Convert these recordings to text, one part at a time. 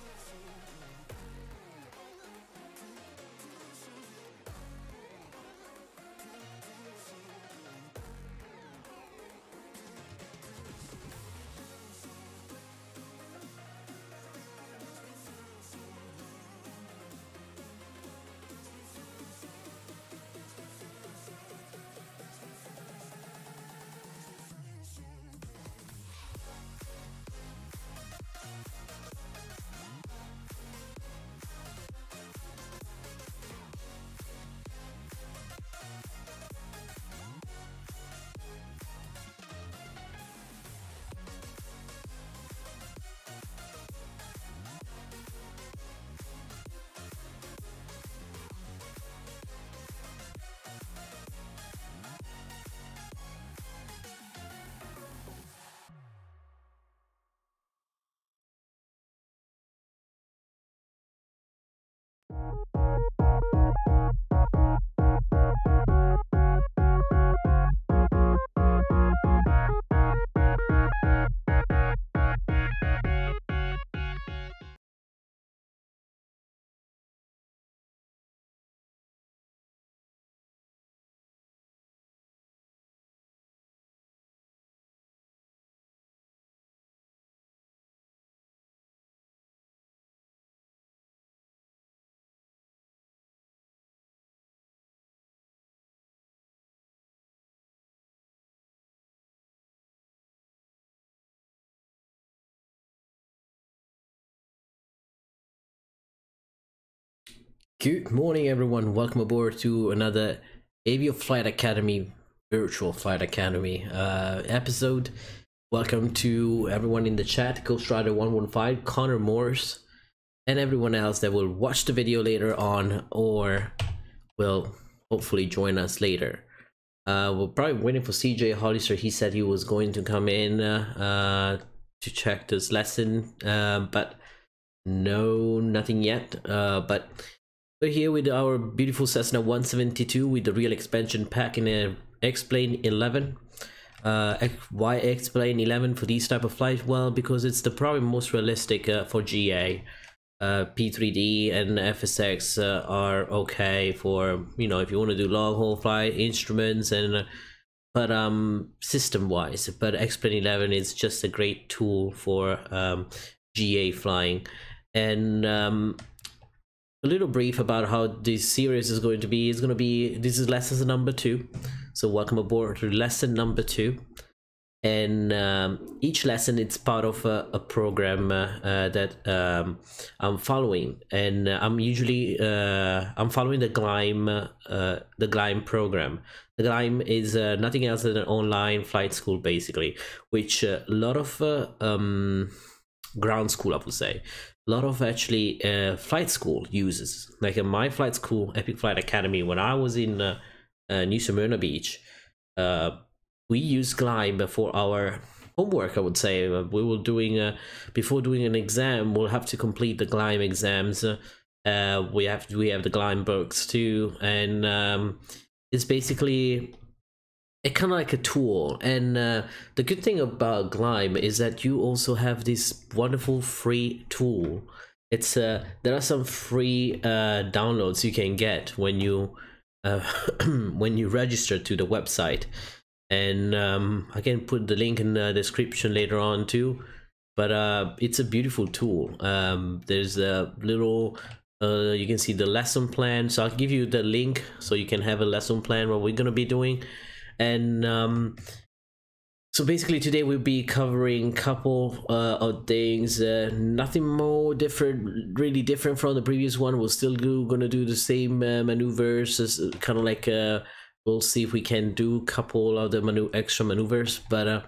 to Good morning, everyone. Welcome aboard to another Avio Flight Academy Virtual Flight Academy uh, episode. Welcome to everyone in the chat, Ghost Rider 115, Connor Morse, and everyone else that will watch the video later on or will hopefully join us later. Uh, we're probably waiting for CJ Hollister. He said he was going to come in uh, to check this lesson, uh, but no, nothing yet. Uh, but we're here with our beautiful Cessna 172 with the real expansion pack in a X-Plane 11. Uh, why X-Plane 11 for these type of flights? Well, because it's the probably most realistic uh, for GA. Uh, P3D and FSX uh, are okay for you know if you want to do long haul flight instruments and uh, but um system wise but X-Plane 11 is just a great tool for um, GA flying and um, a little brief about how this series is going to be. Is going to be this is lesson number two. So welcome aboard to lesson number two. And um, each lesson it's part of a, a program uh, uh, that um, I'm following. And uh, I'm usually uh, I'm following the Gleim, uh, the Gleim program. The Gleim is uh, nothing else than an online flight school basically which a lot of um, ground school I would say a lot of actually uh, flight school uses like in my flight school epic flight academy when i was in uh, uh, new smyrna beach uh, we used Gleim for our homework i would say. Uh, we were doing uh, before doing an exam we'll have to complete the Gleim exams. We have we have the Gleim books too. And um, it's basically it kind of like a tool and uh, the good thing about Gleim is that you also have this wonderful free tool. It's uh there are some free uh downloads you can get when you uh when you register to the website. And um i can put the link in the description later on too. But uh it's a beautiful tool. Um there's a little uh you can see the lesson plan. So i'll give you the link so you can have a lesson plan what we're gonna be doing and um, so basically today we'll be covering couple uh, of things uh, nothing more different really different from the previous one. We're still do, gonna do the same uh, maneuvers as uh, kind of like uh, we'll see if we can do a couple of the manu extra maneuvers. But uh,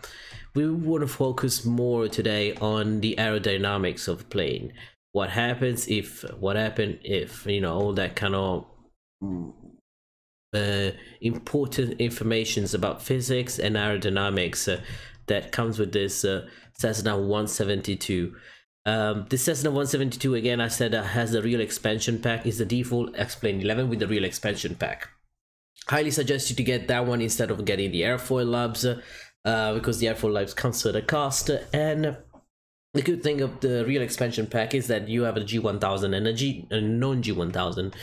we want to focus more today on the aerodynamics of the plane. What happens if what happened if you know all that kind of uh, important informations about physics and aerodynamics uh, that comes with this uh, Cessna 172. Um, this Cessna 172 again I said uh, has the real expansion pack is the default X-Plane 11 with the real expansion pack. Highly suggest you to get that one instead of getting the airfoil labs uh, because the airfoil labs comes at a cost and the good thing of the real expansion pack is that you have a G1000 and a G a non G1000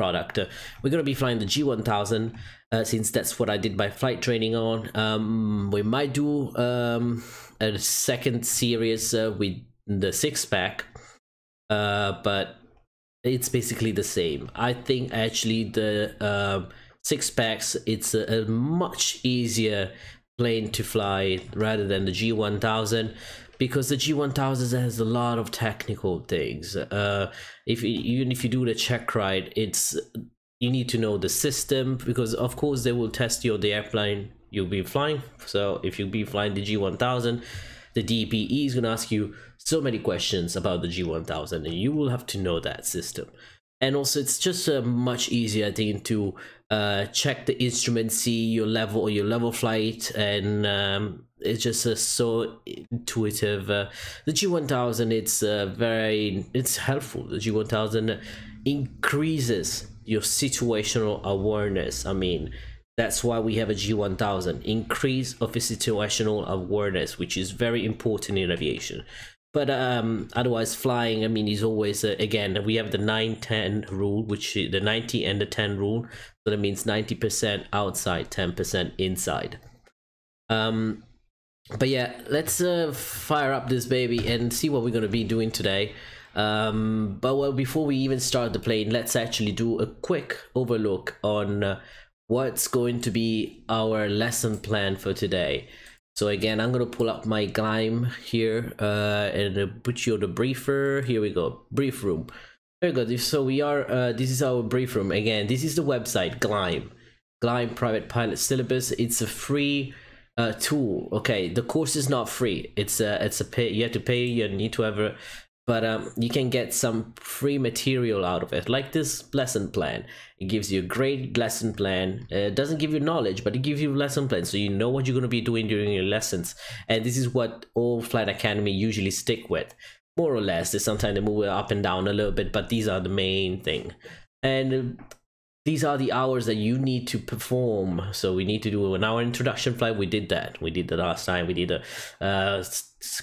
product. Uh, we're going to be flying the G1000 uh, since that's what I did my flight training on. Um, we might do um, a second series uh, with the six pack, uh, but it's basically the same. I think actually the uh, six packs it's a, a much easier plane to fly rather than the G1000 because the G1000 has a lot of technical things. Uh, if even if you do the check ride, it's you need to know the system because of course they will test you on the airplane you'll be flying. So if you'll be flying the G1000, the DPE is gonna ask you so many questions about the G1000, and you will have to know that system. And also, it's just a much easier thing to uh, check the instrument, see your level or your level flight, and um, it's just uh, so intuitive. Uh, the G1000, it's uh, very, it's helpful. The G1000 increases your situational awareness. I mean, that's why we have a G1000, increase of situational awareness, which is very important in aviation. But um, otherwise, flying, I mean, is always, uh, again, we have the 9 10 rule, which the 90 and the 10 rule. So that means 90% outside, 10% inside. Um, but yeah, let's uh, fire up this baby and see what we're going to be doing today. Um, but well, before we even start the plane, let's actually do a quick overlook on uh, what's going to be our lesson plan for today. So again, I'm going to pull up my Gleim here uh, and put you the briefer. Here we go, brief room. Very good. So we are. Uh, this is our brief room again. This is the website Gleim, Gleim Private Pilot Syllabus. It's a free uh, tool. Okay, the course is not free. It's a it's a pay. You have to pay. You need to have a. But um, you can get some free material out of it, like this lesson plan. It gives you a great lesson plan. Uh, it doesn't give you knowledge, but it gives you lesson plan, so you know what you're going to be doing during your lessons. And this is what all Flight Academy usually stick with, more or less. They sometimes they move it up and down a little bit, but these are the main thing. And these are the hours that you need to perform so we need to do an hour introduction flight we did that we did that last time we did a uh,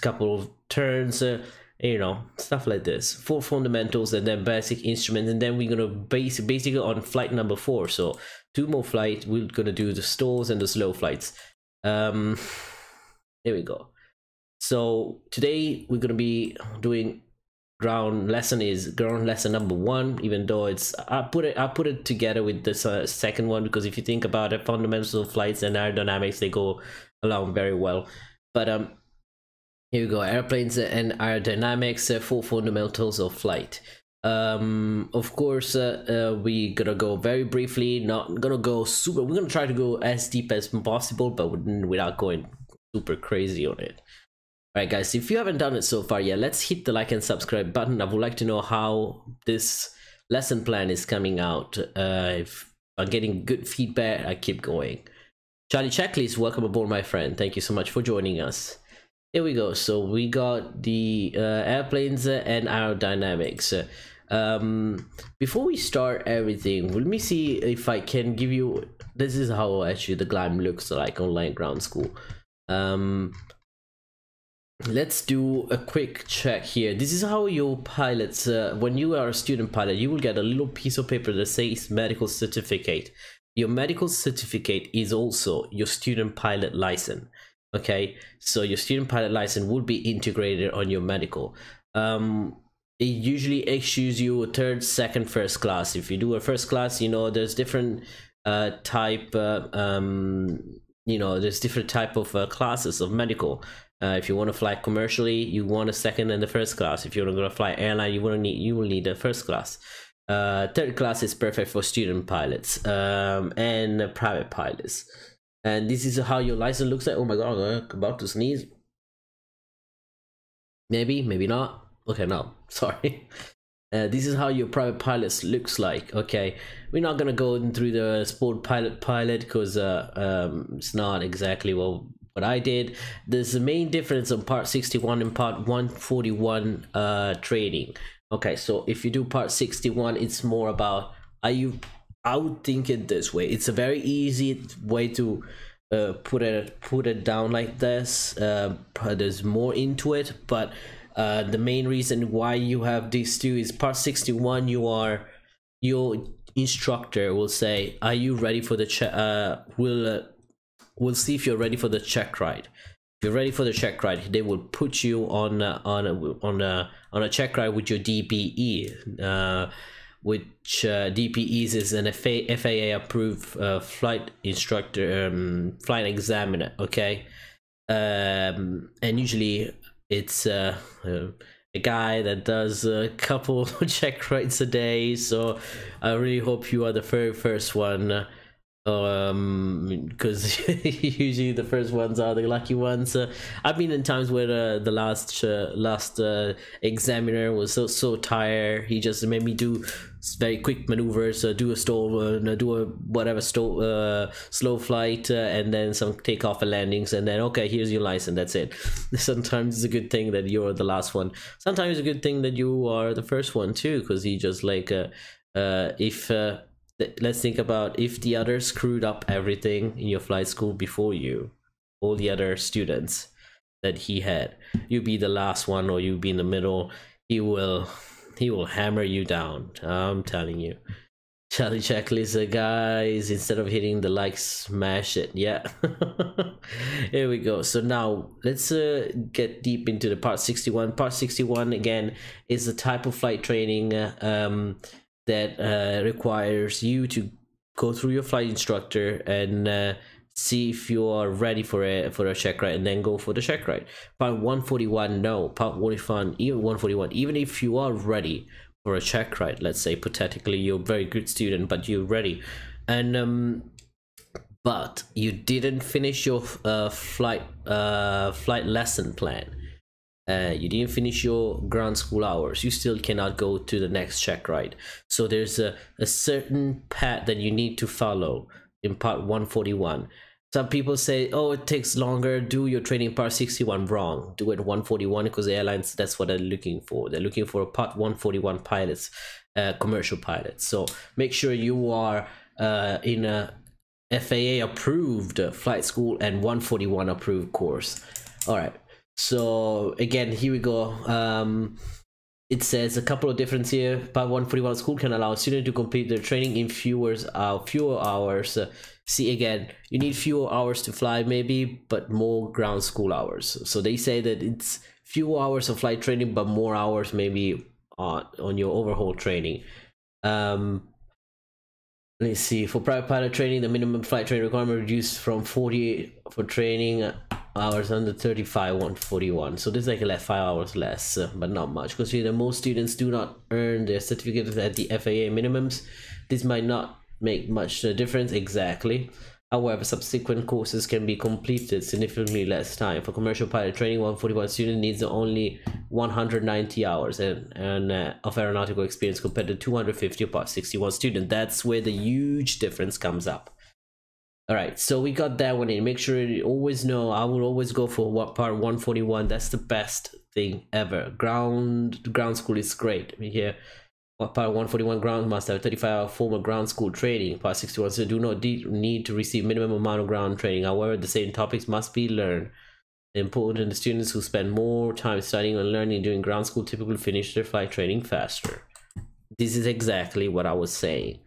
couple of turns uh, you know stuff like this. Four fundamentals and then basic instruments and then we're gonna base basically on flight number four. So two more flights we're gonna do the stalls and the slow flights. Um here we go. So today we're gonna be doing ground lesson is ground lesson number one even though it's i put it i put it together with this uh, second one because if you think about it fundamentals of flights and aerodynamics they go along very well. But um here we go airplanes and aerodynamics uh, full fundamentals of flight um of course uh, uh, we gonna go very briefly not gonna go super we're gonna try to go as deep as possible but without going super crazy on it Alright guys, if you haven't done it so far yet, let's hit the like and subscribe button. I would like to know how this lesson plan is coming out. Uh, if I'm getting good feedback, I keep going. Charlie Checklist, welcome aboard my friend. Thank you so much for joining us. Here we go. So we got the uh, airplanes and aerodynamics. Um, before we start everything, let me see if I can give you... This is how actually the Gleim looks like online ground school. Um, let's do a quick check here this is how your pilots uh, when you are a student pilot you will get a little piece of paper that says medical certificate your medical certificate is also your student pilot license okay so your student pilot license would be integrated on your medical um it usually issues you a third second first class if you do a first class you know there's different uh type uh, um you know there's different type of uh, classes of medical uh, if you want to fly commercially, you want a second and the first class. If you're going to fly airline, you will need you will need a first class. Uh, third class is perfect for student pilots um, and private pilots. And this is how your license looks like. Oh my god, I'm about to sneeze. Maybe, maybe not. Okay, no, sorry. Uh, this is how your private pilots looks like. Okay, we're not gonna go through the sport pilot pilot because uh, um, it's not exactly what what I did. There's a main difference on part 61 and part 141 uh, training. Okay, so if you do part 61, it's more about are you I would think it this way. It's a very easy way to uh, put it put it down like this. Uh, there's more into it, but uh, the main reason why you have these two is part 61. You are your instructor will say, "Are you ready for the check?" Uh, will uh, we'll see if you're ready for the check ride. If you're ready for the check ride, they will put you on uh, on a, on a on a check ride with your uh, which uh, DPEs is an FAA approved uh, flight instructor, um, flight examiner. Okay, um, and usually it's uh, uh, a guy that does a couple check rides a day. So I really hope you are the very first one um because usually the first ones are the lucky ones. Uh, i've been in times where uh, the last uh, last uh, examiner was so so tired he just made me do very quick maneuvers uh, do a stall uh, do a whatever stall, uh, slow flight and then some takeoff and landings and then okay here's your license that's it. Sometimes it's a good thing that you're the last one. Sometimes it's a good thing that you are the first one too because he just like if uh let's think about if the other screwed up everything in your flight school before you all the other students that he had. You be the last one or you be in the middle he will he will hammer you down i'm telling you. Charlie checklist guys instead of hitting the like smash it yeah. Here we go. So now let's uh, get deep into the part 61 part 61 again is a type of flight training uh, um that uh, requires you to go through your flight instructor and uh, see if you are ready for a for a check ride and then go for the check ride. Part 141 no. Part 141 even 141 even if you are ready for a check right let's say hypothetically you're a very good student but you're ready. And um but you didn't finish your uh, flight uh, flight lesson plan uh, you didn't finish your ground school hours you still cannot go to the next check ride. So there's a, a certain path that you need to follow in part 141 some people say oh it takes longer do your training part 61 wrong do it 141 because airlines that's what they're looking for. They're looking for a part 141 pilots uh, commercial pilots. So make sure you are uh, in a FAA approved flight school and 141 approved course. All right so again here we go. Um it says a couple of difference here. Part 141 school can allow student to complete their training in fewer uh, fewer hours. Uh, see again you need fewer hours to fly maybe but more ground school hours. So they say that it's few hours of flight training but more hours maybe on on your overhaul training. Um let's see. For private pilot training the minimum flight training requirement reduced from 48 for training hours under 35 141 so there's like like five hours less uh, but not much. Because you know most students do not earn their certificates at the faa minimums. This might not make much uh, difference. Exactly However, subsequent courses can be completed significantly less time. For commercial pilot training, 141 student needs only 190 hours and, and uh, of aeronautical experience compared to 250 part 61 student. That's where the huge difference comes up. All right, so we got that one in. Make sure you always know. I will always go for what part 141. That's the best thing ever. Ground ground school is great. Here Part 141 ground must have 35 hour formal ground school training. Part 61 so do not need to receive minimum amount of ground training. However, the same topics must be learned. Important the students who spend more time studying and learning during ground school typically finish their flight training faster. This is exactly what I was saying.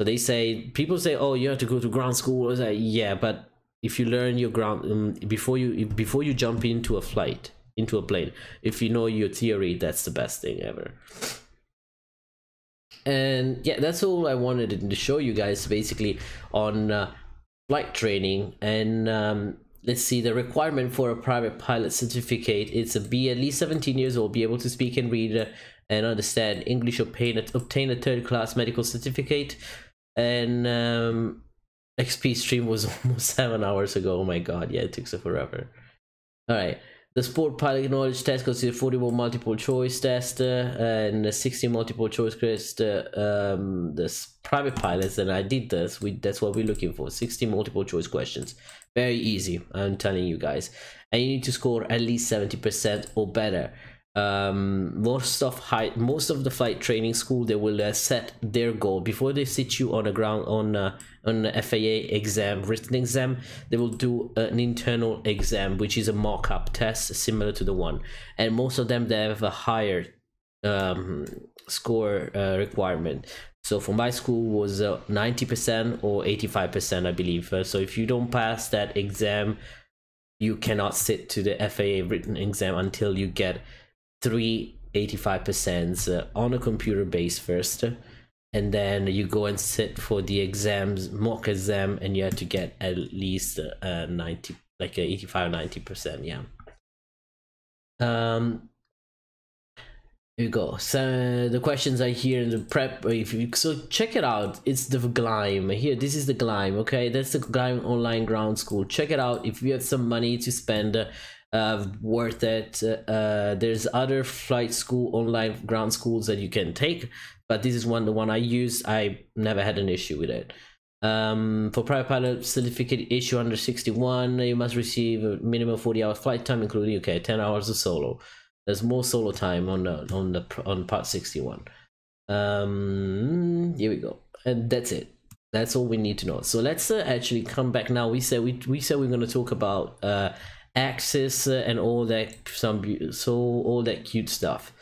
So they say people say, "Oh, you have to go to ground school." I was like, "Yeah, but if you learn your ground um, before you before you jump into a flight into a plane, if you know your theory, that's the best thing ever." And yeah that's all i wanted to show you guys basically on uh, flight training. And um, let's see the requirement for a private pilot certificate it's a be at least 17 years old be able to speak and read uh, and understand english obtain a, obtain a third class medical certificate. And um, xp stream was almost seven hours ago. Oh my god yeah it took so forever. All right the sport pilot knowledge test consists of 41 multiple choice test uh, and 60 multiple choice test. Uh, um, this private pilots, and I did this. We that's what we're looking for. 60 multiple choice questions. Very easy. I'm telling you guys. And you need to score at least 70% or better um most of high most of the flight training school they will uh, set their goal. Before they sit you on a ground on uh, FAA exam written exam they will do an internal exam which is a mock-up test similar to the one. And most of them they have a higher um score uh, requirement. So for my school was 90% uh, or 85% i believe. Uh, so if you don't pass that exam you cannot sit to the FAA written exam until you get three 85% uh, on a computer base first and then you go and sit for the exams mock exam and you have to get at least uh, 90 like a 85 90% yeah. Um you go. So the questions are here in the prep if you so check it out. It's the gleim here this is the gleim okay? That's the gleim online ground school. Check it out. If you have some money to spend uh, uh, worth it. Uh, there's other flight school online ground schools that you can take, but this is one the one I use. I never had an issue with it. Um, for private pilot certificate issue under 61, you must receive a minimum 40 hours flight time, including okay 10 hours of solo. There's more solo time on the on the on part 61. Um, here we go, and that's it. That's all we need to know. So let's uh, actually come back now. We said we we said we're going to talk about uh, axis and all that some so all that cute stuff.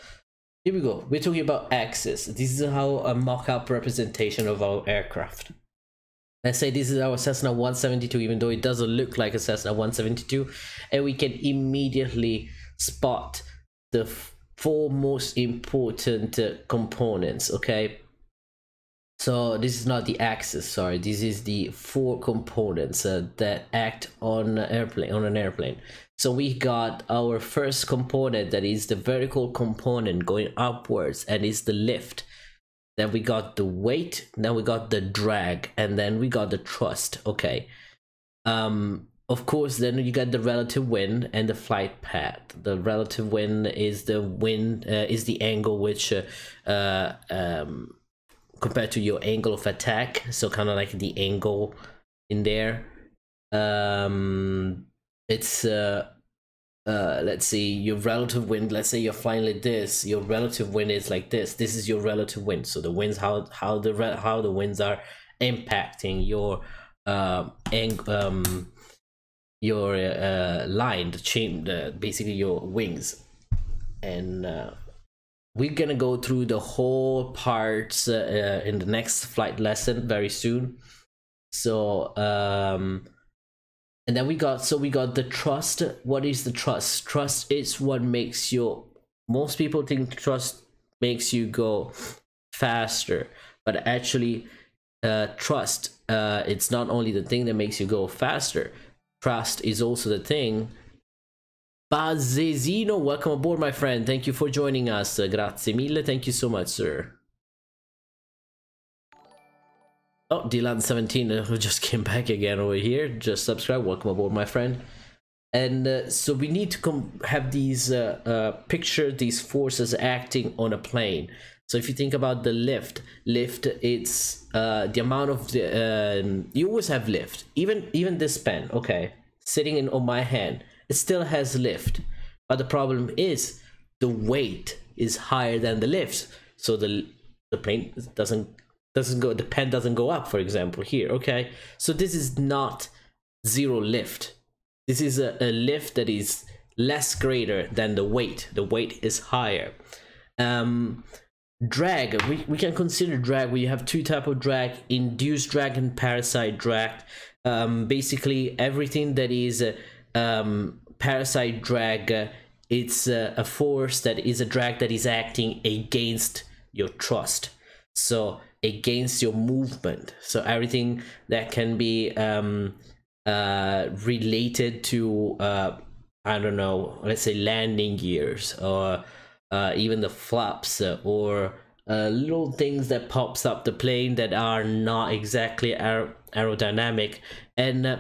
Here we go. We're talking about axis. This is how a mock-up representation of our aircraft. Let's say this is our Cessna 172 even though it doesn't look like a Cessna 172 and we can immediately spot the four most important uh, components okay so this is not the axis sorry. This is the four components uh, that act on an airplane on an airplane. So we got our first component that is the vertical component going upwards and is the lift. Then we got the weight then we got the drag and then we got the thrust okay. Um of course then you got the relative wind and the flight path. The relative wind is the wind uh, is the angle which uh, uh, um, compared to your angle of attack so kind of like the angle in there. Um it's uh uh let's see your relative wind let's say you're flying like this your relative wind is like this. This is your relative wind so the winds how how the how the winds are impacting your uh ang- um your uh line the chain the basically your wings. And uh we're gonna go through the whole parts uh, uh, in the next flight lesson very soon so um and then we got so we got the trust. what is the trust? Trust is what makes you most people think trust makes you go faster but actually uh thrust uh it's not only the thing that makes you go faster Trust is also the thing Bazzesino, welcome aboard, my friend. Thank you for joining us. Uh, grazie mille. Thank you so much, sir. Oh, Dylan17 uh, just came back again over here. Just subscribe. Welcome aboard, my friend. And uh, so we need to have these uh, uh, picture these forces acting on a plane. So if you think about the lift, lift it's uh, the amount of the um, you always have lift. Even even this pen, okay, sitting in on my hand it still has lift. But the problem is the weight is higher than the lift so the the plane doesn't doesn't go the pen doesn't go up for example here okay? So this is not zero lift. This is a, a lift that is less greater than the weight. The weight is higher. Um drag we, we can consider drag. We have two type of drag induced drag and parasite drag. Um basically everything that is uh, um, parasite drag uh, it's uh, a force that is a drag that is acting against your thrust so against your movement. So everything that can be um, uh, related to uh, i don't know let's say landing gears or uh, even the flaps uh, or uh, little things that pops up the plane that are not exactly aer aerodynamic. And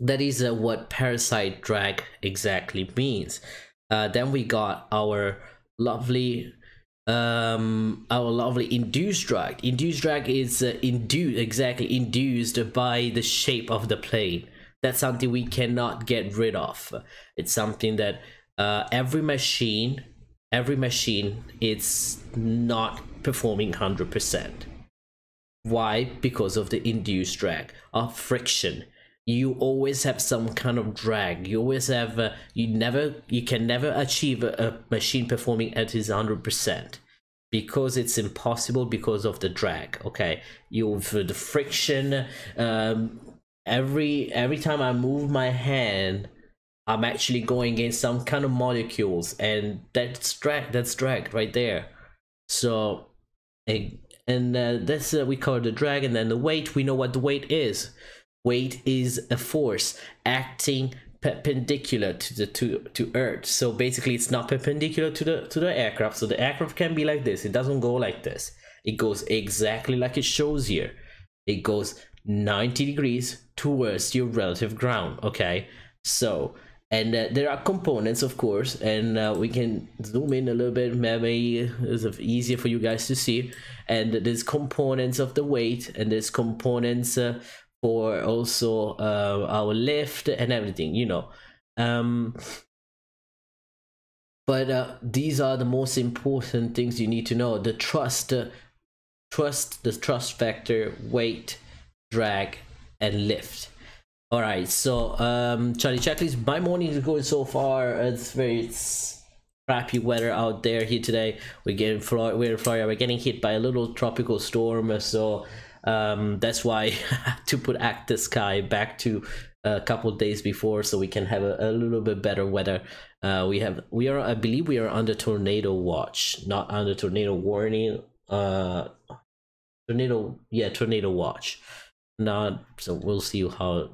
that is uh, what parasite drag exactly means. Uh, then we got our lovely um our lovely induced drag. Induced drag is uh, induced exactly induced by the shape of the plane. That's something we cannot get rid of. It's something that uh, every machine every machine it's not performing 100% why? Because of the induced drag of friction you always have some kind of drag. You always have uh, you never you can never achieve a, machine performing at its 100% because it's impossible because of the drag okay? You the friction um, every every time i move my hand i'm actually going against some kind of molecules and that's drag that's drag right there. So and uh, that's uh, we call the drag and then the weight. We know what the weight is weight is a force acting perpendicular to the to to earth. So basically it's not perpendicular to the to the aircraft. So the aircraft can be like this. It doesn't go like this. It goes exactly like it shows here. It goes 90 degrees towards your relative ground okay? So and uh, there are components of course and uh, we can zoom in a little bit maybe it's easier for you guys to see. And there's components of the weight and there's components uh, for also uh, our lift and everything you know. Um but uh, these are the most important things you need to know. The trust uh, thrust the thrust factor weight drag and lift. All right so um charlie checklist my morning is going so far. It's very it's crappy weather out there here today. We're getting we're in florida. We're getting hit by a little tropical storm so um, that's why to put Active Sky back to a couple days before so we can have a, a little bit better weather. Uh, we have we are i believe we are under tornado watch not under tornado warning uh tornado yeah tornado watch. Not so we'll see how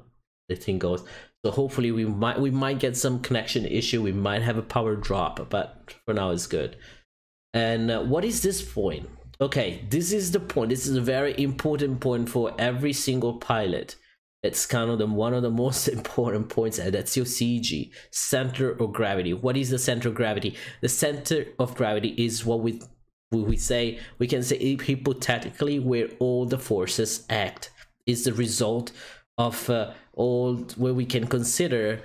the thing goes. So hopefully we might we might get some connection issue. We might have a power drop but for now it's good. And uh, what is this point okay this is the point. This is a very important point for every single pilot it's kind of the one of the most important points and that's your CG center of gravity. What is the center of gravity? The center of gravity is what we we say we can say hypothetically where all the forces act is the result of uh, all where we can consider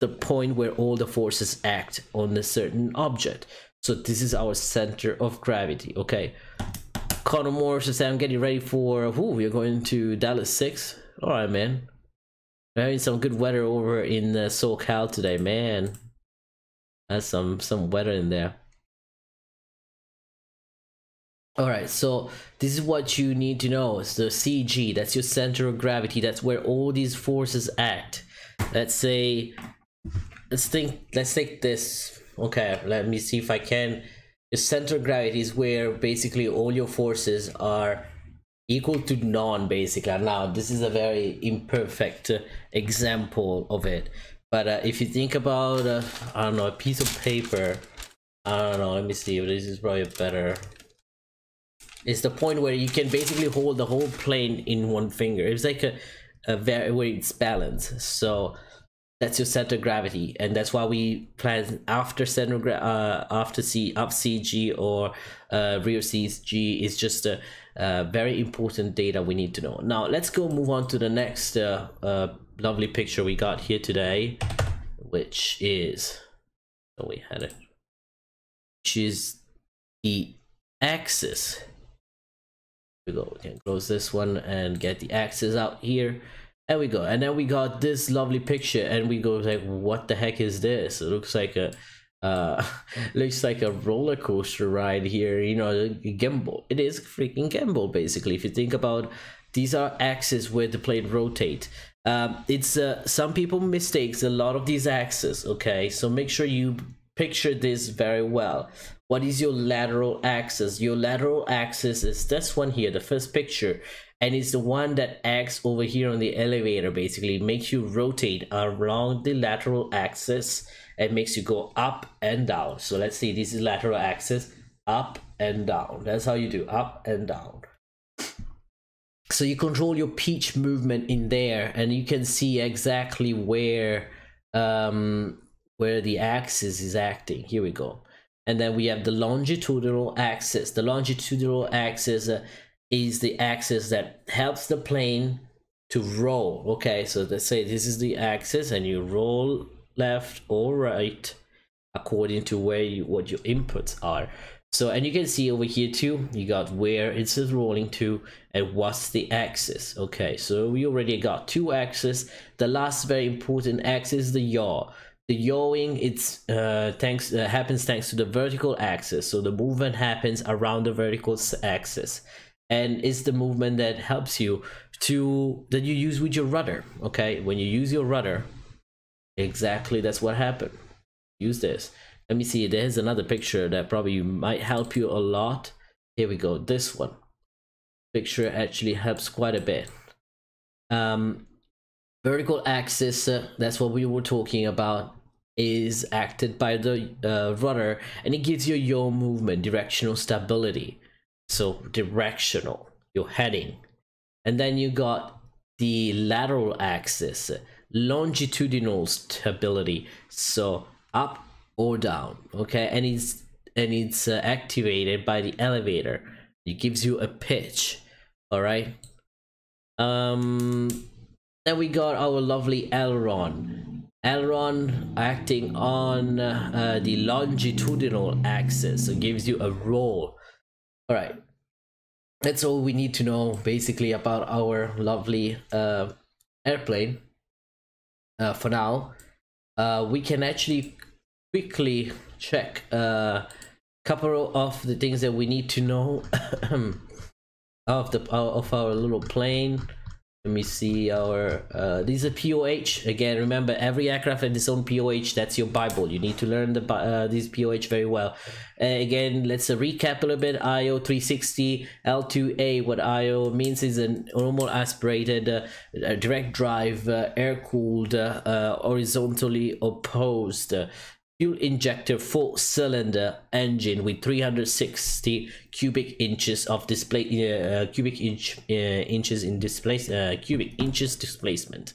the point where all the forces act on a certain object. So this is our center of gravity okay Connor Moore say, I'm getting ready for who we're going to Dallas 6 all right man. We're having some good weather over in uh, SoCal today man. That's some some weather in there. All right so this is what you need to know. It's the cg that's your center of gravity. That's where all these forces act. Let's say let's think let's take this. Okay let me see if i can the center of gravity is where basically all your forces are equal to none basically. Now this is a very imperfect uh, example of it. But uh, if you think about uh, i don't know a piece of paper i don't know let me see this is probably better it's the point where you can basically hold the whole plane in one finger. It's like a, a very where it's balanced. So that's your center of gravity. And that's why we plan after center uh, after c up cg or uh, rear cg is just a, a, very important data we need to know. Now let's go move on to the next uh, uh, lovely picture we got here today which is oh we had it which is the axis. We go. We can close this one and get the axis out here there we go. And then we got this lovely picture and we go like what the heck is this? It looks like a uh looks like a roller coaster ride here you know gimbal it is freaking gimbal basically. If you think about these are axes where the plane rotate. Um it's uh some people mistakes a lot of these axes okay? So make sure you picture this very well what is your lateral axis? Your lateral axis is this one here the first picture. And it's the one that acts over here on the elevator basically. Makes you rotate around the lateral axis and makes you go up and down. So let's see this is lateral axis up and down. That's how you do up and down. So you control your pitch movement in there and you can see exactly where um where the axis is acting. Here we go and then we have the longitudinal axis. The longitudinal axis uh, is the axis that helps the plane to roll. Okay so let's say this is the axis and you roll left or right according to where you what your inputs are. So and you can see over here too you got where it's rolling to and what's the axis. Okay so we already got two axes the last very important axis is the yaw the yawing it's uh, thanks uh, happens thanks to the vertical axis. So the movement happens around the vertical axis. And it's the movement that helps you to that you use with your rudder okay? When you use your rudder exactly that's what happened. Use this. Let me see there's another picture that probably might help you a lot. Here we go this one. Picture actually helps quite a bit. Um vertical axis uh, that's what we were talking about is acted by the uh, rudder and it gives you your movement directional stability. So directional your heading. And then you got the lateral axis longitudinal stability. So up or down okay? And it's and it's uh, activated by the elevator. It gives you a pitch all right um then we got our lovely aileron aileron acting on uh, the longitudinal axis. So gives you a roll all right that's all we need to know basically about our lovely uh, airplane. Uh, for now. Uh, we can actually quickly check a uh, couple of the things that we need to know of the of our little plane let me see our uh these are poh again remember every aircraft has its own poh that's your bible. You need to learn the uh, these poh very well. Uh, again let's uh, recap a little bit. Io 360 l2a what io means is a normal aspirated uh, direct drive uh, air cooled horizontally opposed fuel injector four cylinder engine with 360 cubic inches of display uh, cubic inch uh, inches in displace uh, cubic inches displacement.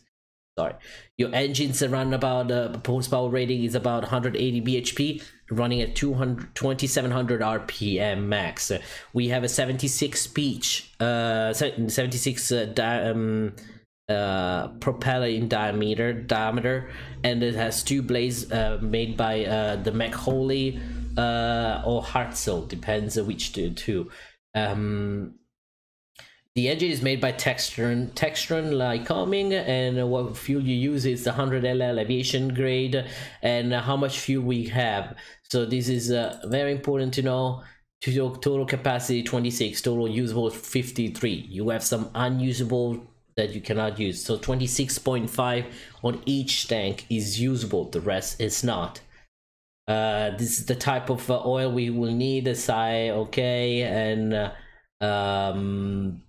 Sorry. Your engines around about uh, horsepower rating is about 180 bhp running at 200 2700 rpm max. We have a 76 speech uh 76 uh, um, uh, propeller in diameter diameter and it has two blades uh, made by uh, the McCauley uh, or Hartzell depends on which two, two. Um, the engine is made by Textron, Textron Lycoming, and what fuel you use is the 100LL aviation grade, and how much fuel we have. So this is uh, very important to know. Total capacity 26, total usable 53. You have some unusable that you cannot use. So 26.5 on each tank is usable, the rest is not. Uh, this is the type of uh, oil we will need, SI, okay, and uh, um,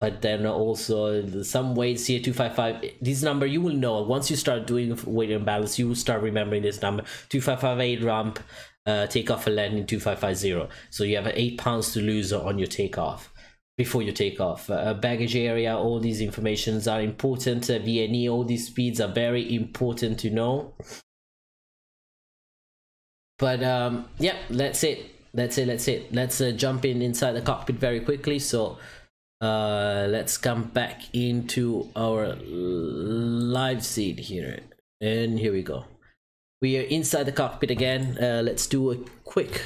but then also some weights here 255 this number you will know. Once you start doing weight and balance you will start remembering this number. 2558 ramp uh takeoff and landing 2550 so you have eight pounds to lose on your takeoff before you take off. Uh, baggage area, all these informations are important. Uh, VNE, all these speeds are very important to know. But um, yeah, that's it. That's it. That's it. Let's uh, jump in inside the cockpit very quickly. So uh, let's come back into our live seat here. And here we go. We are inside the cockpit again. Uh, let's do a quick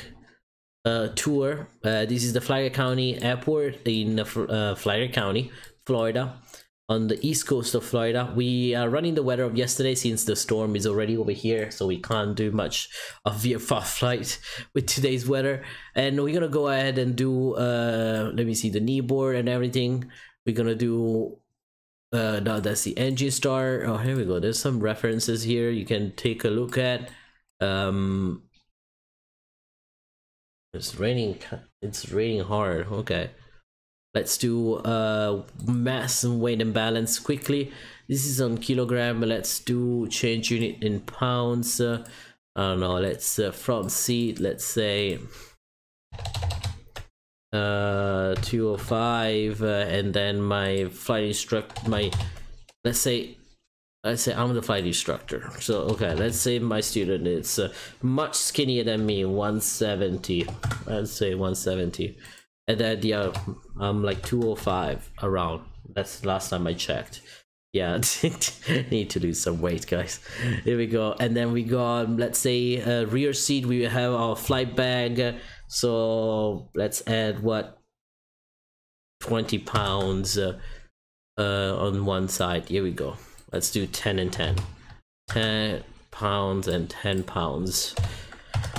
uh, tour. Uh, this is the Flagler County Airport in uh, Flagler County, Florida, on the east coast of Florida. We are running the weather of yesterday since the storm is already over here, so we can't do much of VFR flight with today's weather. And we're gonna go ahead and do, uh, let me see, the knee board and everything. We're gonna do uh no that's the engine star oh here we go there's some references here you can take a look at um it's raining. It's raining hard. Okay. Let's do uh mass and weight and balance quickly. This is on kilogram. Let's do change unit in pounds. Uh, I don't know. Let's uh, front seat. Let's say uh 205 uh, and then my flight instructor my let's say let's say I'm the flight instructor. So okay, let's say my student is uh, much skinnier than me, 170. Let's say 170, and then yeah, I'm like 205 around. That's last time I checked. Yeah, need to lose some weight, guys. Here we go, and then we got let's say uh, rear seat. We have our flight bag. So let's add what 20 pounds uh, uh, on one side. Here we go. Let's do 10 and 10. 10 pounds and 10 pounds.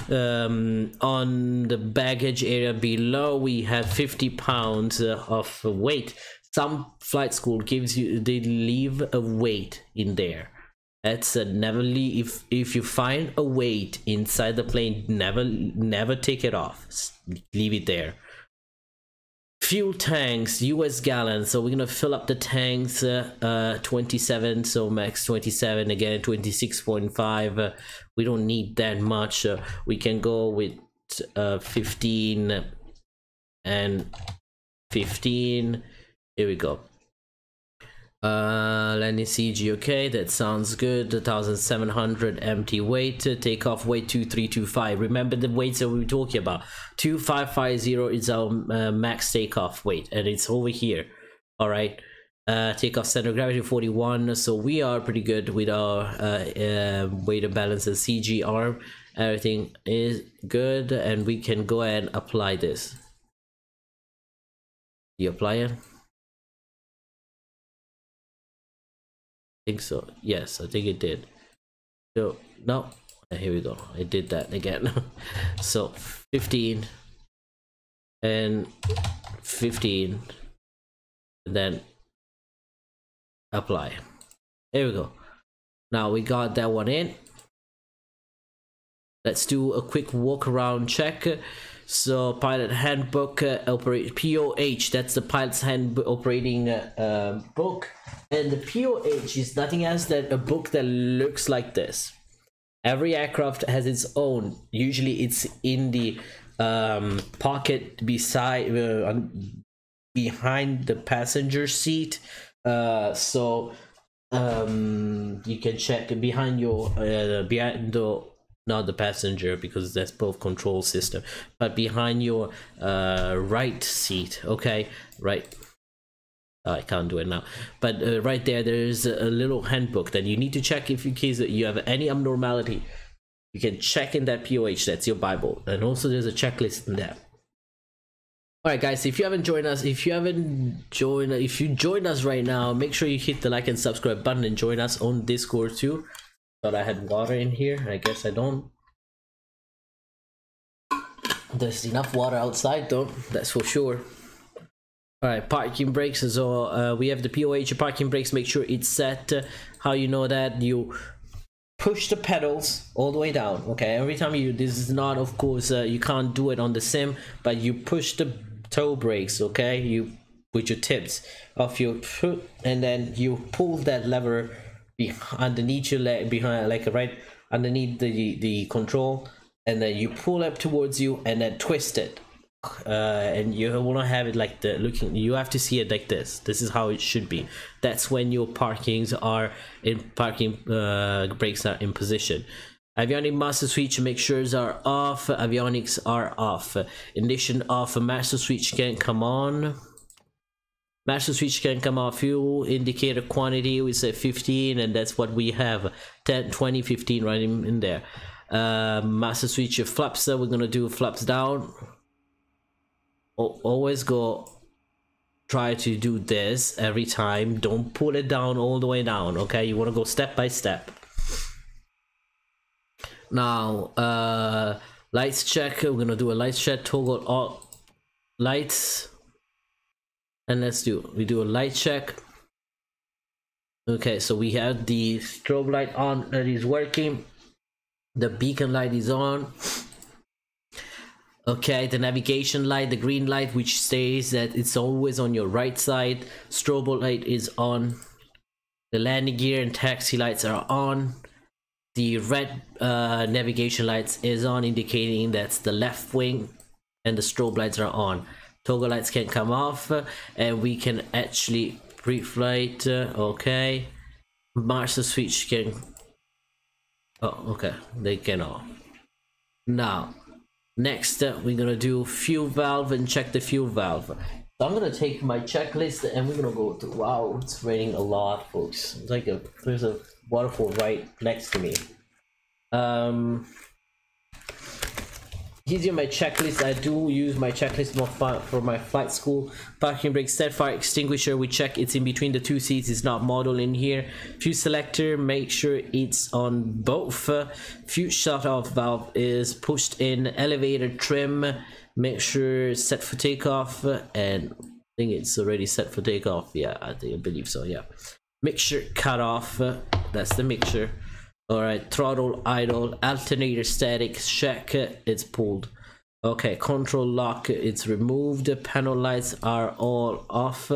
Um, on the baggage area below, we have 50 pounds uh, of weight. Some flight school gives you, they leave a weight in there. That's a never leave. If, if you find a weight inside the plane, never, never take it off. Leave it there fuel tanks us gallons. So we're gonna fill up the tanks uh, uh 27 so max 27 again 26.5 uh, we don't need that much uh, we can go with uh 15 and 15 here we go uh, landing CG, okay, that sounds good. 1700 empty weight, takeoff weight 2325. Remember the weights that we were talking about. 2550 is our uh, max takeoff weight, and it's over here. All right. Uh, takeoff center gravity 41. So we are pretty good with our uh, uh, weight and balance and CG arm. Everything is good, and we can go ahead and apply this. You apply it? Think so. Yes, I think it did. So no. here we go. I did that again. so 15 and 15 and then apply there we go now we got that one in let's do a quick walk around check so pilot handbook uh, operate POH that's the pilot's hand operating uh, uh, book. And the POH is nothing else than a book that looks like this. Every aircraft has its own. Usually it's in the um, pocket beside uh, behind the passenger seat. Uh, so um, you can check behind your uh, behind the not the passenger because that's both control system but behind your uh, right seat okay? Right. Oh, I can't do it now. But uh, right there there's a little handbook that you need to check if in case you have any abnormality. You can check in that POH that's your Bible. And also there's a checklist in there. Alright guys, if you haven't joined us, if you haven't joined, if you joined us right now, make sure you hit the like and subscribe button and join us on Discord too. Thought I had water in here. I guess I don't. There's enough water outside though, that's for sure. Alright, parking brakes. So uh, we have the POH parking brakes. Make sure it's set. Uh, how you know that? You push the pedals all the way down. Okay, every time you, this is not, of course, uh, you can't do it on the sim, but you push the toe brakes. Okay, you with your tips of your foot, and then you pull that lever underneath your leg behind like right underneath the the control and then you pull up towards you and then twist it. Uh, and you will not have it like the looking you have to see it like this. This is how it should be. That's when your parkings are in parking uh, brakes are in position. Avionic master switch make sure are off. Avionics are off. Ignition off. A master switch can come on master switch can come off. Fuel indicator quantity we say 15 and that's what we have. 10 20 15 right in, in there. Uh, master switch flaps that we're gonna do flaps down. O always go try to do this every time. Don't pull it down all the way down okay? You want to go step by step. Now uh lights check we're gonna do a lights check toggle all lights and let's do we do a light check. Okay so we have the strobe light on that is working. The beacon light is on. Okay the navigation light the green light which says that it's always on your right side. Strobe light is on. The landing gear and taxi lights are on. The red uh, navigation lights is on indicating that's the left wing and the strobe lights are on toggle lights can come off and we can actually pre-flight uh, okay. Master switch can oh okay they can off now next uh, we're gonna do fuel valve and check the fuel valve. So i'm gonna take my checklist and we're gonna go to wow it's raining a lot folks. It's like a there's a waterfall right next to me. Um Here's my checklist. I do use my checklist for my flight school. Parking brake, set fire extinguisher. We check it's in between the two seats. It's not model in here. Fuse selector. Make sure it's on both. Fuse shut off valve is pushed in. Elevator trim. Make sure set for takeoff. And I think it's already set for takeoff. Yeah, I think I believe so. Yeah. Mixture cut off. That's the mixture. Alright, throttle idle, alternator static, check, it's pulled. Okay, control lock, it's removed, panel lights are all off.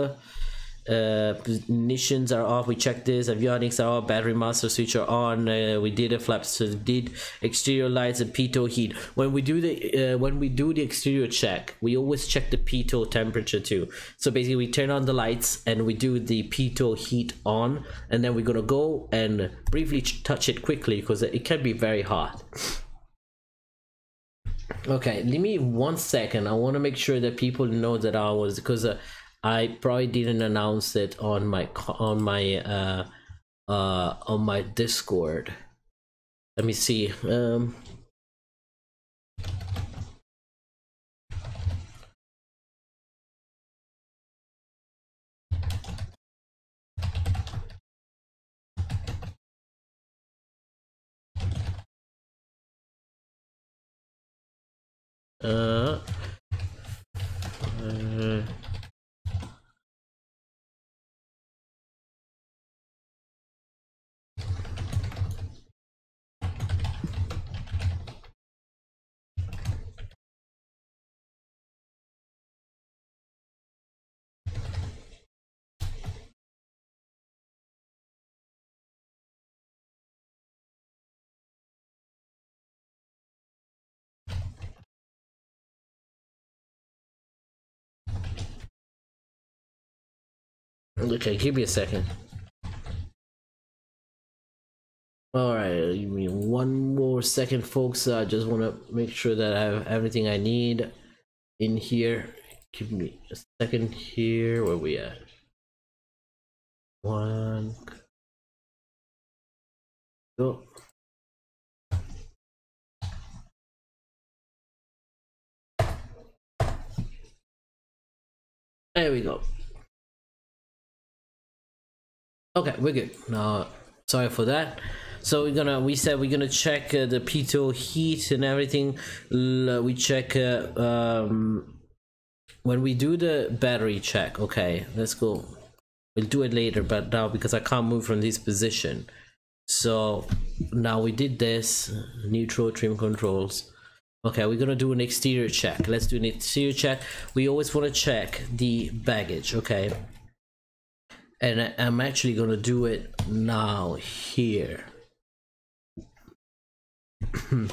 Uh, ignitions are off, we checked this, avionics are off, battery master switch are on, uh, we did a flaps, so did exterior lights and pitot heat. When we do the uh, when we do the exterior check, we always check the pitot temperature too. So basically we turn on the lights and we do the pitot heat on, and then we're gonna go and briefly touch it quickly because it can be very hot. Okay, give me one second. I want to make sure that people know that I was because uh, I probably didn't announce it on my on my uh uh on my Discord. Let me see. Um Okay, give me a second. All right, give me one more second, folks. I just want to make sure that I have everything I need in here. Give me a second here. Where we at? One. Go. There we go. Okay, we're good. Now, sorry for that. So we're gonna, we said we're gonna check uh, the pitot heat and everything. L we check uh, um, when we do the battery check. Okay, let's go. We'll do it later, but now because I can't move from this position. So now we did this neutral trim controls. Okay, we're gonna do an exterior check. Let's do an exterior check. We always want to check the baggage. Okay, and I'm actually gonna do it now here.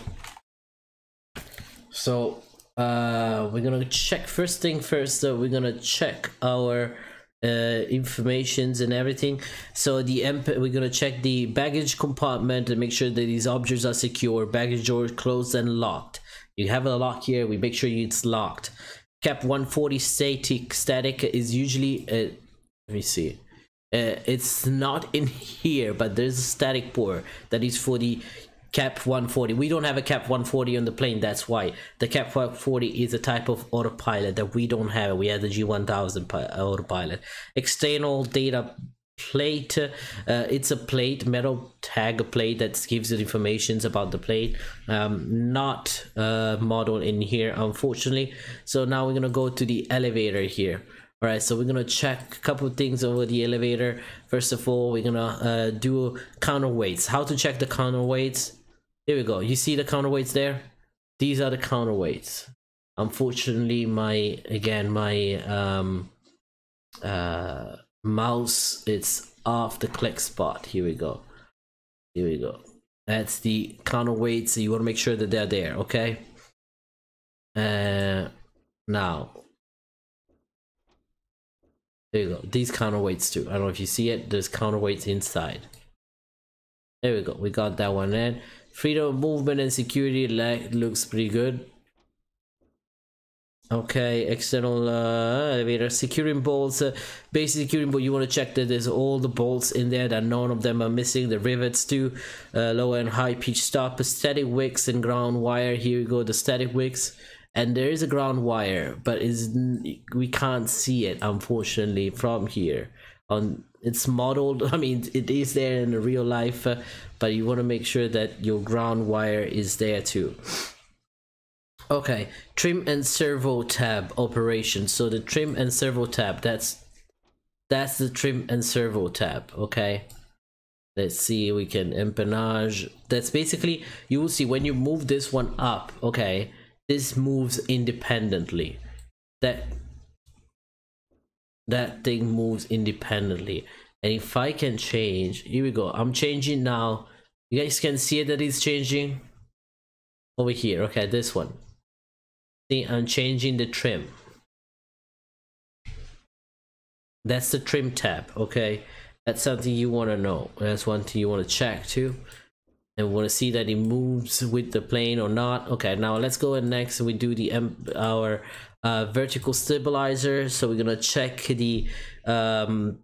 so uh, we're gonna check first thing first. Uh, we're gonna check our uh, informations and everything. So the MP we're gonna check the baggage compartment and make sure that these objects are secure. Baggage door closed and locked. You have a lock here. We make sure it's locked. KAP 140 static static is usually. Uh, let me see. Uh, it's not in here, but there's a static port that is for the KAP 140 we don't have a KAP 140 on the plane that's why. The KAP 140 is a type of autopilot that we don't have. We have the g1000 autopilot. External data plate uh, it's a plate metal tag plate that gives you information about the plate. Um, not uh, model in here unfortunately. So now we're gonna go to the elevator here all right so we're gonna check a couple things over the elevator first of all we're gonna uh, do counterweights how to check the counterweights here we go. You see the counterweights there? These are the counterweights. Unfortunately, my again my um uh mouse it's off the click spot. Here we go. Here we go. That's the counterweights. So you want to make sure that they're there, okay? Uh now there you go. These counterweights too. I don't know if you see it. There's counterweights inside. There we go. We got that one in. Freedom of movement and security leg looks pretty good. Okay, external uh, elevator securing bolts. Uh, basic securing bolt. You want to check that there's all the bolts in there. That none of them are missing. The rivets too. Uh, low and high pitch stop. Static wicks and ground wire. Here we go. The static wicks. And there is a ground wire, but is we can't see it unfortunately from here. On it's modeled i mean it is there in the real life uh, but you want to make sure that your ground wire is there too. Okay trim and servo tab operation. So the trim and servo tab that's that's the trim and servo tab okay? Let's see we can empennage. That's basically you will see when you move this one up okay this moves independently. That that thing moves independently. And if i can change here we go. I'm changing now. You guys can see that it's changing? Over here. Okay this one. See i'm changing the trim. That's the trim tab okay? That's something you want to know. That's one thing you want to check too and we want to see that it moves with the plane or not okay now let's go and next we do the our uh, vertical stabilizer. So we're gonna check the um,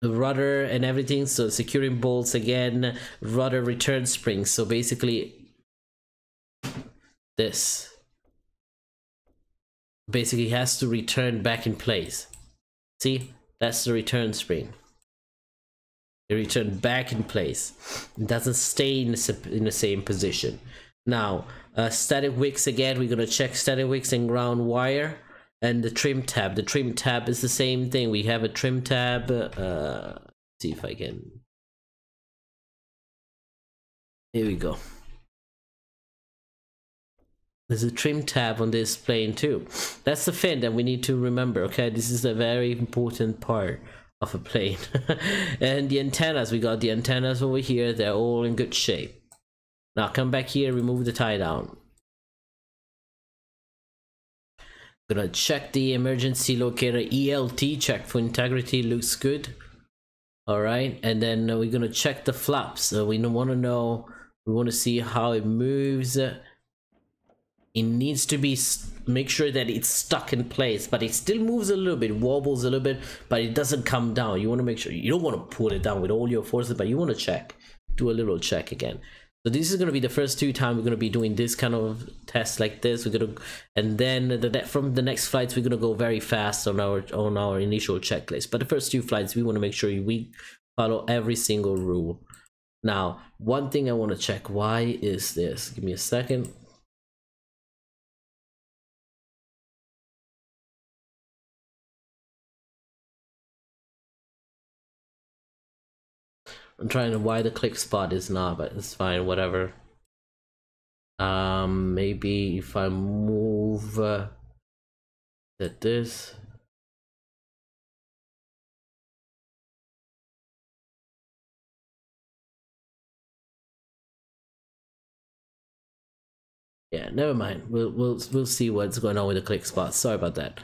the rudder and everything. So securing bolts again, rudder return springs. So basically this basically has to return back in place. See, that's the return spring. It return back in place. It doesn't stay in the, in the same position. Now, uh, static wicks again, we're gonna check static wicks and ground wire and the trim tab. The trim tab is the same thing. We have a trim tab. Uh, see if I can. Here we go. There's a trim tab on this plane too. That's the fin that we need to remember. Okay, this is a very important part of a plane. and the antennas, we got the antennas over here. They're all in good shape. Now come back here, remove the tie down. gonna check the emergency locator ELT, check for integrity, looks good. All right, and then uh, we're gonna check the flaps. So we want to know, we want to see how it moves. It needs to be make sure that it's stuck in place, but it still moves a little bit, wobbles a little bit, but it doesn't come down. You want to make sure you don't want to pull it down with all your forces, but you want to check, do a little check again. So this is going to be the first two times we're going to be doing this kind of test like this. We're going to, and then the from the next flights we're going to go very fast on our on our initial checklist. But the first two flights we want to make sure we follow every single rule. Now, one thing I want to check. Why is this? Give me a second. I'm trying to why the click spot is not, but it's fine, whatever. Um, maybe if I move uh, at this. Yeah, never mind. We'll we'll we'll see what's going on with the click spot. Sorry about that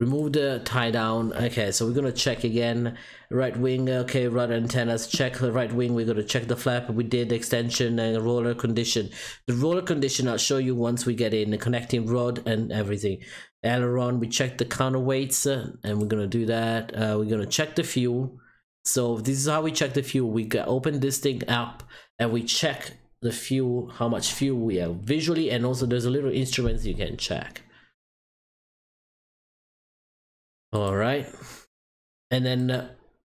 remove the tie down. Okay so we're gonna check again. Right wing okay rudder antennas check the right wing. We're gonna check the flap. We did extension and roller condition. The roller condition i'll show you once we get in the connecting rod and everything. Aileron we check the counterweights uh, and we're gonna do that. Uh, we're gonna check the fuel. So this is how we check the fuel. We open this thing up and we check the fuel how much fuel we have visually and also there's a little instruments you can check all right. And then uh,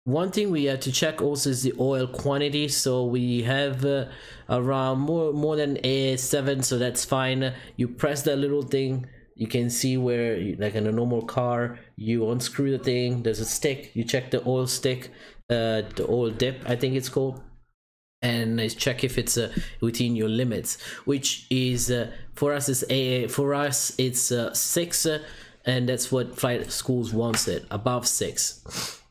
one thing we have to check also is the oil quantity. So we have uh, around more more than a seven so that's fine. You press that little thing you can see where like in a normal car you unscrew the thing there's a stick you check the oil stick uh the oil dip i think it's called and check if it's uh, within your limits which is uh, for us is a for us it's uh, six uh, and that's what flight schools wants it above six.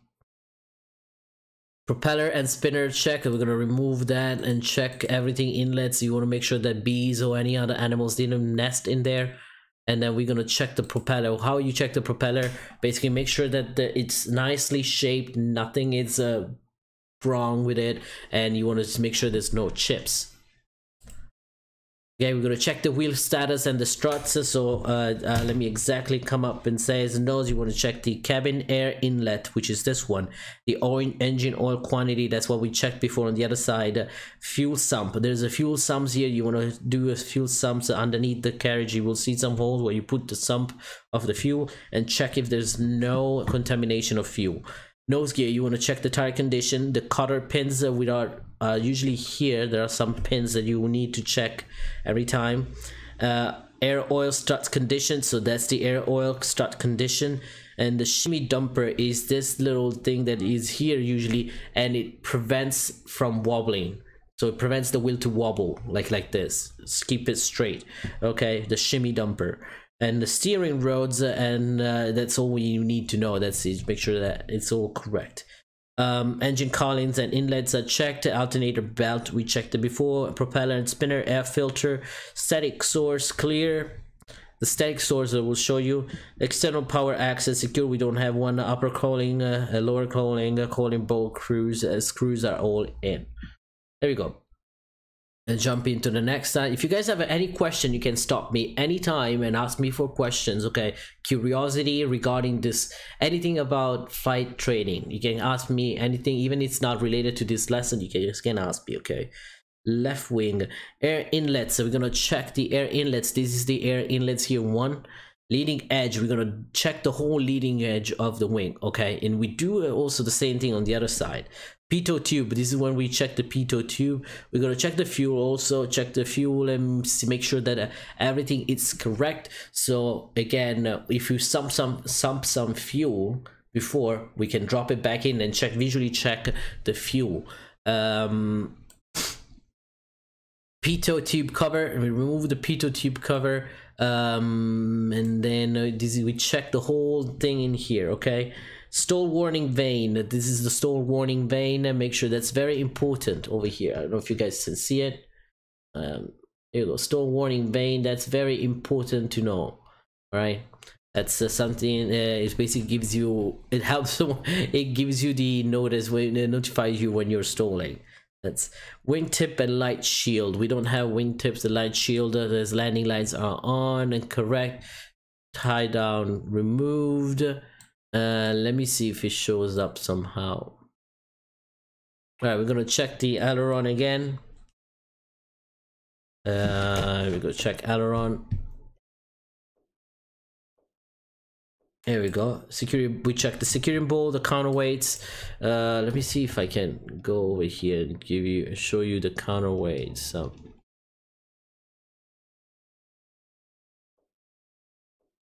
Propeller and spinner check we're going to remove that and check everything inlets. You want to make sure that bees or any other animals didn't nest in there. And then we're going to check the propeller. How you check the propeller? Basically make sure that the, it's nicely shaped nothing is uh, wrong with it. And you want to make sure there's no chips Okay, we're gonna check the wheel status and the struts. So uh, uh, let me exactly come up and say as nose. You want to check the cabin air inlet, which is this one. The oil engine oil quantity. That's what we checked before on the other side. fuel sump. There's a fuel sumps here. You want to do a fuel sumps underneath the carriage. You will see some holes where you put the sump of the fuel and check if there's no contamination of fuel nose gear you want to check the tire condition the cotter pins uh, without uh, usually here there are some pins that you need to check every time. Uh, air oil strut condition so that's the air oil strut condition. And the shimmy dumper is this little thing that is here usually and it prevents from wobbling. So it prevents the wheel to wobble like like this. Keep it straight okay? The shimmy dumper and the steering rods and uh, that's all you need to know. That's it. Make sure that it's all correct. Um, engine cowlings and inlets are checked. Alternator belt we checked it before. Propeller and spinner air filter. Static source clear. The static source I will show you. External power access secure. We don't have one upper cowling uh, lower cowling uh, cowling bolt screws uh, screws are all in. There we go jump into the next side. If you guys have any question, you can stop me anytime and ask me for questions. Okay, curiosity regarding this, anything about fight training, you can ask me anything, even it's not related to this lesson. You can just can ask me. Okay, left wing air inlets. So we're gonna check the air inlets. This is the air inlets here. One leading edge we're gonna check the whole leading edge of the wing okay and we do also the same thing on the other side pitot tube. This is when we check the pitot tube. We're going to check the fuel also check the fuel and make sure that uh, everything is correct. So again uh, if you sump some sump some fuel before we can drop it back in and check visually check the fuel. Um pitot tube cover we remove the pitot tube cover um and then uh, this we check the whole thing in here okay stall warning vane. This is the stall warning vane. And make sure that's very important over here. I don't know if you guys can see it. Um here you go. Stall warning vane. That's very important to know. Right that's uh, something uh, it basically gives you it helps it gives you the notice when it notifies you when you're stalling. That's wingtip and light shield. We don't have wingtips the light shield. Uh, those landing lights are on and correct. Tie down removed uh let me see if it shows up somehow all right we're gonna check the aileron again uh we go check aileron There we go. Security. We check the security ball, the counterweights. Uh, let me see if I can go over here and give you, show you the counterweights. So.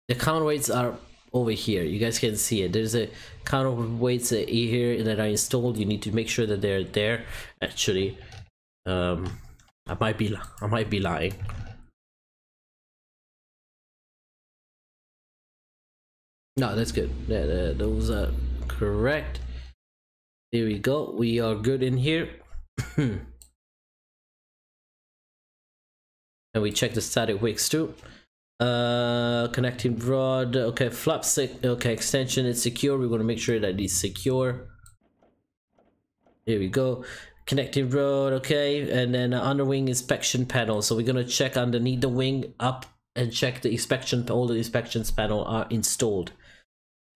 The counterweights are over here. You guys can see it. There's a counterweights here that i installed. You need to make sure that they're there. Actually, um, I might be, I might be lying. No, that's good. Yeah, those are correct. Here we go. We are good in here. and we check the static wicks too. Uh, connecting rod. Okay, flap sick. Okay, extension is secure. We're going to make sure that it's secure. Here we go. Connecting rod. Okay, and then underwing inspection panel. So we're going to check underneath the wing up and check the inspection. All the inspections panel are installed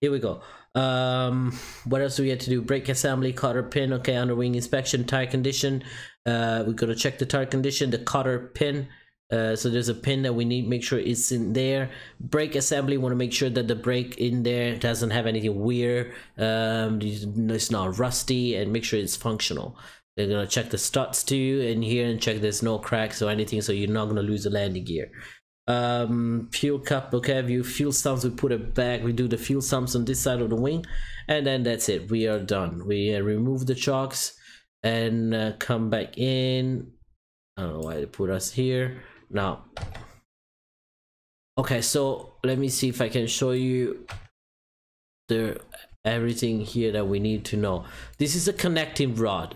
here we go um what else do we have to do brake assembly cotter pin okay under wing inspection tire condition uh we're gonna check the tire condition the cotter pin uh, so there's a pin that we need make sure it's in there. Brake assembly want to make sure that the brake in there doesn't have anything weird um it's not rusty and make sure it's functional. They're gonna check the struts too in here and check there's no cracks or anything so you're not gonna lose the landing gear. Um fuel cup okay view fuel sumps we put it back we do the fuel sumps on this side of the wing and then that's it we are done. We uh, remove the chocks and uh, come back in. I don't know why they put us here now okay so let me see if i can show you the everything here that we need to know. This is a connecting rod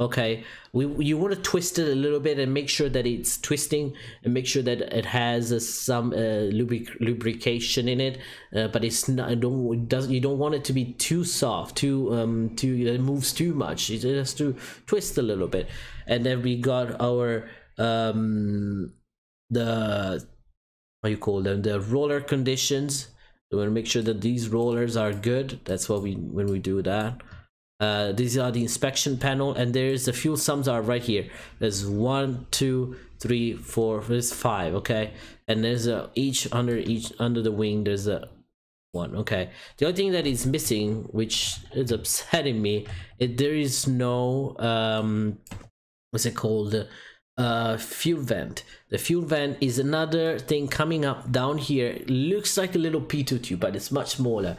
okay? We you want to twist it a little bit and make sure that it's twisting and make sure that it has uh, some uh, lubric lubrication in it uh, but it's not don't it doesn't you don't want it to be too soft too um too it moves too much. It has to twist a little bit. And then we got our um the what you call them? The roller conditions. We want to make sure that these rollers are good. That's what we when we do that. Uh, these are the inspection panel and there's the fuel sums are right here. There's one two three four there's five okay? And there's a each under each under the wing there's a one okay? The only thing that is missing which is upsetting me is there is no um what's it called uh fuel vent the fuel vent is another thing coming up down here looks like a little pitot tube but it's much smaller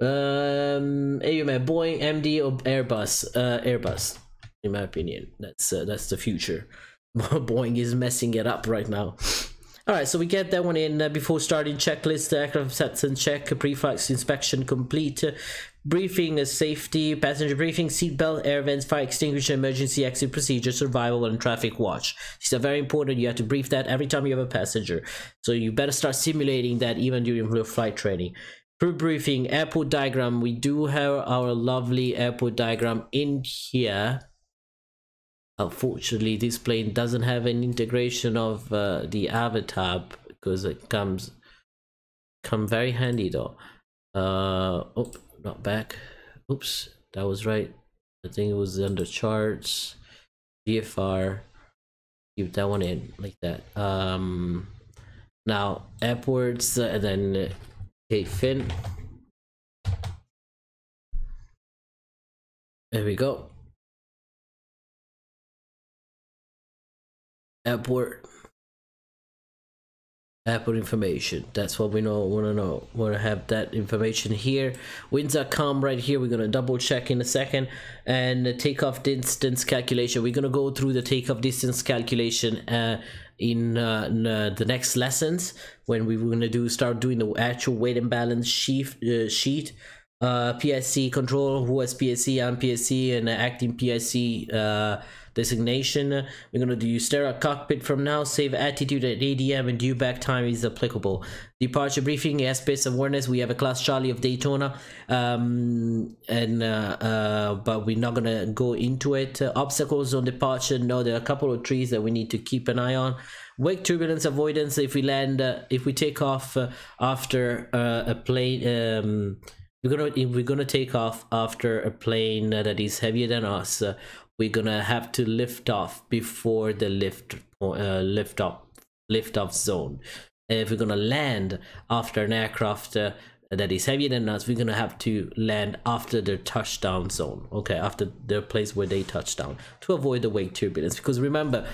um, AUMA, Boeing, MD, or Airbus? Uh, Airbus, in my opinion. That's uh, that's the future. Boeing is messing it up right now. All right, so we get that one in uh, before starting checklist, aircraft sets and check, pre-flight inspection complete, uh, briefing, uh, safety, passenger briefing, seatbelt, air vents, fire extinguisher, emergency exit procedure, survival, and traffic watch. These are very important. You have to brief that every time you have a passenger. So you better start simulating that even during your flight training. Crew briefing, airport diagram. We do have our lovely airport diagram in here. Unfortunately, this plane doesn't have an integration of uh, the avatar because it comes come very handy though. Uh, oh, not back. Oops, that was right. I think it was under charts, VFR. Keep that one in like that. Um, now airports uh, and then Okay, fin. There we go. Airport. Airport information. That's what we know. Want to know. Want to have that information here. Winds.com right here. We're gonna double check in a second. And the takeoff distance calculation. We're gonna go through the takeoff distance calculation. Uh, in, uh, in uh, the next lessons when we are going to do start doing the actual weight and balance sheet uh, sheet uh, PIC control, who has PIC, I'm PIC, and acting PIC uh, designation. We're gonna do sterile cockpit from now, save attitude at ADM, and due back time is applicable. Departure briefing, airspace awareness. We have a class Charlie of Daytona, um, and uh, uh, but we're not gonna go into it. Uh, obstacles on departure. No, there are a couple of trees that we need to keep an eye on. Wake turbulence avoidance. If we land, uh, if we take off uh, after uh, a plane. Um, we're gonna we're gonna take off after a plane that is heavier than us uh, we're gonna have to lift off before the lift uh, lift off lift off zone. If we're gonna land after an aircraft uh, that is heavier than us we're gonna have to land after the touchdown zone okay? After the place where they touch down to avoid the wake turbulence. Because remember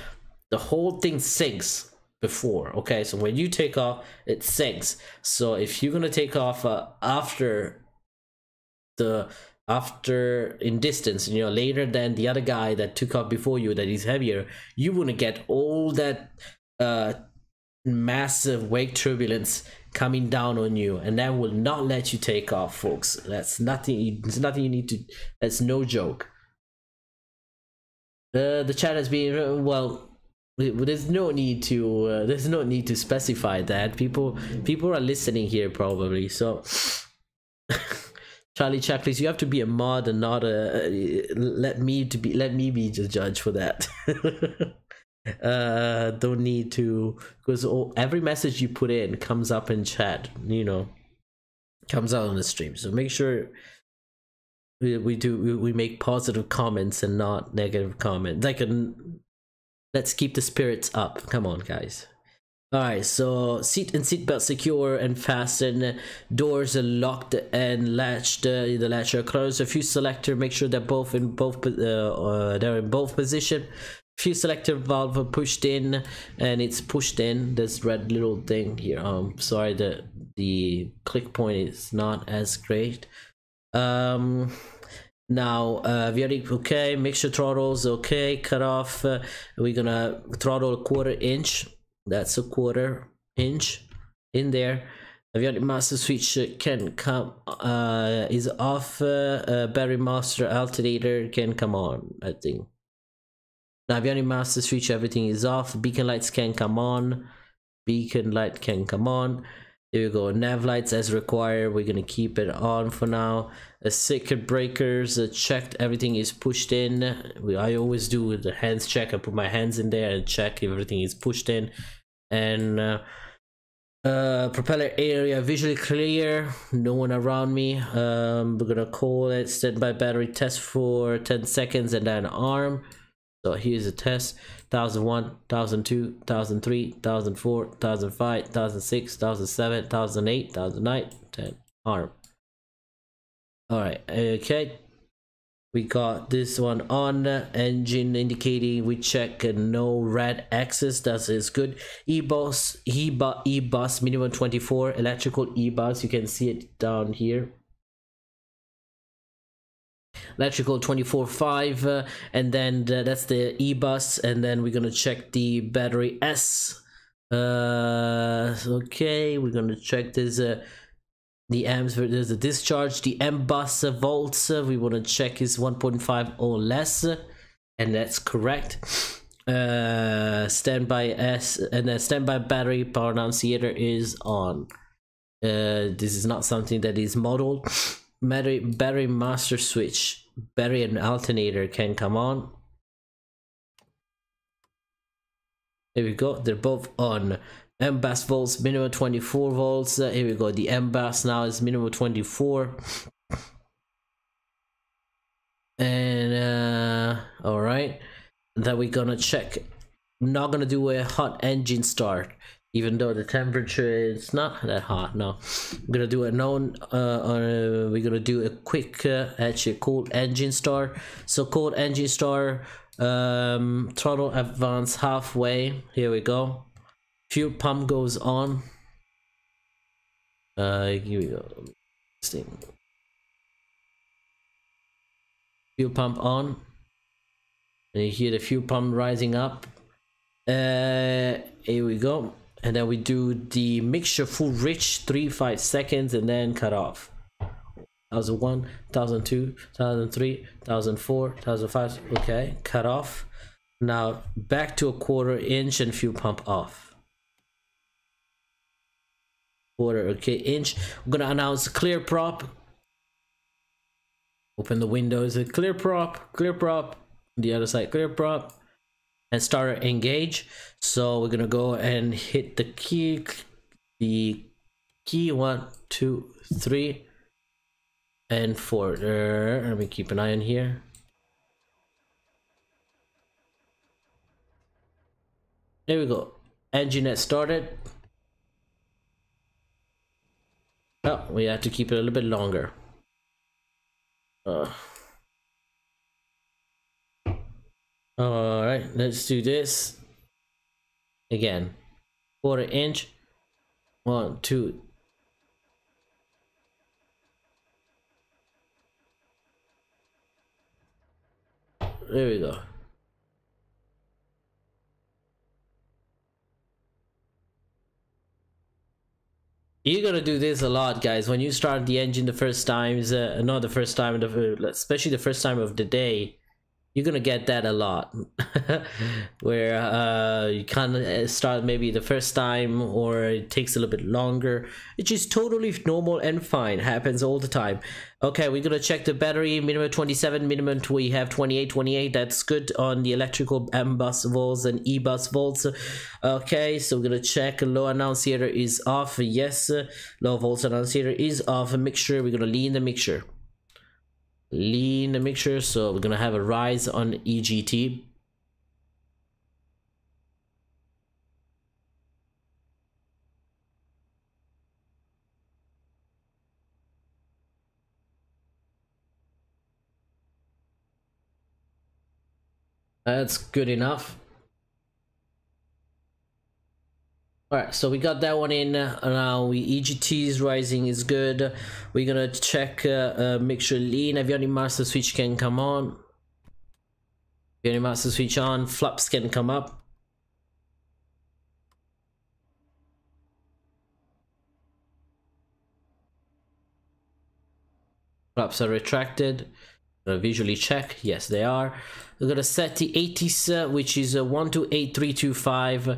the whole thing sinks before okay? So when you take off it sinks. So if you're gonna take off uh, after the after in distance you know later than the other guy that took off before you that is heavier you to get all that uh massive wake turbulence coming down on you and that will not let you take off folks. That's nothing it's nothing you need to that's no joke. Uh, the chat has been well there's no need to uh, there's no need to specify that. People people are listening here probably so Charlie Chaplis, you have to be a mod and not a. Let me to be. Let me be the judge for that. uh, don't need to because every message you put in comes up in chat. You know, comes out on the stream. So make sure we, we do we, we make positive comments and not negative comments. Like a, let's keep the spirits up. Come on, guys. Alright, so seat and seatbelt secure and fasten. Doors are locked and latched. Uh, the latch are closed. A fuse selector. Make sure they're both in both. Uh, uh, they're in both position. Fuse selector valve are pushed in, and it's pushed in. This red little thing here. Um, sorry, the the click point is not as great. Um, now uh very okay mixture throttles okay cut off uh, we're gonna throttle a quarter inch that's a quarter inch in there. Avionic master switch can come uh is off uh, uh battery master alternator can come on i think. Now avionic master switch everything is off beacon lights can come on beacon light can come on. There we go nav lights as required we're gonna keep it on for now. A circuit breakers uh, checked everything is pushed in. We, i always do the hands check i put my hands in there and check if everything is pushed in and uh, uh, propeller area visually clear no one around me. Um, we're gonna call it standby battery test for 10 seconds and then arm. So here's a test. 1001 1002 1003 1004 1005 1006 1007 1008 1009 10 arm. All right okay we got this one on engine indicating we check no red axis. That is good. Ebus ebus ebus minimum 24 electrical ebus you can see it down here. Electrical 24 5 uh, and then the, that's the ebus and then we're gonna check the battery s. Uh okay we're gonna check this uh the amps there's a discharge the m bus volts we want to check is 1.5 or less and that's correct. Uh standby s and the standby battery power annunciator is on. Uh this is not something that is modeled. Battery battery master switch battery and alternator can come on. There we go they're both on MBUS volts minimum 24 volts. Uh, here we go the MBUS now is minimum 24 and uh all right. Then we're gonna check. I'm not gonna do a hot engine start even though the temperature is not that hot no. I'm gonna do a known uh, uh we're gonna do a quick uh, actually cold engine start. So cold engine start um throttle advance halfway. Here we go fuel pump goes on. Uh here we go. Thing fuel pump on. And you hear the fuel pump rising up. Uh here we go. And then we do the mixture full rich three five seconds and then cut off. 1001, 1002, 1003, 1004, 1005. Okay, cut off. Now back to a quarter inch and fuel pump off. Quarter, okay, inch. We're gonna announce clear prop. Open the windows, uh, clear prop, clear prop. The other side, clear prop. And start engage. So we're gonna go and hit the key, the key one, two, three and four let me keep an eye on here there we go engine started oh we have to keep it a little bit longer. Uh. all right let's do this. Again. Quarter inch. One two. There we go. You're gonna do this a lot, guys. When you start the engine the first times, uh, not the first time, especially the first time of the day, you're gonna get that a lot. Where uh, you kind of uh, start maybe the first time or it takes a little bit longer it's just totally normal and fine. Happens all the time. Okay we're gonna check the battery. Minimum 27 minimum we have 28 28 that's good on the electrical m bus volts and e bus volts. Okay so we're gonna check. Low annunciator is off. Yes low volts annunciator is off. Mixture we're gonna lean the mixture lean the mixture so we're gonna have a rise on EGT That's good enough. All right so we got that one in now we EGT is rising is good. We're gonna check uh, uh, make sure lean avionics master switch can come on? Avionics master switch on flaps can come up. Flaps are retracted. Visually check. Yes they are. We're gonna set the ATIS uh, which is uh, 128325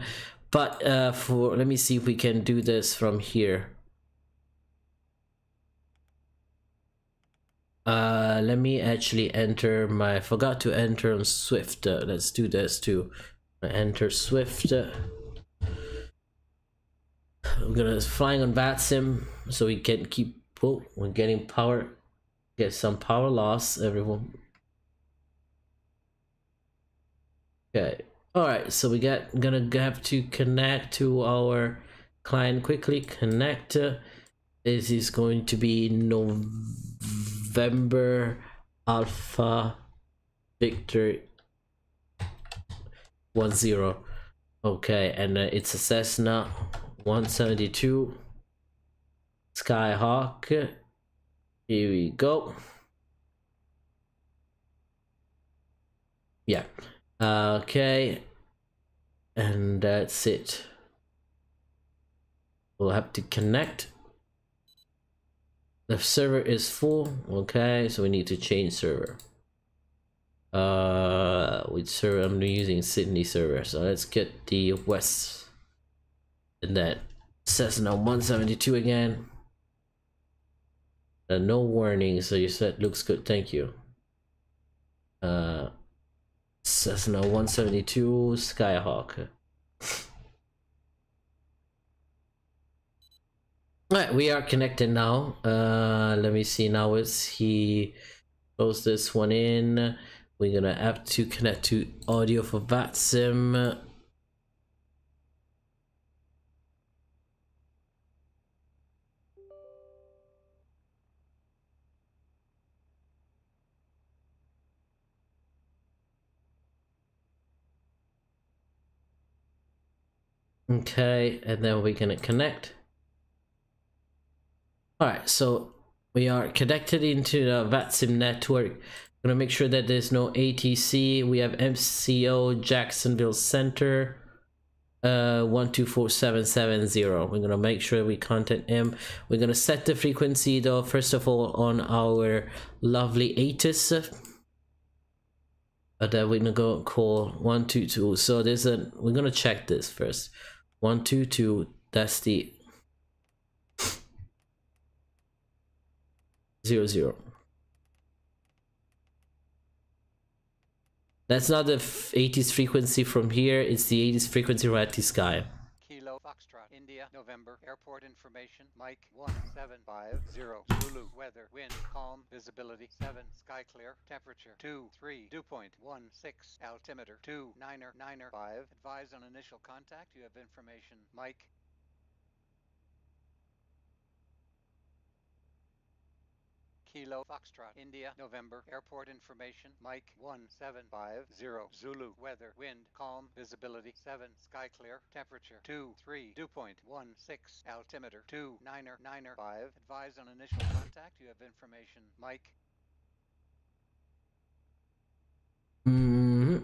but uh, for let me see if we can do this from here. Uh, let me actually enter my I forgot to enter on Swift. Uh, let's do this too. Enter Swift. I'm gonna flying on VATSIM so we can keep oh, we're getting power get some power loss everyone. Okay all right so we got gonna have to connect to our client quickly. Connect this is going to be november alpha victor one zero. Okay and uh, it's a cessna 172 skyhawk. Here we go. Yeah okay. And that's it. We'll have to connect. The server is full. Okay so we need to change server. Uh which server? I'm using sydney server. So let's get the west. And that Cessna 172 again. Uh, no warning. So you said looks good. Thank you. Uh Cessna 172 Skyhawk. Alright, we are connected now. Uh, let me see now is he close this one in. We're gonna have to connect to audio for VATSIM. Okay, and then we're gonna connect. All right, so we are connected into the VATSIM network. Gonna make sure that there's no ATC. We have MCO Jacksonville Center. uh 124770 we're gonna make sure we contact him we're gonna set the frequency though first of all on our lovely ATIS but then we're gonna go call 122 so there's a we're gonna check this first 122 that's the zero zero. That's not the ATIS frequency from here, it's the ATIS frequency right the sky. Kilo India, November, airport information, Mike 1750, Zulu, weather, wind, calm, visibility 7, sky clear, temperature 2, 3, dew point 1, 6, altimeter 2, 9er, 9er, 5, advise on initial contact, you have information, Mike Kilo Foxtrot, India, November, airport information, Mike 1750, Zulu, weather, wind, calm, visibility 7, sky clear, temperature 2, 3, dew point 1, 6, altimeter 2, 9er, 9er, 5, advise on initial contact, you have information, Mike. Mm-hmm.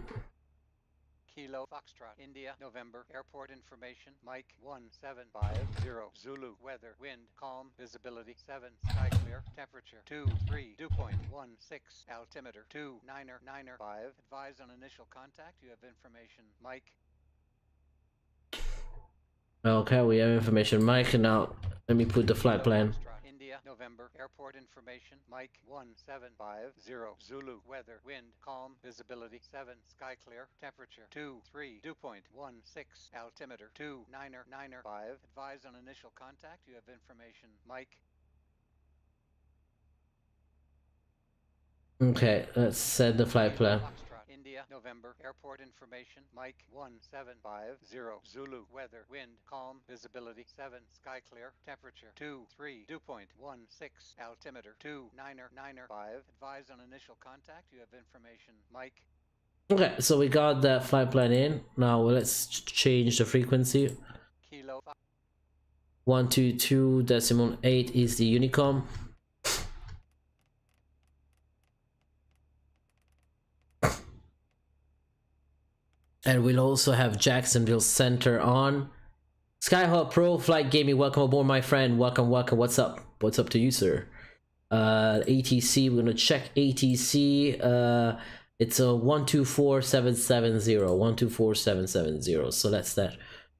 Kilo Foxtrot, India, November, airport information, Mike 1750, Zulu, weather, wind, calm, visibility 7, sky clear, temperature 2, 3, dew point 1, 6, altimeter 2, 9er, 9er, 5, advise on initial contact, you have information, Mike. Okay, we have information. Mike, and now let me put the flight plan. Foxtrot, November, airport information, Mike 1750, Zulu, weather, wind, calm, visibility 7, sky clear, temperature 2, 3, dew point 1, 6, altimeter 2, 9er, 9er, 5, advise on initial contact, you have information, Mike. Okay, let's set the flight plan. India, November, airport information, Mike 1750, Zulu, weather, wind, calm, visibility 7, sky clear, temperature 2, 3, dew point 1, 6, altimeter 2, 9er, 9er, 5, advise on initial contact, you have information, Mike. Okay, so we got that flight plan in. Now let's change the frequency. Kilo Fo- 122 decimal 8 is the Unicom. And we'll also have Jacksonville Center on. Skyhawk Pro Flight Gaming, welcome aboard, my friend. Welcome, welcome. What's up? What's up to you, sir? Uh, ATC, we're gonna check ATC. Uh, it's a 124770. 124770. So that's that.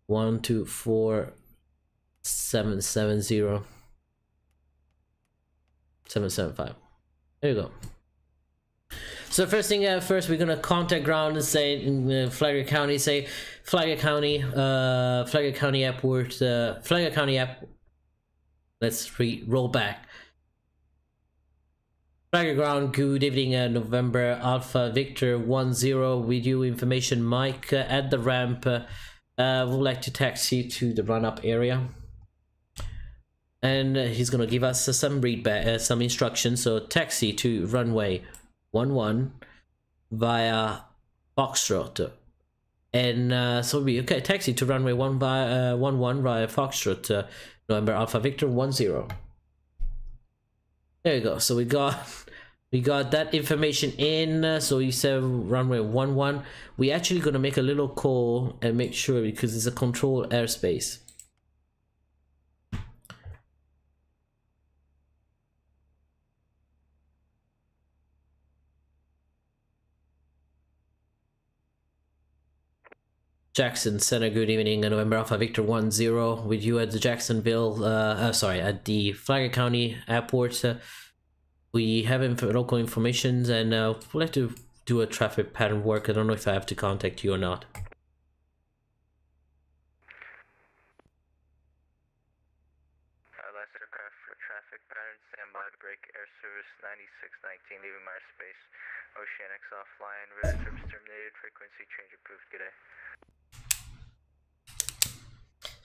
124770. 775. There you go. So first thing uh, first, we're gonna contact ground and say uh, Flagler County, say Flagler County, uh, Flagler County Airport, uh, Flagler County App. Let's re- roll back. Flagler Ground, good evening, uh, November Alpha Victor 10 with you information. Mike uh, at the ramp. Uh, uh, would like to taxi to the run up area. And uh, he's gonna give us uh, some read back, uh, some instructions. So taxi to runway 11 via Foxtrot. And uh, so we okay taxi to runway 1 via uh, 11 via Foxtrot, uh, November Alpha Victor 10. There you go. So we got we got that information in. So you said runway 11. We actually gonna make a little call and make sure because it's a control airspace. Jackson Center, good evening. November Alpha Victor 1 0 with you at the Jacksonville, uh, uh sorry, at the Flagler County Airport. Uh, we have inf- local information and uh, like to do a traffic pattern work. I don't know if I have to contact you or not.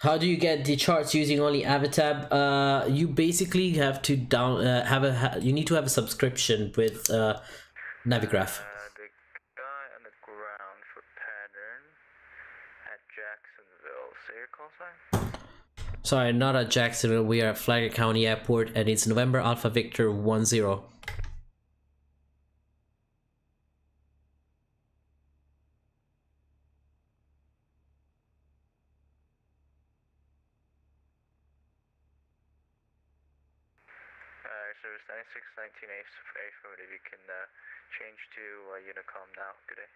How do you get the charts using only AviTab? Uh, you basically have to down uh, have a ha you need to have a subscription with uh, Navigraph. Sorry, not at Jacksonville. We are at Flagler County Airport, and it's November Alpha Victor 10. 619A, affirmative. You can uh, change to uh, Unicom now. Good day.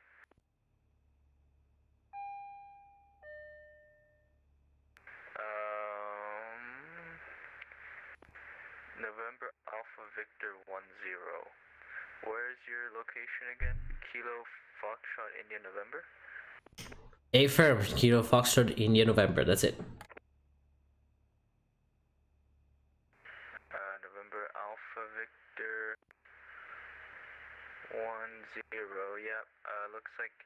Um, November Alpha Victor 10. Where is your location again? Kilo Foxtrot India November? A firm, Kilo Foxtrot India November. That's it. one zero. Yep. Uh, looks like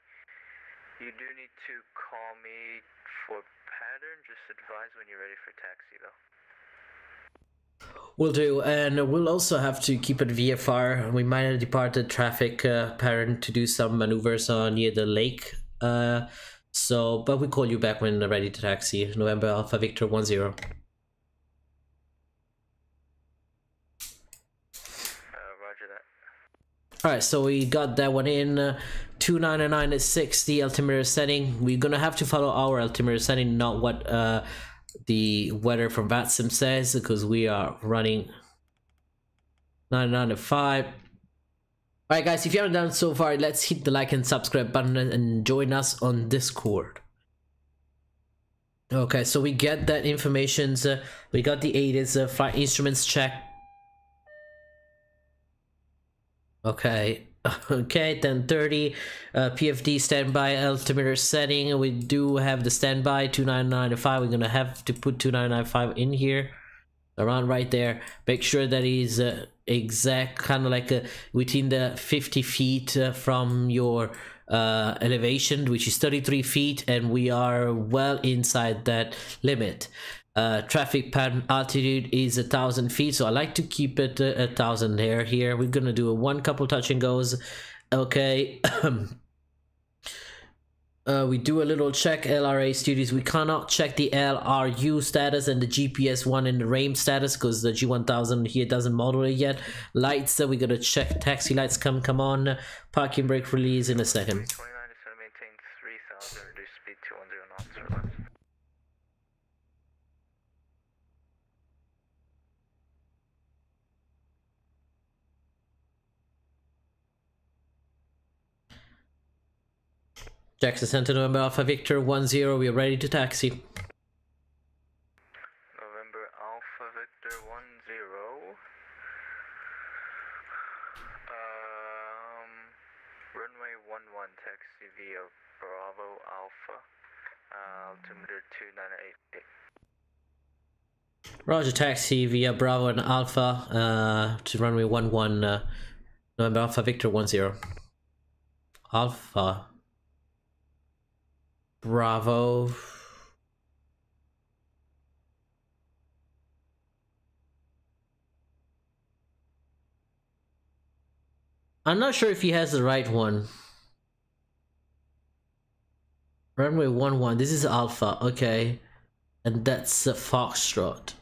you do need to call me for pattern. Just advise when you're ready for taxi, though. We'll do, and we'll also have to keep it VFR. We might have departed traffic uh, pattern to do some maneuvers uh, near the lake. Uh, so, but we call you back when ready to taxi. November Alpha Victor 10. All right, so we got that one in. Uh, 299 at 60 altimeter setting. We're gonna have to follow our altimeter setting, not what uh, the weather from VATSIM says, because we are running 99 to 5. All right, guys, if you haven't done so far, let's hit the like and subscribe button and join us on Discord. Okay, so we get that information. Uh, we got the ATIS uh, flight instruments check. Okay, okay, 1030. Uh, PFD standby altimeter setting. We do have the standby 2995. We're gonna have to put 2995 in here, around right there. Make sure that is uh, exact, kind of like uh, within the 50 feet uh, from your uh, elevation, which is 33 feet, and we are well inside that limit. Uh, traffic pattern altitude is a thousand feet, so I like to keep it a, a thousand there. Here we're gonna do a one couple touch and goes. Okay. Uh, we do a little check LRU status. We cannot check the LRU status and the GPS one and the RAIM status because the G1000 here doesn't model it yet. Lights that we gotta check. Taxi lights come come on. Parking brake release in a second. 29 is going to maintain 3000, reduce speed to 10 knots or less. Jackson Center November Alpha Victor 10. We are ready to taxi. November Alpha Victor 10. Um, runway 11, taxi via Bravo Alpha, uh, altimeter 2988. Roger taxi via Bravo and Alpha uh, to runway 11 uh, November Alpha Victor 10. Alpha Bravo I'm not sure if he has the right one. Runway 11, this is Alpha, okay. And that's a Foxtrot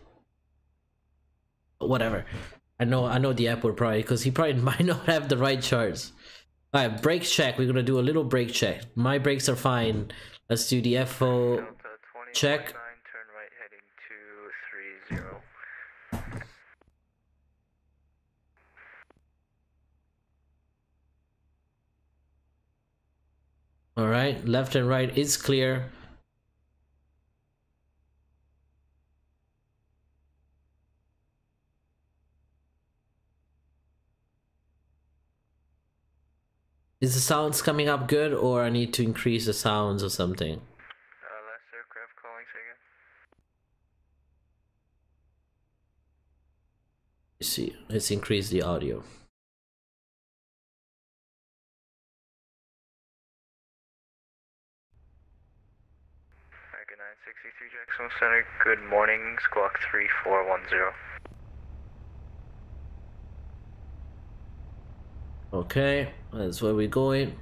whatever. I know I know the airport probably because he probably might not have the right charts. Alright, brake check. We're gonna do a little brake check. My brakes are fine. Let's do the FO check. turn right heading 230. Alright, left and right is clear. Is the sounds coming up good or I need to increase the sounds or something? Uh, last aircraft calling, say again. Let's see, let's increase the audio. American 963 Jackson Center, good morning, squawk 3410. Okay, that's where we're going.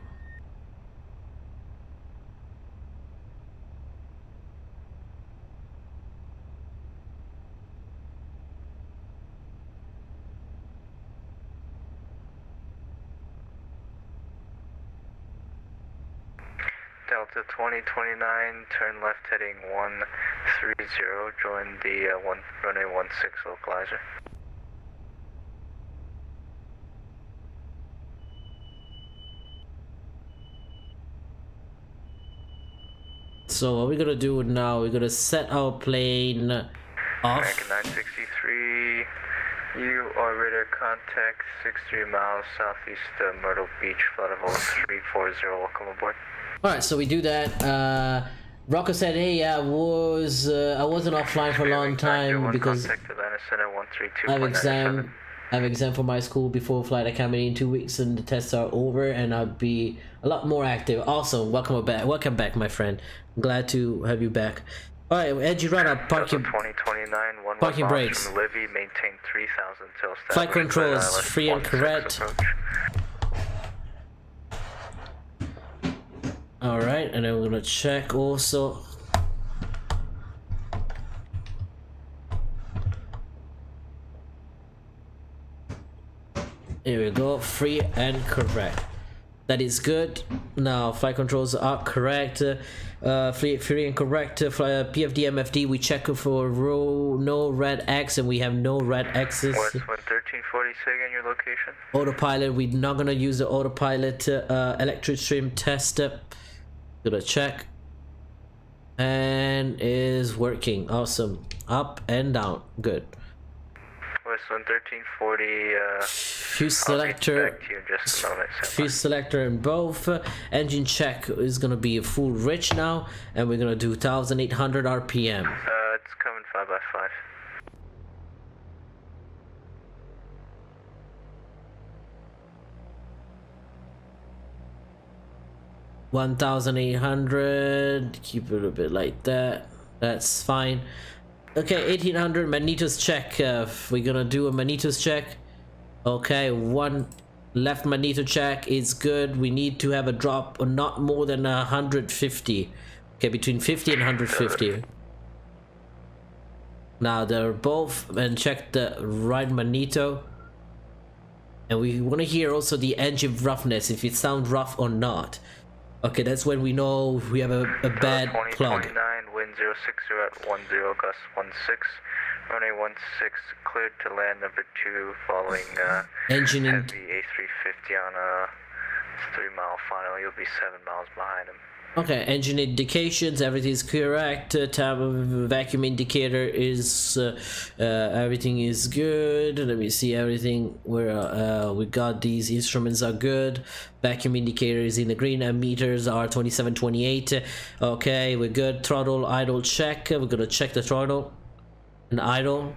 Delta 2029, turn left heading 130, join the uh, one, runway 16 localizer. So what we're gonna do now? We're gonna set our plane American off. 963, you are radar contact 63 miles southeast of Myrtle Beach, flight level 340, welcome aboard. All right, so we do that. Uh, Rocco said, "Hey, I was uh, I wasn't offline for a long time because Contact Atlanta Center I have exam. I have exam for my school before flight academy in two weeks, and the tests are over, and I'll be a lot more active. Awesome, welcome back, welcome back, my friend. Glad to have you back. All right, Edgy Delta parking 2029, one Parking brakes. Livy, maintain 3000 till Flight established controls, free and correct. approach. All right, and then we're gonna check also. Here we go, free and correct. That is good. Now flight controls are correct. Uh, free, free and correct. Uh, uh, PFD MFD. We check for row no red X, and we have no red X's. West 1340, say again your location. autopilot we're not gonna use the autopilot uh, electric trim test uh, gonna check and is working awesome up and down good West 1340, uh, fuel selector back to you in just a moment. stand by. fuel selector in both uh, engine check is gonna be a full rich now and we're gonna do 1800 rpm Uh, it's coming 5 by 5 1800 keep it a bit like that that's fine okay 1800 Magnetos check uh, we're gonna do a Magnetos check. Okay one left Magneto check is good. We need to have a drop of not more than 150 okay between 50 and 150 now they're both and check the right Magneto. and we want to hear also the engine roughness if it sounds rough or not. Okay that's when we know we have a, a bad plug. 2029, wind 060 at 10, gust 16. Runway 16, cleared to land number 2 following uh, engine in heavy A350 on a 3 mile final. You'll be 7 miles behind him. Okay, engine indications, everything is correct. Uh, of vacuum indicator is uh, uh, everything is good. Let me see everything. Where uh, we got these instruments are good. Vacuum indicator is in the green. And meters are 27, 28. Okay, we're good. Throttle idle check. We're gonna check the throttle and idle.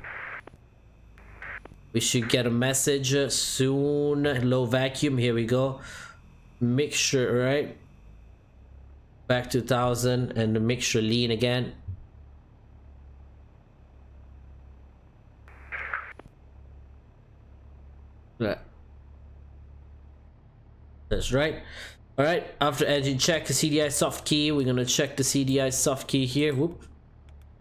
We should get a message soon. Low vacuum. Here we go. Mixture, right? Back to 1000 and the mixture lean again. That's right. All right after engine check the cdi soft key. We're gonna check the cdi soft key here. Whoop.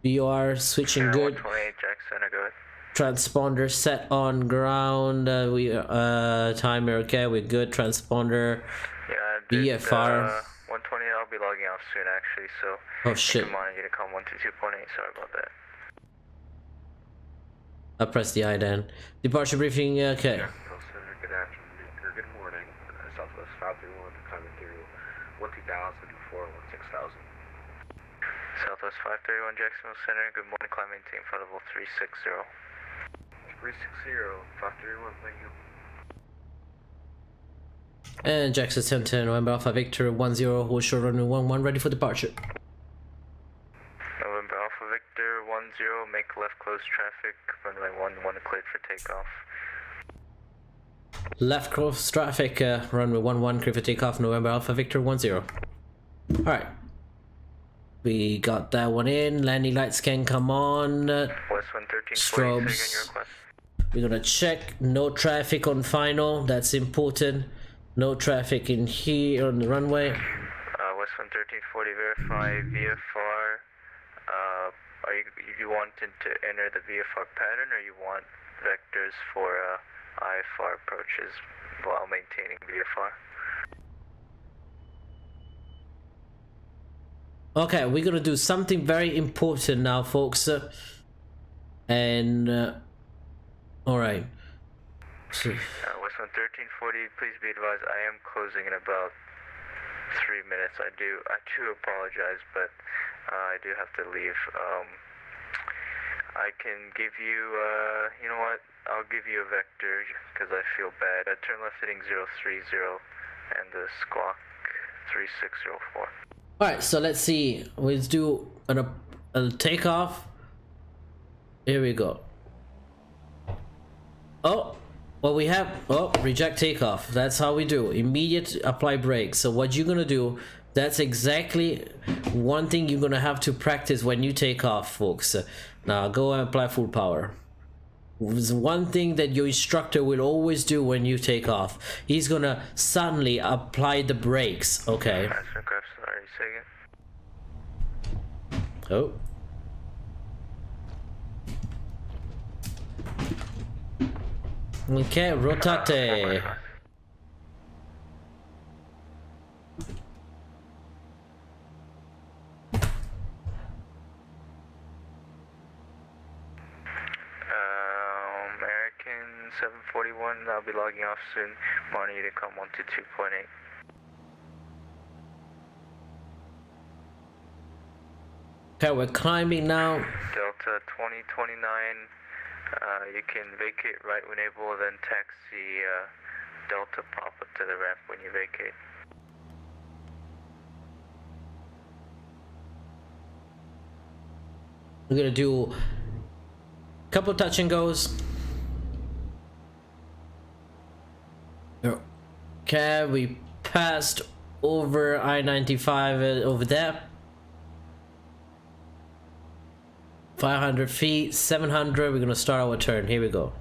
Vr switching good. 128, Jack Center, go ahead. transponder set on ground. Uh, we uh timer okay we're good. Transponder. Yeah, did, BFR. Uh, 120, I'll be logging off soon actually, so. oh shit Come on, you to come 122.8, sorry about that. i press the i then departure briefing okay Jacksonville Center, good afternoon, or good morning. Uh, Southwest 531 coming through 12004, 16000. Southwest 531 Jacksonville Center, good morning, climb maintain flight level 360. 360, 531, thank you. And Jackson 1010, November Alpha Victor 10, hold short runway 11, ready for departure. November Alpha Victor 10, make left close traffic, runway 11 cleared for takeoff. Left cross traffic, uh, runway 11, clear for takeoff, November Alpha Victor 10. Alright. We got that one in, landing lights can come on. West 11340, say Strobes. again your. We're gonna check no traffic on final, that's important. No traffic in here on the runway. Uh, Westbound 1340, verify VFR. Uh, are you, you wanting to enter the VFR pattern or you want vectors for uh, IFR approaches while maintaining VFR? Okay, we're gonna do something very important now, folks. Uh, and, uh, alright. Uh, 1340, please be advised, I am closing in about three minutes. I do, I do apologize, but uh, I do have to leave. Um, I can give you, uh, you know what, I'll give you a vector because I feel bad. Uh, turn left heading 030 and the squawk 3604. Alright, so let's see. Let's do an, a, a takeoff. Here we go. Oh! Well we have, oh, reject takeoff. That's how we do. Immediate apply brakes. So what you're gonna do, that's exactly one thing you're gonna have to practice when you take off, folks. Now go and apply full power. There's one thing that your instructor will always do when you take off. He's gonna suddenly apply the brakes, okay? Nice aircraft, sorry, say again. Oh. Okay, rotate. Um, American 741, I'll be logging off soon. Morning, to come one to two point eight. Okay, we're climbing now. Delta 2029, uh, you can vacate right when able, then taxi uh, Delta pop up to the ramp when you vacate. We're gonna do a couple touch and goes. Okay, we passed over I-95 over there. 500 feet, 700, we're gonna start our turn, here we go.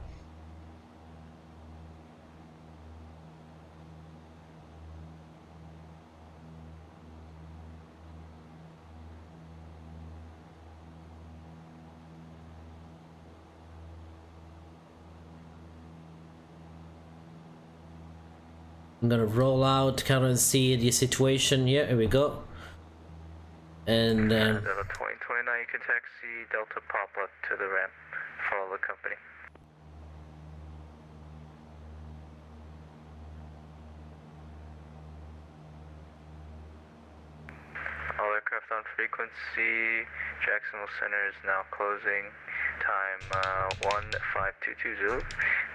I'm gonna roll out, kind of see the situation. Yeah, here we go. And then Delta 2029, you can taxi Delta pop up to the ramp. Follow the company. All aircraft on frequency. Jacksonville Center is now closing. Time uh, 1522 Zulu.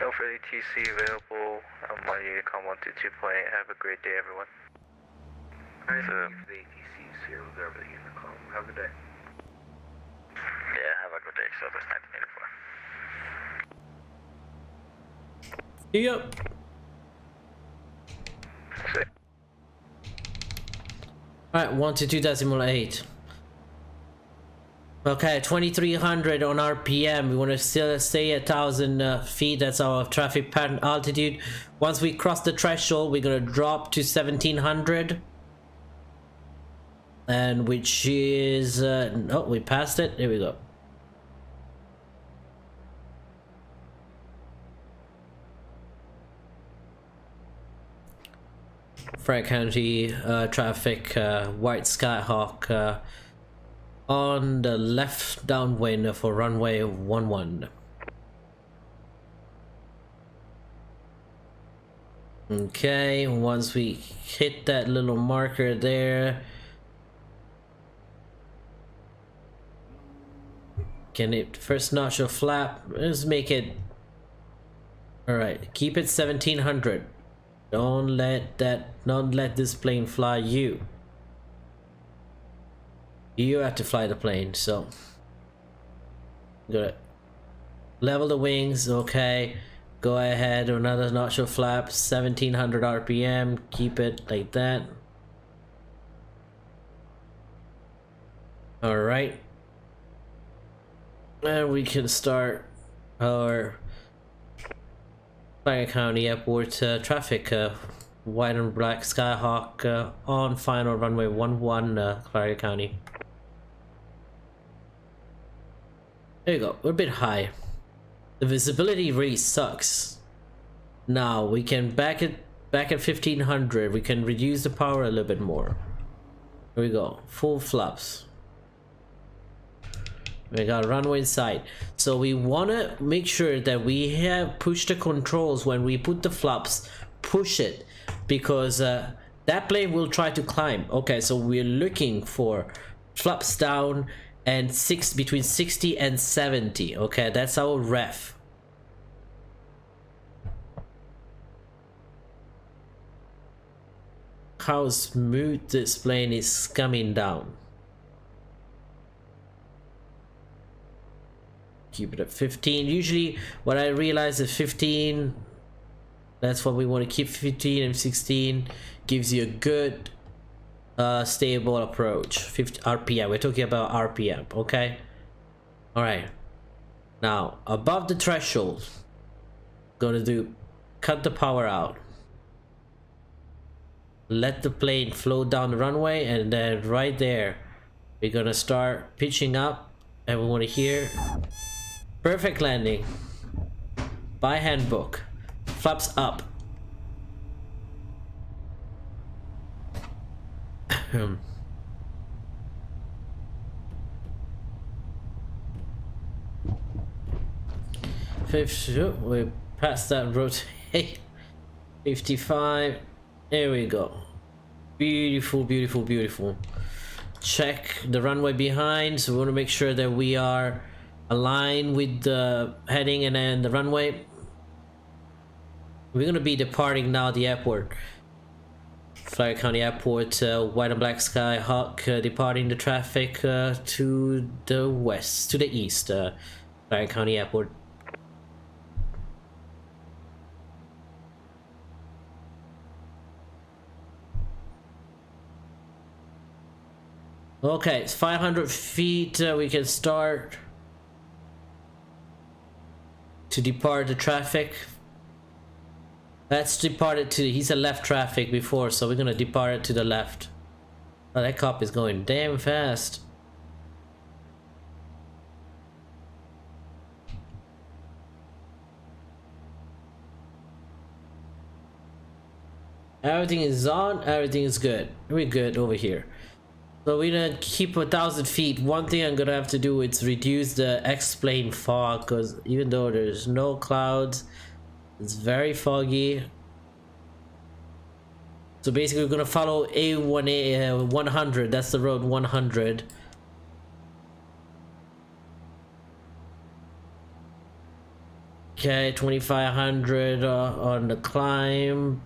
No further TC available. I'm on Unicom 122.8. Have a great day, everyone. Alright, So- so, the ATCs here with everything in the call. Have a good day. Yeah, have a good day. So that's 1984. Yep. Alright, 1 to 2 decimal 8. Okay, 2300 on RPM. We want to still stay at 1000 uh, feet. That's our traffic pattern altitude. Once we cross the threshold, we're going to drop to 1700. And which is. Uh, oh, we passed it. Here we go. Frank County uh, traffic, uh, White Skyhawk uh, on the left downwind for runway 11. Okay, once we hit that little marker there, can it first notch a flap? Let's make it. Alright, keep it 1700. Don't let that, don't let this plane fly you. You have to fly the plane, so. Good. Level the wings, okay. Go ahead, another notch of flap, 1700 RPM, keep it like that. Alright. And we can start our County Airport uh, traffic. Uh, white and black Skyhawk uh, on final runway 11 uh, Flagler County. There you go, we're a bit high. The visibility really sucks. Now we can back it back at 1500. We can reduce the power a little bit more. Here we go, full flaps. We got runway inside. So we want to make sure that we have push the controls when we put the flaps, push it because uh, that plane will try to climb. Okay so we're looking for flaps down and six between 60 and 70 okay? That's our ref. How smooth this plane is coming down keep it at 15 usually what i realize is 15 that's what we want to keep 15 and 16 gives you a good uh, stable approach. 50 rpm we're talking about rpm okay? All right now above the threshold gonna do cut the power out. Let the plane float down the runway and then right there we're gonna start pitching up and we want to hear perfect landing by handbook flaps up Fifth, we passed that rotate. 55. There we go. Beautiful, beautiful, beautiful. Check the runway behind. So we want to make sure that we are aligned with the heading and then the runway. We're to be departing now the airport. Flagler County Airport, uh, white and black sky, Hawk uh, departing the traffic uh, to the west, to the east. Uh, Flagler County Airport. Okay, it's 500 feet. Uh, we can start to depart the traffic. Let's depart it to, he's a left traffic before, so we're gonna depart it to the left. Oh, that cop is going damn fast. Everything is on, everything is good. We're good over here. So we're gonna keep a thousand feet. One thing I'm gonna have to do is reduce the X-plane fog because even though there's no clouds, it's very foggy. So basically we're gonna follow A1A uh, 100. That's the road 100. Okay, 2500 uh, on the climb.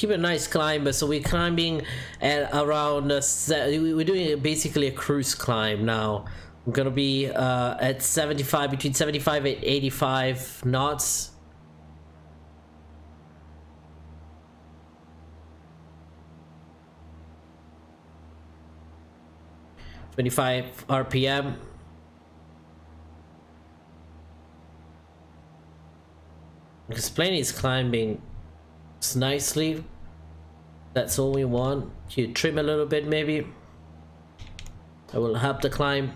Keep a nice climb so we're climbing at around uh, we're doing basically a cruise climb now. We're gonna be uh, at 75 between 75 and 85 knots. Twenty-five RPM. This plane is climbing nicely. That's all we want. You trim a little bit maybe. I will help the climb.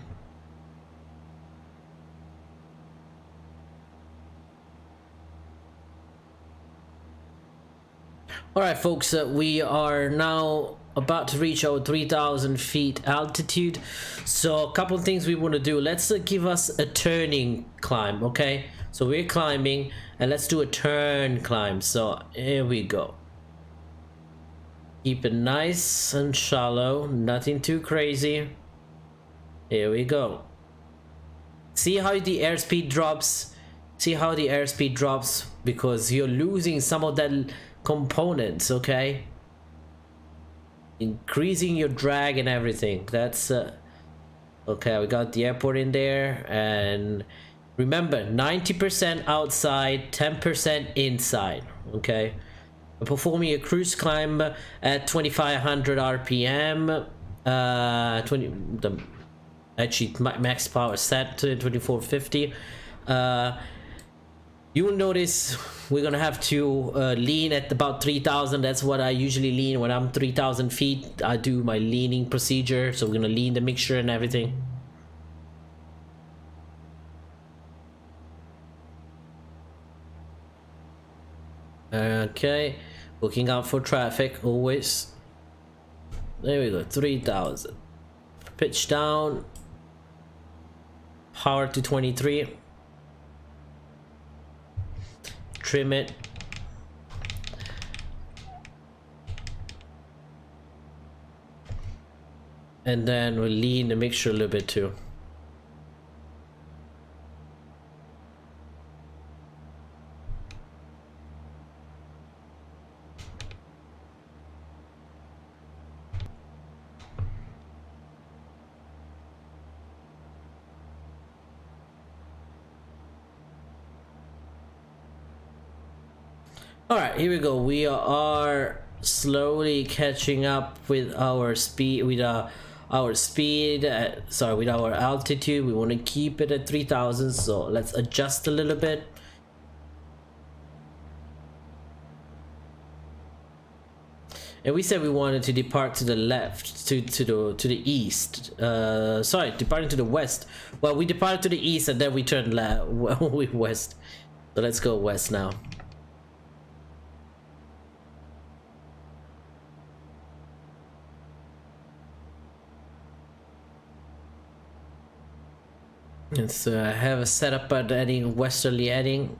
Alright folks, uh, we are now about to reach our 3000 feet altitude. So a couple things we want to do. Let's uh, give us a turning climb, okay? So we're climbing and let's do a turn climb. So here we go. Keep it nice and shallow, nothing too crazy. Here we go. See how the airspeed drops? See how the airspeed drops? Because you're losing some of that components, okay? Increasing your drag and everything. That's uh, okay. We got the airport in there and Remember, 90% outside, 10% inside, okay? Performing a cruise climb at 2500 RPM, uh, 20, the, actually max power set to 2450. Uh, you will notice we're gonna have to uh, lean at about 3000 that's what i usually lean when i'm 3000 feet i do my leaning procedure so we're gonna lean the mixture and everything Okay, looking out for traffic always. There we go, 3000. Pitch down. Power to 23. Trim it. And then we'll lean the mixture a little bit too. All right, here we go. We are slowly catching up with our speed, with uh, our speed. Uh, sorry, with our altitude. We want to keep it at 3,000. So let's adjust a little bit. And we said we wanted to depart to the left, to to the to the east. Uh, sorry, departing to the west. Well, we departed to the east and then we turned left, west. So let's go west now. Let's uh, have a setup at heading westerly heading.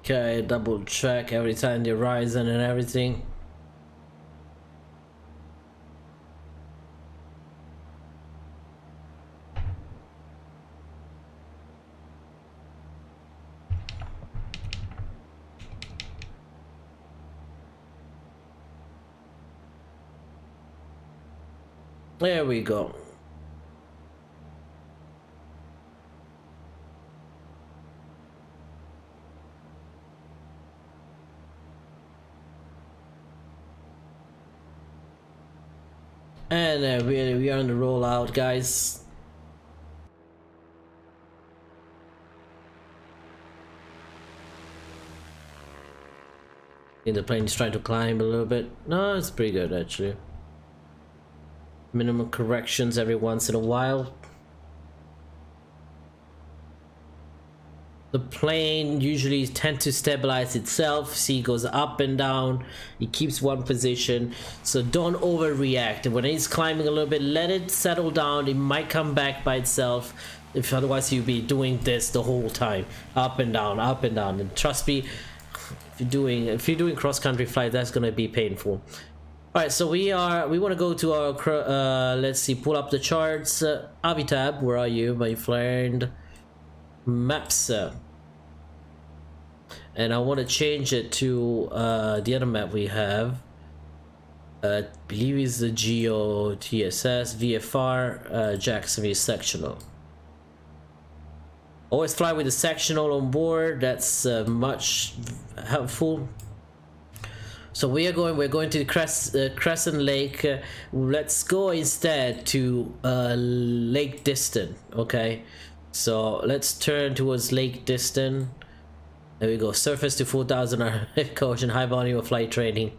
Okay, double check every time the horizon and everything. There we go. And uh, we, we are on the rollout, guys. I think the plane is trying to climb a little bit. No, it's pretty good actually. Minimum corrections every once in a while. The plane usually tend to stabilize itself. See, it goes up and down. It keeps one position. So don't overreact. When it's climbing a little bit, let it settle down. It might come back by itself. If otherwise you'll be doing this the whole time. Up and down, up and down. And trust me, if you're doing if you're doing cross-country flight, that's gonna be painful. All right, so we are we want to go to our uh, let's see, pull up the charts. Uh, AviTab, where are you, my friend? Maps, and I want to change it to uh, the other map we have. Uh, I believe is the Geo TSS VFR uh, Jacksonville sectional. Always fly with the sectional on board. That's uh, much helpful. So we are going. We're going to uh, Crescent Lake. Uh, let's go instead to uh, Lake Disston. Okay. So let's turn towards Lake Disston. There we go. Surface to 4,000 caution, high volume of flight training.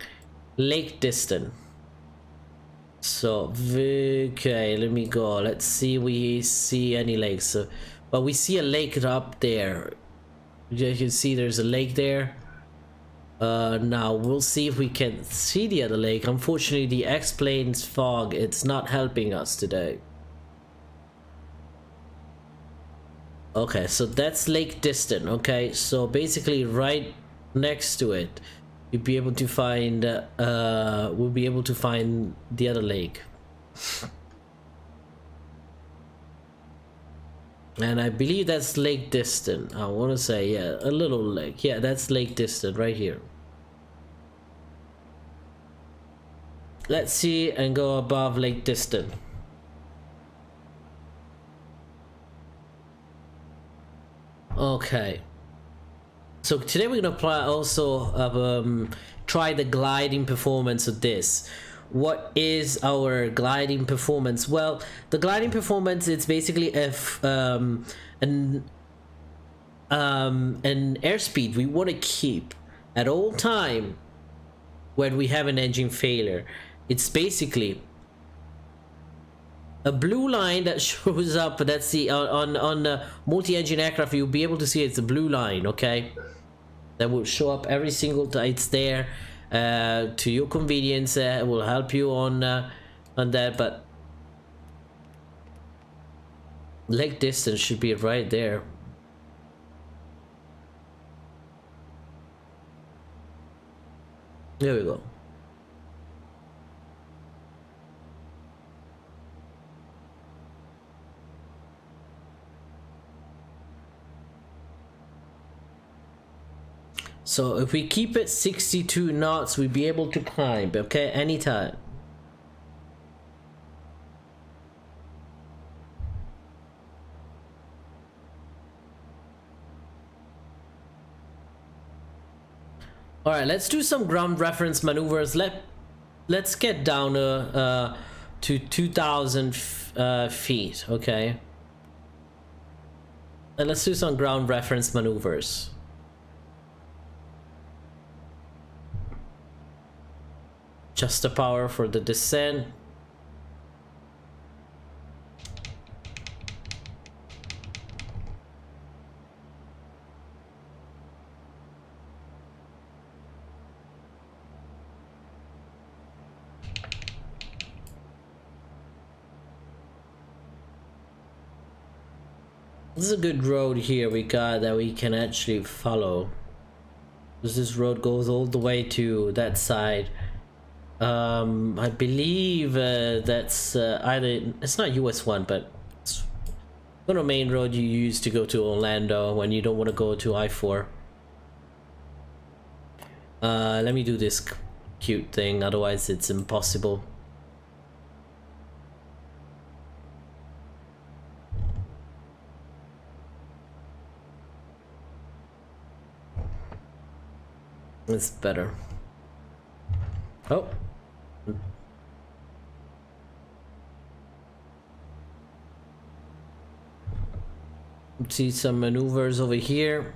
Lake Disston. So, okay, let me go. Let's see we see any lakes. So, but we see a lake up there. You can see there's a lake there. Uh, now we'll see if we can see the other lake. Unfortunately, the X-Plane's fog, it's not helping us today. Okay, so that's Lake Disston, okay? So basically right next to it, you'll be able to find, uh, we'll be able to find the other lake. And I believe that's Lake Disston. I want to say, yeah, a little lake. Yeah, that's Lake Disston right here. Let's see and go above Lake Disston. Okay. So today we're gonna apply also um, try the gliding performance of this. What is our gliding performance? Well, the gliding performance it's basically if um, an um, an airspeed we want to keep at all time when we have an engine failure. It's basically a blue line that shows up that's the on on, on multi-engine aircraft you'll be able to see it's a blue line okay that will show up every single time it's there to your convenience uh, it will help you on uh, on that but Lake Disston should be right there. There we go So if we keep it 62 knots, we'd be able to climb, okay, anytime. All right, let's do some ground reference maneuvers. Let let's get down uh, uh to 2,000 uh, feet, okay? And let's do some ground reference maneuvers. Just the power for the descent. This is a good road here we got that we can actually follow. Because this road goes all the way to that side. Um, I believe uh, that's uh, either it's not US one, but it's one of main road you use to go to Orlando when you don't want to go to I four. Uh, let me do this cute thing, otherwise it's impossible. It's better. Oh. See some maneuvers over here.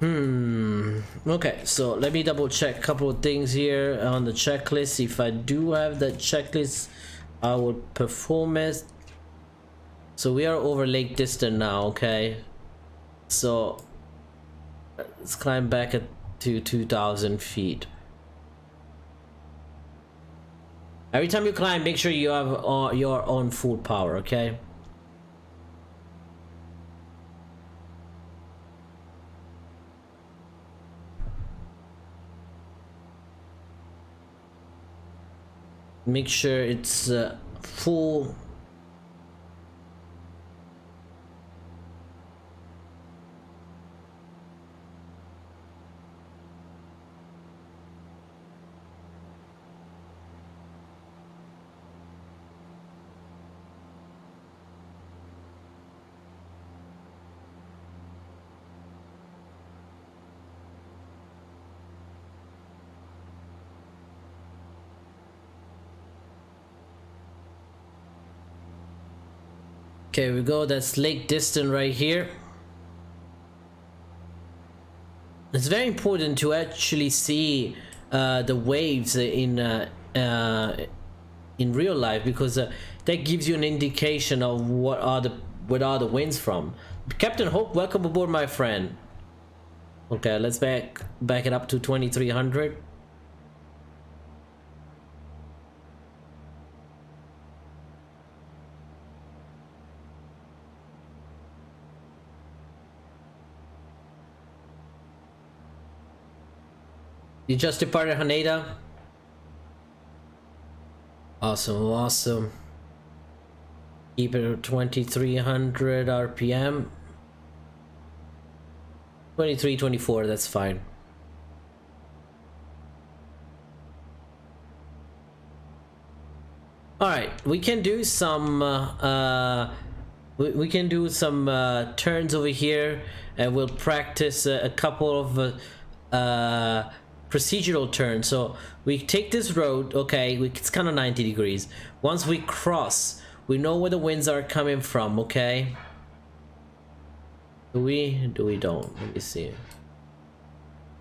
Hmm. Okay, so let me double check a couple of things here on the checklist. If I do have that checklist, I will perform it. So we are over Lake Disston now, okay? So let's climb back at to 2,000 feet. Every time you climb, make sure you have uh, your own full power, okay? make sure it's uh, full Okay, we go. That's Lake Disston right here. It's very important to actually see uh, the waves in uh, uh, in real life because uh, that gives you an indication of what are the what are the winds from. Captain Hope, welcome aboard, my friend. Okay, let's back back it up to 2300. You just departed Haneda? Awesome, awesome. Keep it at 2300 RPM. 23, 24, that's fine. Alright, we can do some, uh, uh, we, we can do some uh, turns over here and we'll practice a couple of uh, uh procedural turn. So we take this road, okay, we, it's kind of 90 degrees. Once we cross, we know where the winds are coming from, okay? Do we? Do we don't? Let me see.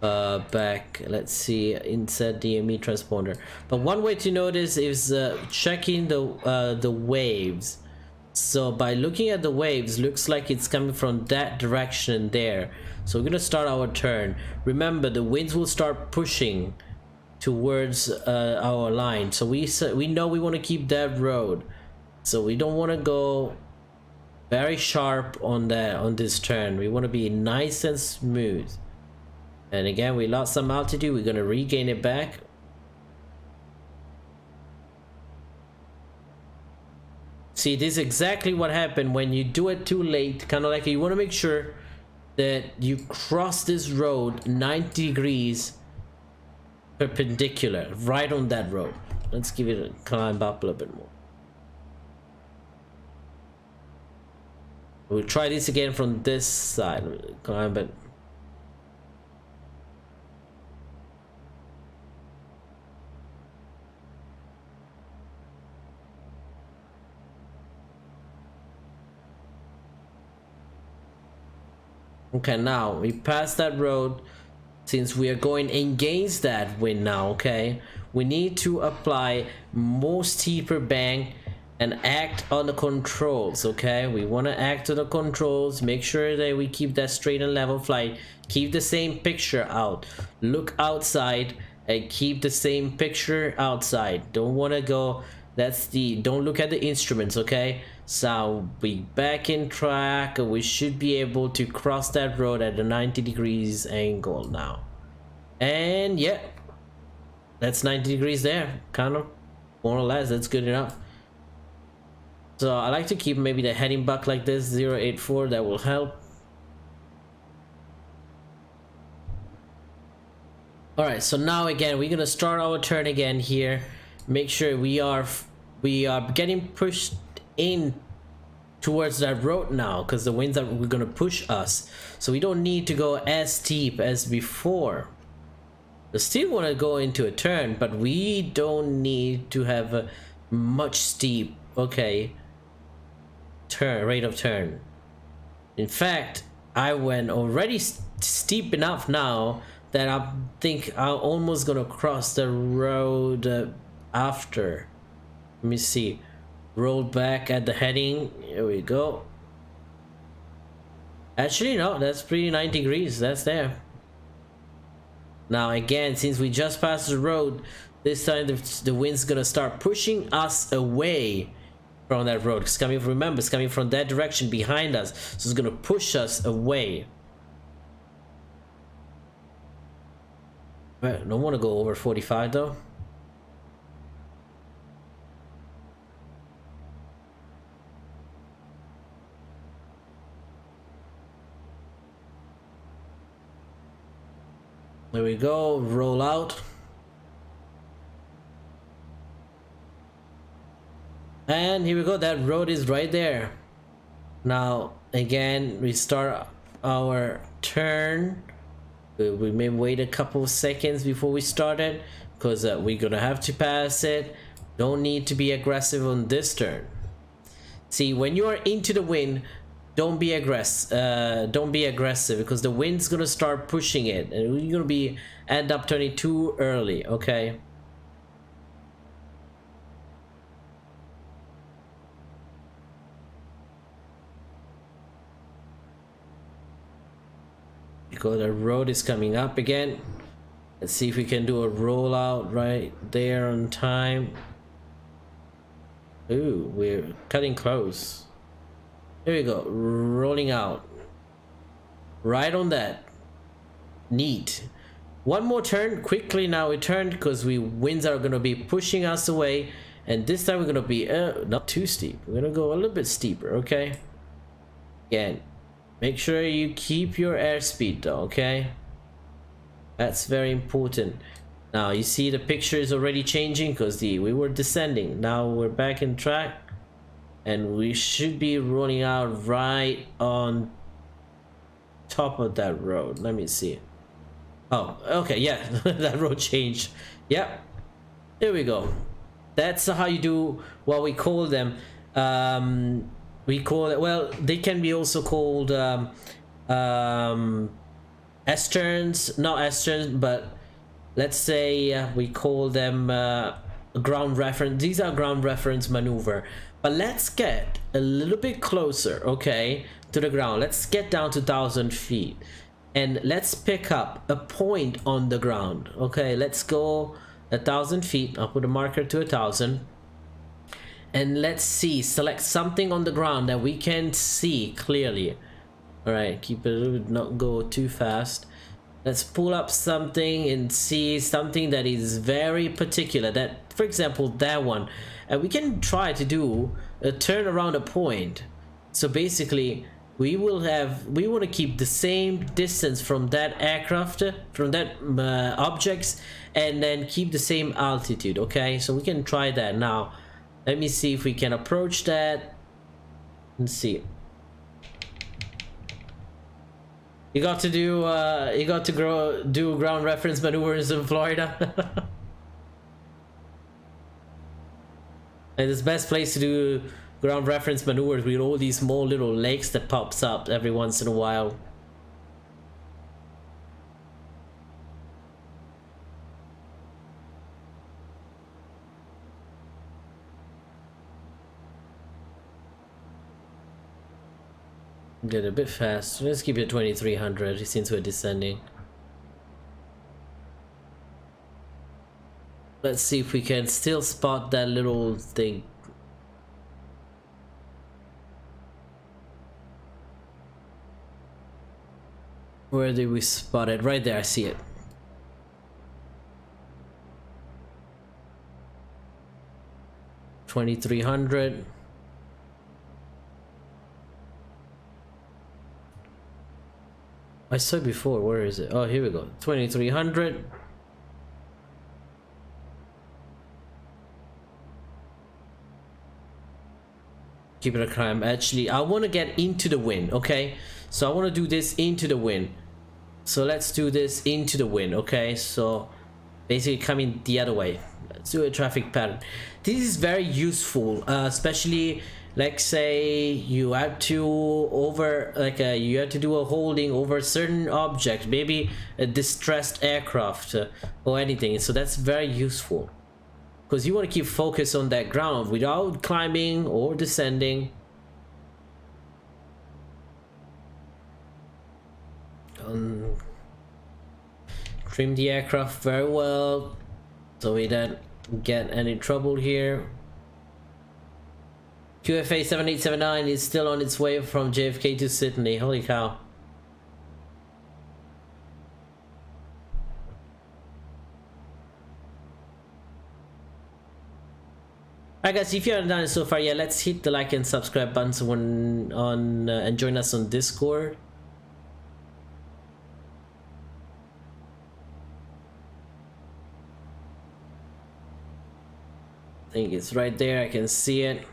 Uh, back, let's see, insert DME transponder. But one way to notice is uh, checking the uh, the waves. So by looking at the waves, looks like it's coming from that direction there. So we're gonna start our turn. Remember, the winds will start pushing towards uh, our line. So we we know we want to keep that road. So we don't want to go very sharp on that on this turn. We want to be nice and smooth. And again, we lost some altitude. We're gonna regain it back. See, this is exactly what happened when you do it too late. Kind of like you want to make sure that you cross this road 90 degrees perpendicular, right on that road. Let's give it a climb up a little bit more. We'll try this again from this side. Climb it. Okay, now we passed that road. Since we are going against that wind now, okay, we need to apply more steeper bank and act on the controls, okay? We want to act on the controls, make sure that we keep that straight and level flight, keep the same picture out, look outside and keep the same picture outside. Don't want to go, that's the, don't look at the instruments, okay? So we back in track. We should be able to cross that road at a 90 degrees angle now. And yeah, that's 90 degrees there. Kind of more or less. That's good enough. So I like to keep maybe the heading bug like this 084. That will help. Alright, so now again, we're gonna start our turn again here. Make sure we are we are getting pushed in towards that road now because the winds are going to push us. So we don't need to go as steep as before. We still want to go into a turn but we don't need to have a much steep okay turn rate of turn. In fact I went already st steep enough now that I think I'm almost gonna cross the road uh, after. Let me see roll back at the heading. Here we go. Actually no that's pretty 90 degrees. That's there. Now again since we just passed the road this time the, the wind's gonna start pushing us away from that road. It's coming remember it's coming from that direction behind us. So it's gonna push us away. I don't want to go over 45 though There we go, roll out. And here we go, that road is right there. Now, again, we start our turn. We may wait a couple of seconds before we start it because uh, we're gonna have to pass it. Don't need to be aggressive on this turn. See, when you are into the wind, don't be aggressive uh, don't be aggressive because the wind's gonna start pushing it and you're gonna be end up turning too early okay? Because the road is coming up again. Let's see if we can do a rollout right there on time. Ooh, we're cutting close here we go. Rolling out. Right on that. Neat. One more turn. Quickly now we turn because we winds are going to be pushing us away. And this time we're going to be uh, not too steep. We're going to go a little bit steeper, okay? Again, make sure you keep your airspeed though, okay? That's very important. Now you see the picture is already changing because the we were descending. Now we're back in track and we should be running out right on top of that road let me see Oh, okay, yeah, that road changed. Yep. There we go. That's how you do what we call them. Um, we call it, well, they can be also called um, um, S-turns, not S-turns, but let's say uh, we call them uh, ground reference. These are ground reference maneuver. But let's get a little bit closer, okay, to the ground. Let's get down to 1,000 feet. And let's pick up a point on the ground. Okay, let's go a thousand feet. I'll put a marker to a thousand. And let's see, select something on the ground that we can see clearly. All right, keep it, not go too fast. Let's pull up something and see something that is very particular. That, for example, that one. And we can try to do a turn around a point. So basically, we will have we want to keep the same distance from that aircraft from that uh, objects and then keep the same altitude okay so we can try that now let me see if we can approach that and see you got to do uh you got to grow do ground reference maneuvers in florida and it's the best place to do ground reference maneuvers with all these small little lakes that pops up every once in a while. Get a bit fast. Let's keep it 2300 since we're descending. Let's see if we can still spot that little thing Where did we spot it? Right there, I see it. Twenty-three hundred. I saw before, where is it? Oh, here we go. 2300. Keep it a crime. Actually, I want to get into the win, okay? So I want to do this into the win. So let's do this into the win, okay? So basically coming the other way. Let's do a traffic pattern. This is very useful, uh, especially like say you have to over like uh, you have to do a holding over certain object, maybe a distressed aircraft uh, or anything. So that's very useful. Because you want to keep focus on that ground without climbing or descending. Um, trim the aircraft very well so we don't get any trouble here QFA 7879 is still on its way from JFK to Sydney holy cow Alright guys, if you haven't done it so far yet, let's hit the like and subscribe buttons on, on uh, and join us on Discord. I think it's right there, I can see it.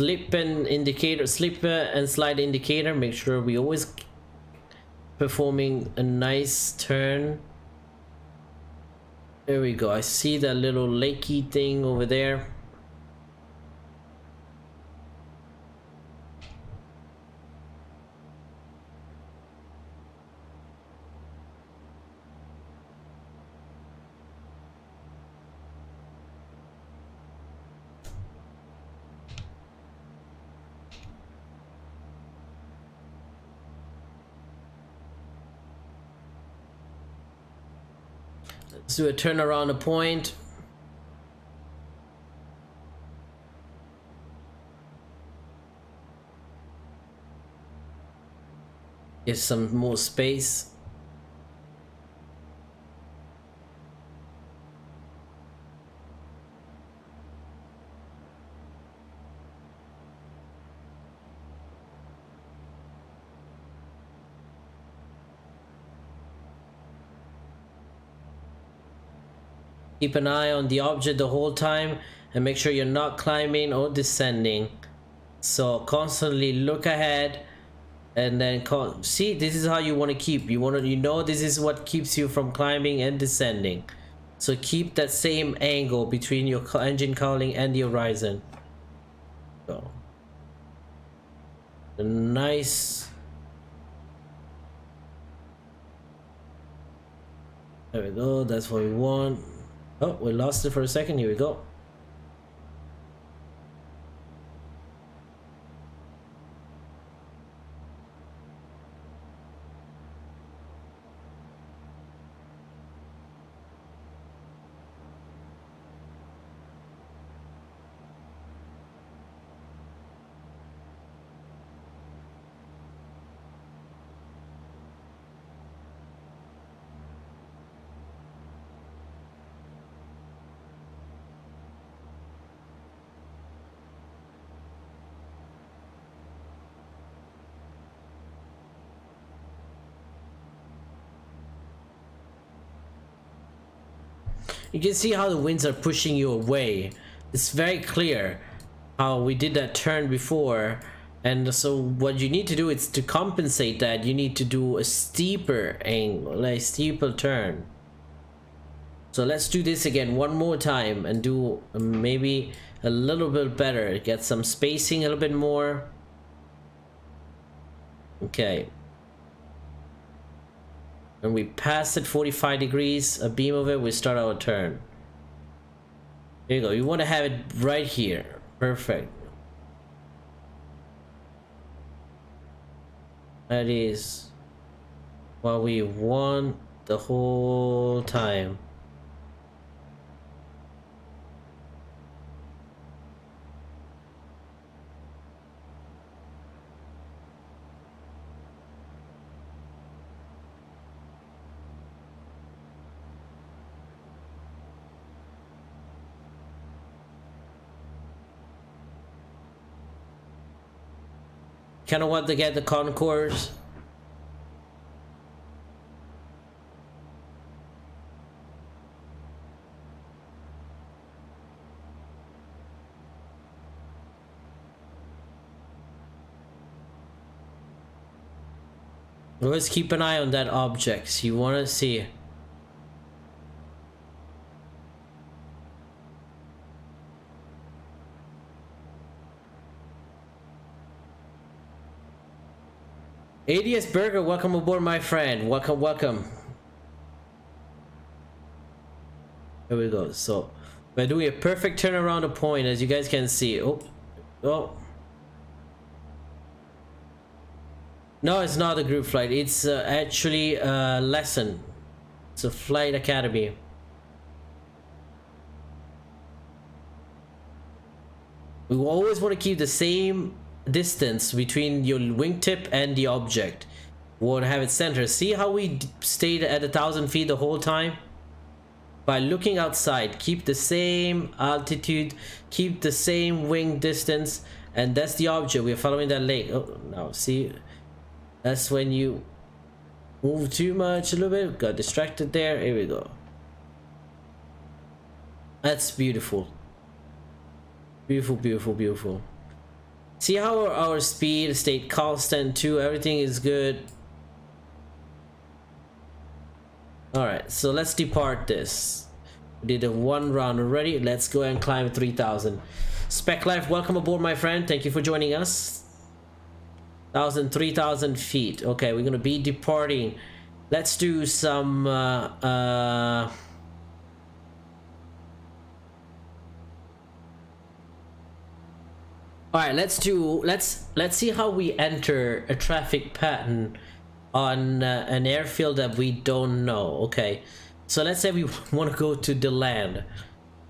Slip and indicator slip and slide indicator. Make sure we always performing a nice turn. There we go. I see that little lakey thing over there Let's do a turn around a point. Give some more space. Keep an eye on the object the whole time and make sure you're not climbing or descending. So constantly look ahead and then see this is how you want to keep. You want to you know this is what keeps you from climbing and descending. So keep that same angle between your engine cowling and the horizon. So nice there we go that's what we want oh we lost it for a second. Here we go you can see how the winds are pushing you away. It's very clear how we did that turn before. And so what you need to do is to compensate that you need to do a steeper angle a steeper turn. So let's do this again one more time and do um, maybe a little bit better. Get some spacing a little bit more. Okay when we pass it 45 degrees, a beam of it, we start our turn. Here you go. You want to have it right here. Perfect. That is what we want the whole time. Kind of want to get the concourse. Always keep an eye on that object. You want to see ADS Burger, welcome aboard, my friend. Welcome, welcome. Here we go. So, we're doing a perfect turn around the point, as you guys can see. Oh, oh. No, it's not a group flight. It's uh, actually a lesson. It's a flight academy. We always want to keep the same distance between your wingtip and the object. Would have it center. See how we stayed at a thousand feet the whole time? By looking outside keep the same altitude keep the same wing distance and that's the object. We're following that lake oh now see? That's when you move too much a little bit. Got distracted there. Here we go. That's beautiful. Beautiful beautiful beautiful See how our speed stayed constant too, everything is good. Alright, so let's depart this. We did a one round already, let's go and climb 3000. Spec Life, welcome aboard my friend, thank you for joining us. 1000, 3000 feet, okay, we're gonna be departing. Let's do some, uh, uh, all right let's do let's let's see how we enter a traffic pattern on uh, an airfield that we don't know okay? So let's say we want to go to DeLand.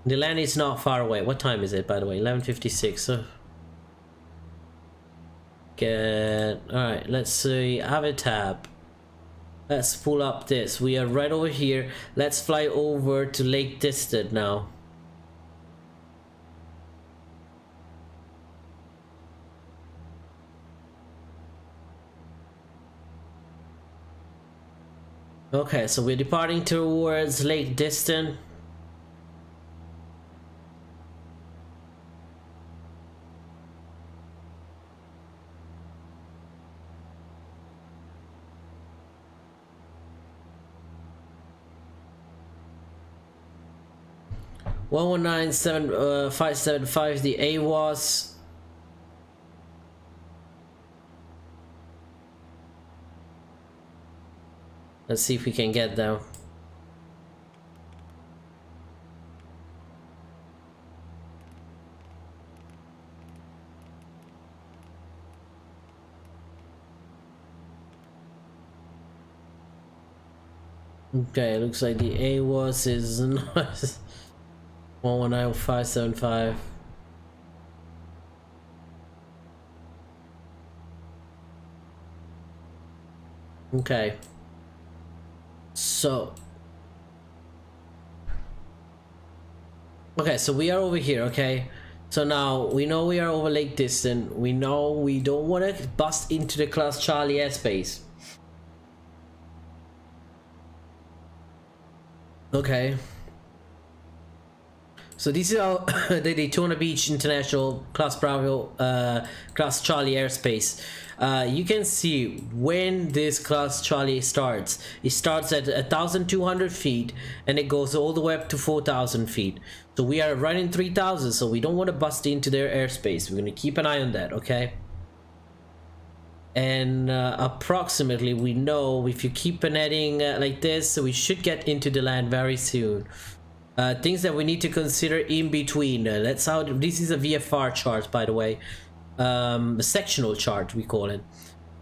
the land is not far away. What time is it by the way? 11:56. so. Get all right let's see AviTab let's pull up this. We are right over here. Let's fly over to lake District now Okay, so we're departing towards Lake Disston. One one nine seven uh, five seven five the AWOS Let's see if we can get them. Okay, it looks like the AWOS is not 119575. Okay. So Okay, so we are over here, okay? So now we know we are over Lake Disston. We know we don't want to bust into the class Charlie airspace. Okay. So this is our the Daytona Beach International Class Bravo uh, Class Charlie airspace. Uh, you can see when this Class Charlie starts. It starts at 1,200 feet and it goes all the way up to 4,000 feet. So we are running 3,000 so we don't want to bust into their airspace. We're going to keep an eye on that, okay? and uh, approximately we know if you keep on heading uh, like this so we should get into DeLand very soon uh, things that we need to consider in between. Uh, that's how this is a VFR chart by the way. Um, a sectional chart we call it.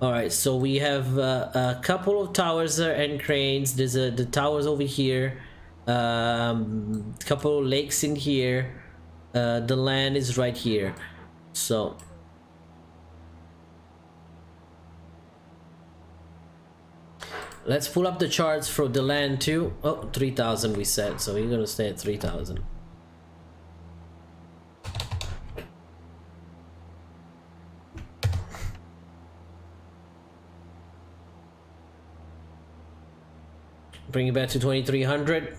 All right so we have uh, a couple of towers and cranes. There's the towers over here. Um, couple of lakes in here. Uh, DeLand is right here. So Let's pull up the charts for DeLand too. Oh, 3,000 we said, so we're gonna stay at 3,000. Bring it back to 2300.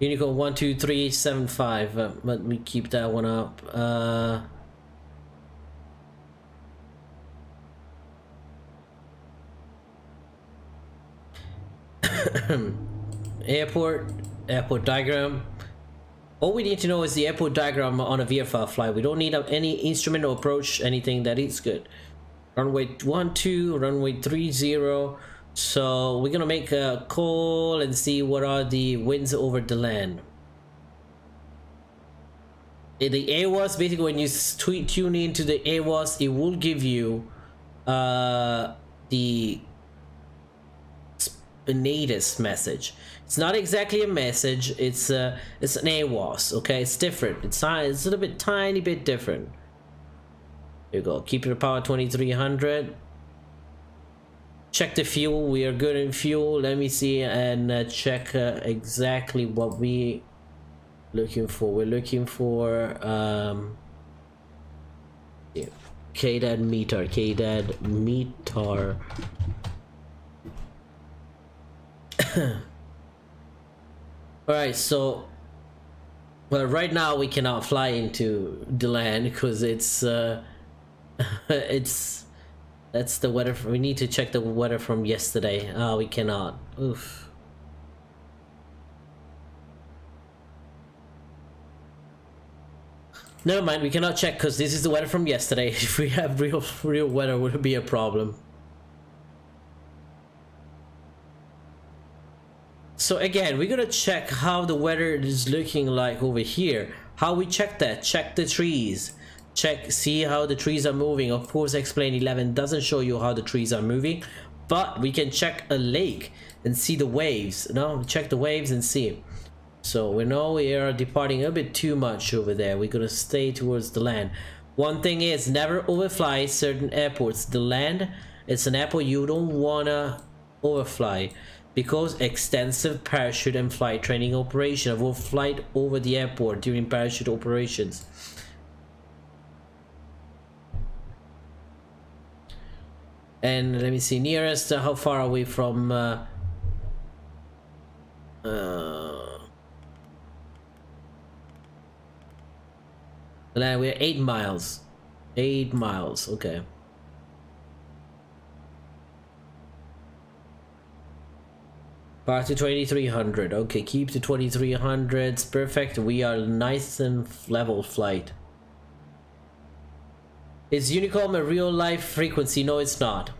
Unicom 12375. Uh, let me keep that one up. Uh, airport, airport diagram. All we need to know is the airport diagram on a VFR flight. We don't need any instrument or approach, anything that is good. Runway 1, 2, runway 30. So we're gonna make a call and see what are the winds over DeLand. The AWOS, basically when you tune into the AWOS, it will give you uh, the ATIS message. It's not exactly a message. It's a uh, it's an AWOS. Okay, it's different. It's. It's a little bit tiny bit different. Here you go. Keep your power 2300. Check the fuel. We are good in fuel. Let me see and uh, check uh, exactly what we looking for. We're looking for um. Yeah. KDED METAR. KDED METAR. Alright, so well right now we cannot fly into DeLand because it's uh it's that's the weather we need to check the weather from yesterday. Oh, we cannot. Oof. Never mind, we cannot check because this is the weather from yesterday. If we have real real weather would be a problem. So again, we're gonna check how the weather is looking like over here. How we check that? Check the trees. Check, see how the trees are moving. Of course, X-Plane 11 doesn't show you how the trees are moving, but we can check a lake and see the waves. No, check the waves and see. So we know we are departing a bit too much over there. We're gonna stay towards DeLand. One thing is never overfly certain airports. DeLand, it's an airport you don't wanna overfly because extensive parachute and flight training operation avoid flight over the airport during parachute operations. And let me see nearest uh, how far away from uh, uh, we're eight miles. Eight miles okay Back to 2300. Okay, keep to 2300s. Perfect. We are nice and level flight. Is Unicom a real life frequency? No, it's not.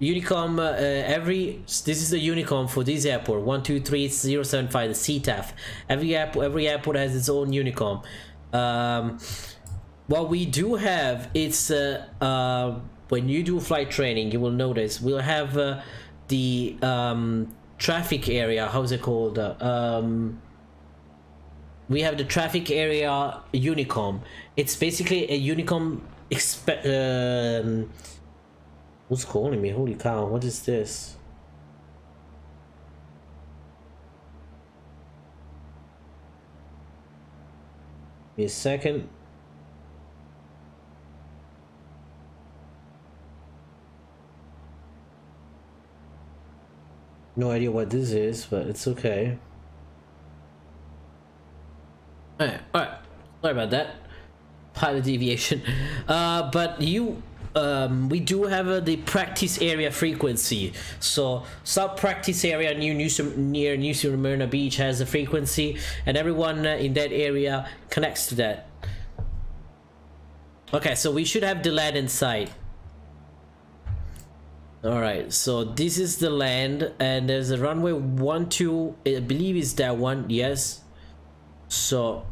Unicom, uh, every this is the Unicom for this airport 123075 the CTAF. Every airport, every airport has its own Unicom. Um, what we do have it's uh, uh, when you do flight training, you will notice we'll have uh, the um, traffic area. How's it called? Uh, um, we have the traffic area Unicom. It's basically a Unicom. Um, Who's calling me? Holy cow, what is this? Give me a second. No idea what this is, but it's okay. Alright, alright. Sorry about that. Pilot deviation. Uh, but you um, we do have uh, the practice area frequency. So sub practice area near New near New Smyrna Beach has a frequency, and everyone uh, in that area connects to that. Okay, so we should have DeLand in sight. All right, so this is DeLand, and there's a runway one two. I believe is that one. Yes. So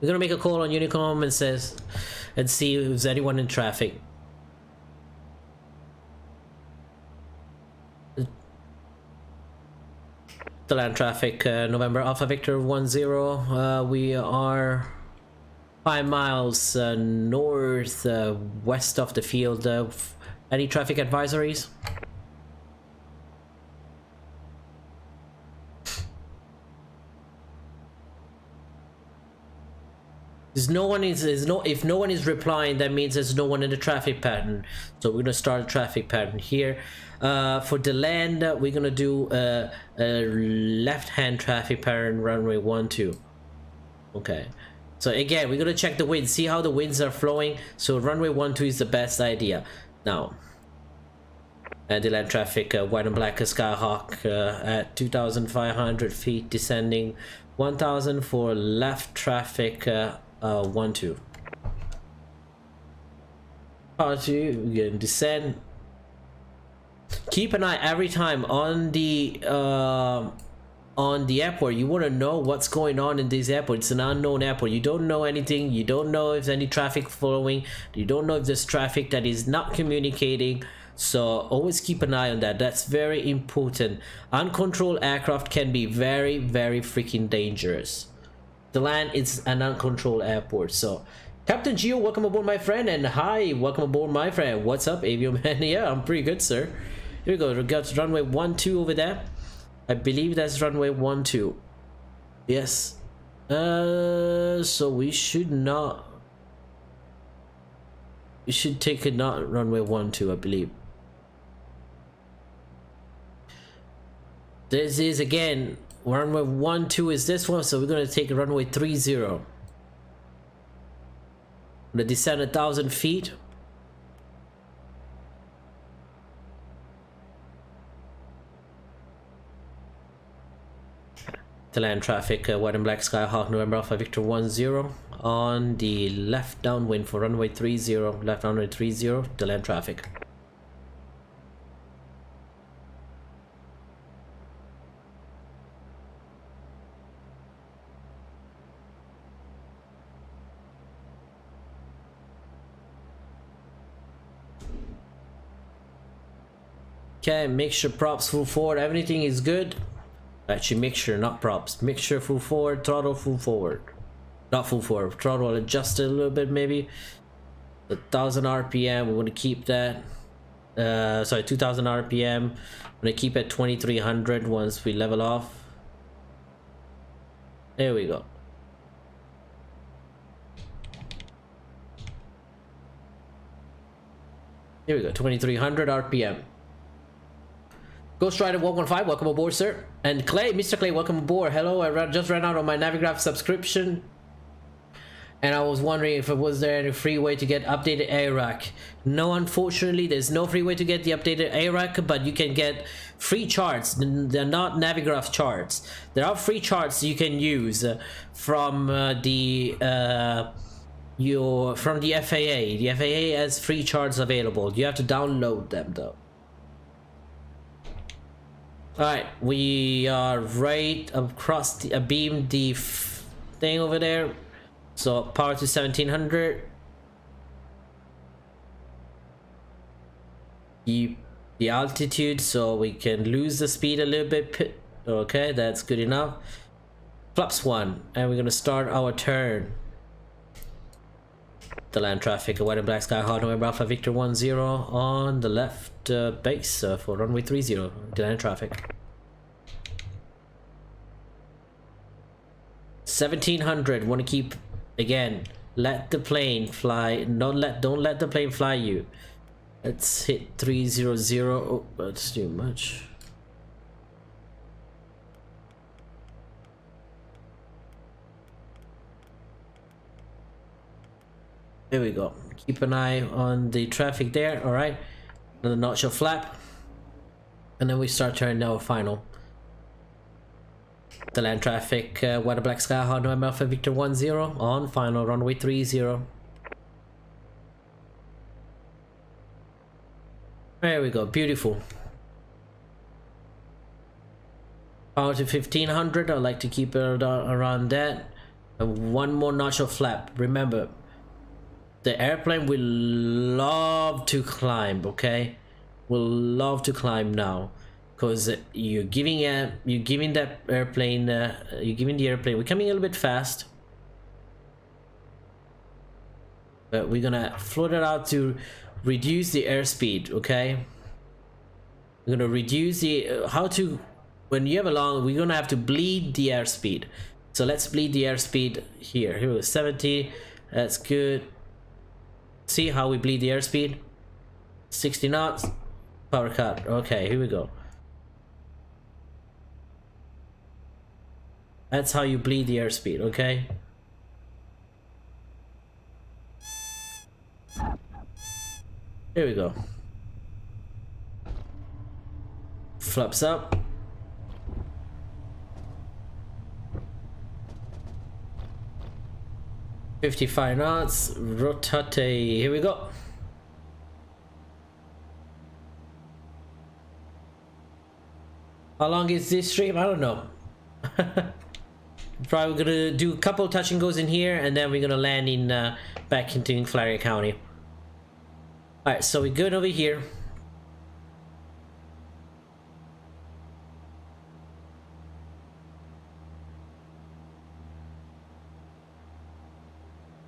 We're gonna make a call on Unicom and says and see if there's anyone in traffic. DeLand traffic, uh, November Alpha Victor 10. Uh, we are five miles uh, north uh, west of the field. any traffic advisories? There's no one is there's no if no one is replying that means there's no one in the traffic pattern. So we're gonna start a traffic pattern here. Uh, for DeLand we're gonna do a, a left-hand traffic pattern runway one two. Okay. So again we're gonna check the wind, see how the winds are flowing. So runway one two is the best idea. Now and DeLand traffic uh, white and black skyhawk uh, at 2500 feet descending 1000 for left traffic uh, uh, one two. Party again descend. Keep an eye every time on the uh, on the airport. You want to know what's going on in this airport. It's an unknown airport. You don't know anything. You don't know if any traffic following. You don't know if there's traffic that is not communicating. So always keep an eye on that. That's very important. Uncontrolled aircraft can be very, very freaking dangerous DeLand is an uncontrolled airport. So, Captain Geo, welcome aboard, my friend, and hi, welcome aboard, my friend. What's up, Avio Man? yeah, I'm pretty good, sir. Here we go. Got runway one two over there. I believe that's runway one two. Yes. Uh, so we should not. We should take it not runway one two, I believe. This is again Runway 1, 2 is this one, so we're going to take runway 30. We're going to descend a thousand feet. DeLand traffic, uh, white and black Skyhawk, November Alpha Victor 10 on the left downwind for runway 30, left downwind 30, DeLand traffic. Okay, mixture props full forward, everything is good. Actually, mixture, not props. Mixture full forward, throttle full forward. Not full forward, throttle adjusted a little bit maybe. A thousand RPM, we want to keep that. Uh, sorry, 2000 RPM. I'm gonna keep at 2300 once we level off. There we go. Here we go, 2300 RPM. Ghost Rider 115, welcome aboard, sir. And Clay, Mr. Clay, welcome aboard. Hello, I just ran out of my Navigraph subscription. and I was wondering if it was there any free way to get updated AIRAC. No, unfortunately, there's no free way to get the updated AIRAC, but you can get free charts. They're not Navigraph charts. There are free charts you can use uh, from uh, the uh, your from the FAA. The FAA has free charts available. You have to download them though. Alright, we are right across the uh, beam the thing over there. So power to 1700. Keep the altitude so we can lose the speed a little bit. Okay, that's good enough. Flaps one, and we're gonna start our turn. DeLand traffic, white and black Skyhawk November Alpha Victor 10 on the left uh, base uh, for runway 30, DeLand traffic. 1700, want to keep Again, let the plane fly. Don't let don't let the plane fly you. Let's hit 300. Oh, that's too much. There we go. Keep an eye on the traffic there. All right. Another notch of flap. And then we start turning our final. DeLand traffic, uh, Weather Black Skyhawk November Alpha Victor 10 on final runway 30. There we go, beautiful. Power to 1500, I'd like to keep it around that. And one more notch of flap. Remember, the airplane will love to climb, okay? Will love to climb now. Because you're giving a you're giving that airplane uh, you're giving the airplane we're coming a little bit fast. But we're gonna float it out to reduce the airspeed okay? We're gonna reduce the uh, how to when you have a long we're gonna have to bleed the airspeed. So let's bleed the airspeed here. Here we go 70 that's good see how we bleed the airspeed 60 knots power cut okay here we go That's how you bleed the airspeed, okay? Here we go. Flaps up. Fifty-five knots. Rotate. Here we go. How long is this stream? I don't know. Probably gonna do a couple touch and goes in here, and then we're gonna land in uh, back into Clarion County. All right, so we're good over here.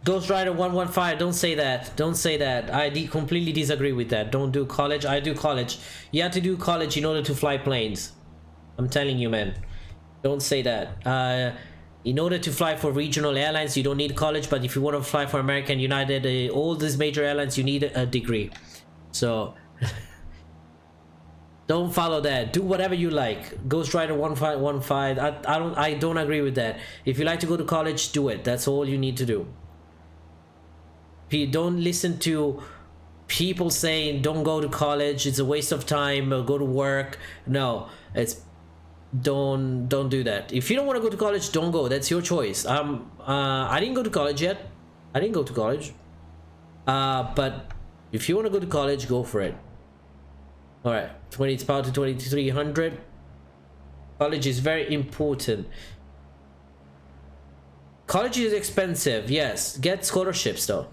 Ghost Rider 115, don't say that. Don't say that. I completely disagree with that. Don't do college. I do college. You have to do college in order to fly planes. I'm telling you, man. Don't say that. Uh, in order to fly for regional airlines you don't need college but if you want to fly for american united uh, all these major airlines you need a degree so don't follow that do whatever you like ghost rider 1515 I, I don't i don't agree with that if you like to go to college do it that's all you need to do don't listen to people saying don't go to college it's a waste of time go to work. No it's don't don't do that. If you don't want to go to college don't go that's your choice. Um uh i didn't go to college yet. I didn't go to college. Uh but if you want to go to college go for it. All right 20 power to 2300 college is very important. College is expensive yes. Get scholarships though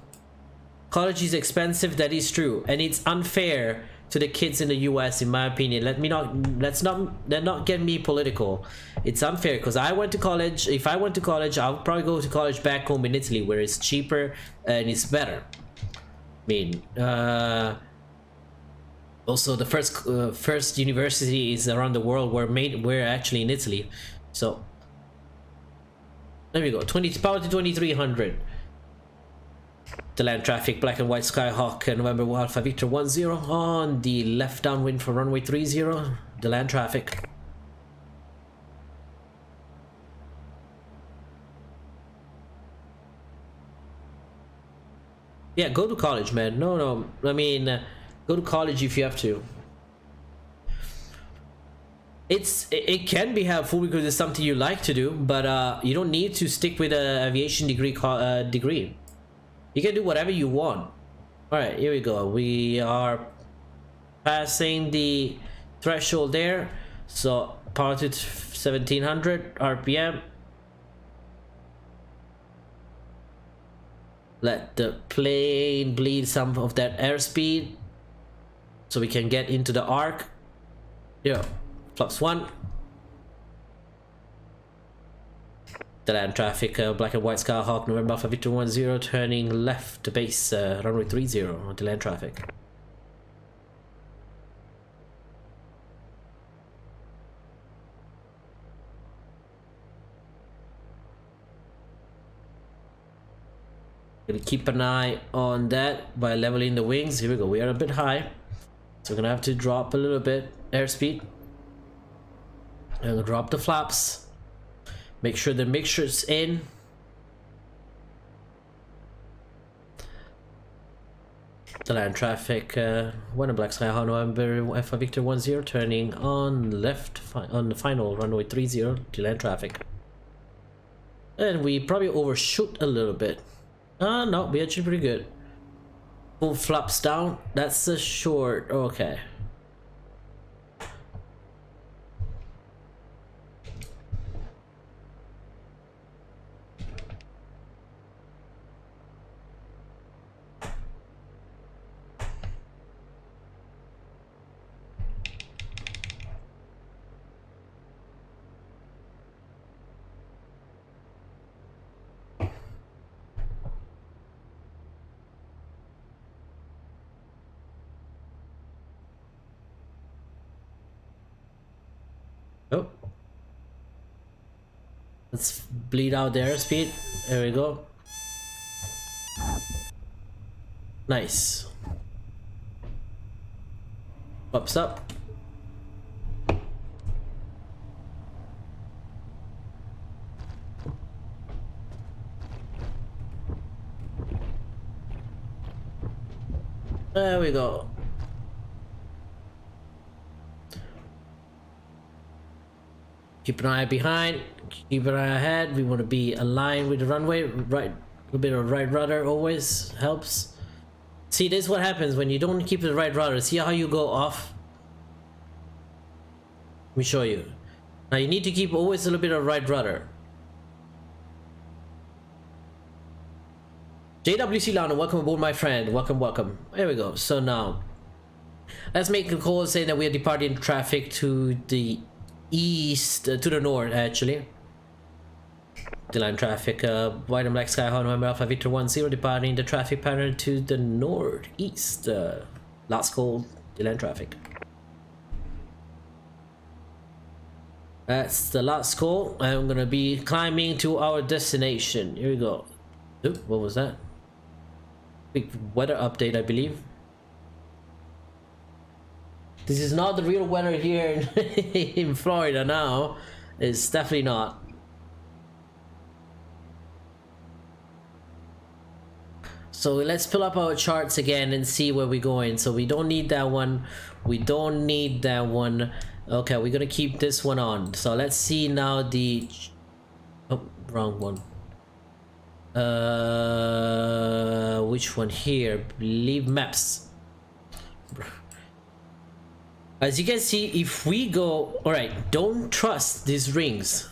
college is expensive that is true and it's unfair to the kids in the US in my opinion. Let me not let's not let not get me political. It's unfair because I went to college if I went to college I'll probably go to college back home in Italy where it's cheaper and it's better. I mean uh, also the first uh, first universities around the world were made were actually in Italy. So there we go 20 power to 2300 DeLand traffic, black and white Skyhawk, and November Alpha Victor 10 on the left downwind for runway 30, DeLand traffic. Yeah, go to college, man. No, no. I mean, uh, go to college if you have to. It's it, can be helpful because it's something you like to do, but uh, you don't need to stick with a aviation degree. Uh, degree. You can do whatever you want. All right, here we go. We are passing the threshold there. So power to 1700 RPM. Let the plane bleed some of that airspeed so we can get into the arc. Yeah, flaps one. DeLand traffic, uh, black and white Skyhawk, November Alpha Victor 10, turning left to base, uh, runway 30 on DeLand traffic. Gonna keep an eye on that by leveling the wings. Here we go. We are a bit high, so we're gonna have to drop a little bit airspeed. And drop the flaps. Make sure the mixture's in. DeLand traffic, uh, one Black Sky, November, Alpha Victor 10, turning on left on the final runway 30 to land traffic. And we probably overshoot a little bit. Ah, uh, no, we actually pretty good. Full flaps down. That's a short. Okay. Oh. Let's bleed out the airspeed. There we go. Nice. Pops up. There we go. Keep an eye behind, keep an eye ahead. We want to be aligned with the runway. Right, a little bit of right rudder always helps. See, this is what happens when you don't keep the right rudder. See how you go off? Let me show you. Now you need to keep always a little bit of right rudder. JWC Lano, welcome aboard my friend. Welcome, welcome. There we go. So now, let's make a call saying that we are departing traffic to the east, uh, to the north actually. DeLand traffic, uh, white and black sky, November Alpha Victor 10 departing the traffic pattern to the northeast. Uh, last call, DeLand traffic. That's the last call. I'm gonna be climbing to our destination. Here we go. Oop, what was that? Big weather update, I believe. This is not the real weather here in Florida now. It's definitely not. So let's pull up our charts again and see where we're going. So we don't need that one. We don't need that one. Okay, we're gonna keep this one on. So let's see now the... Oh, wrong one. Uh, which one here? Leave maps. As you can see, if we go... Alright, don't trust these rings.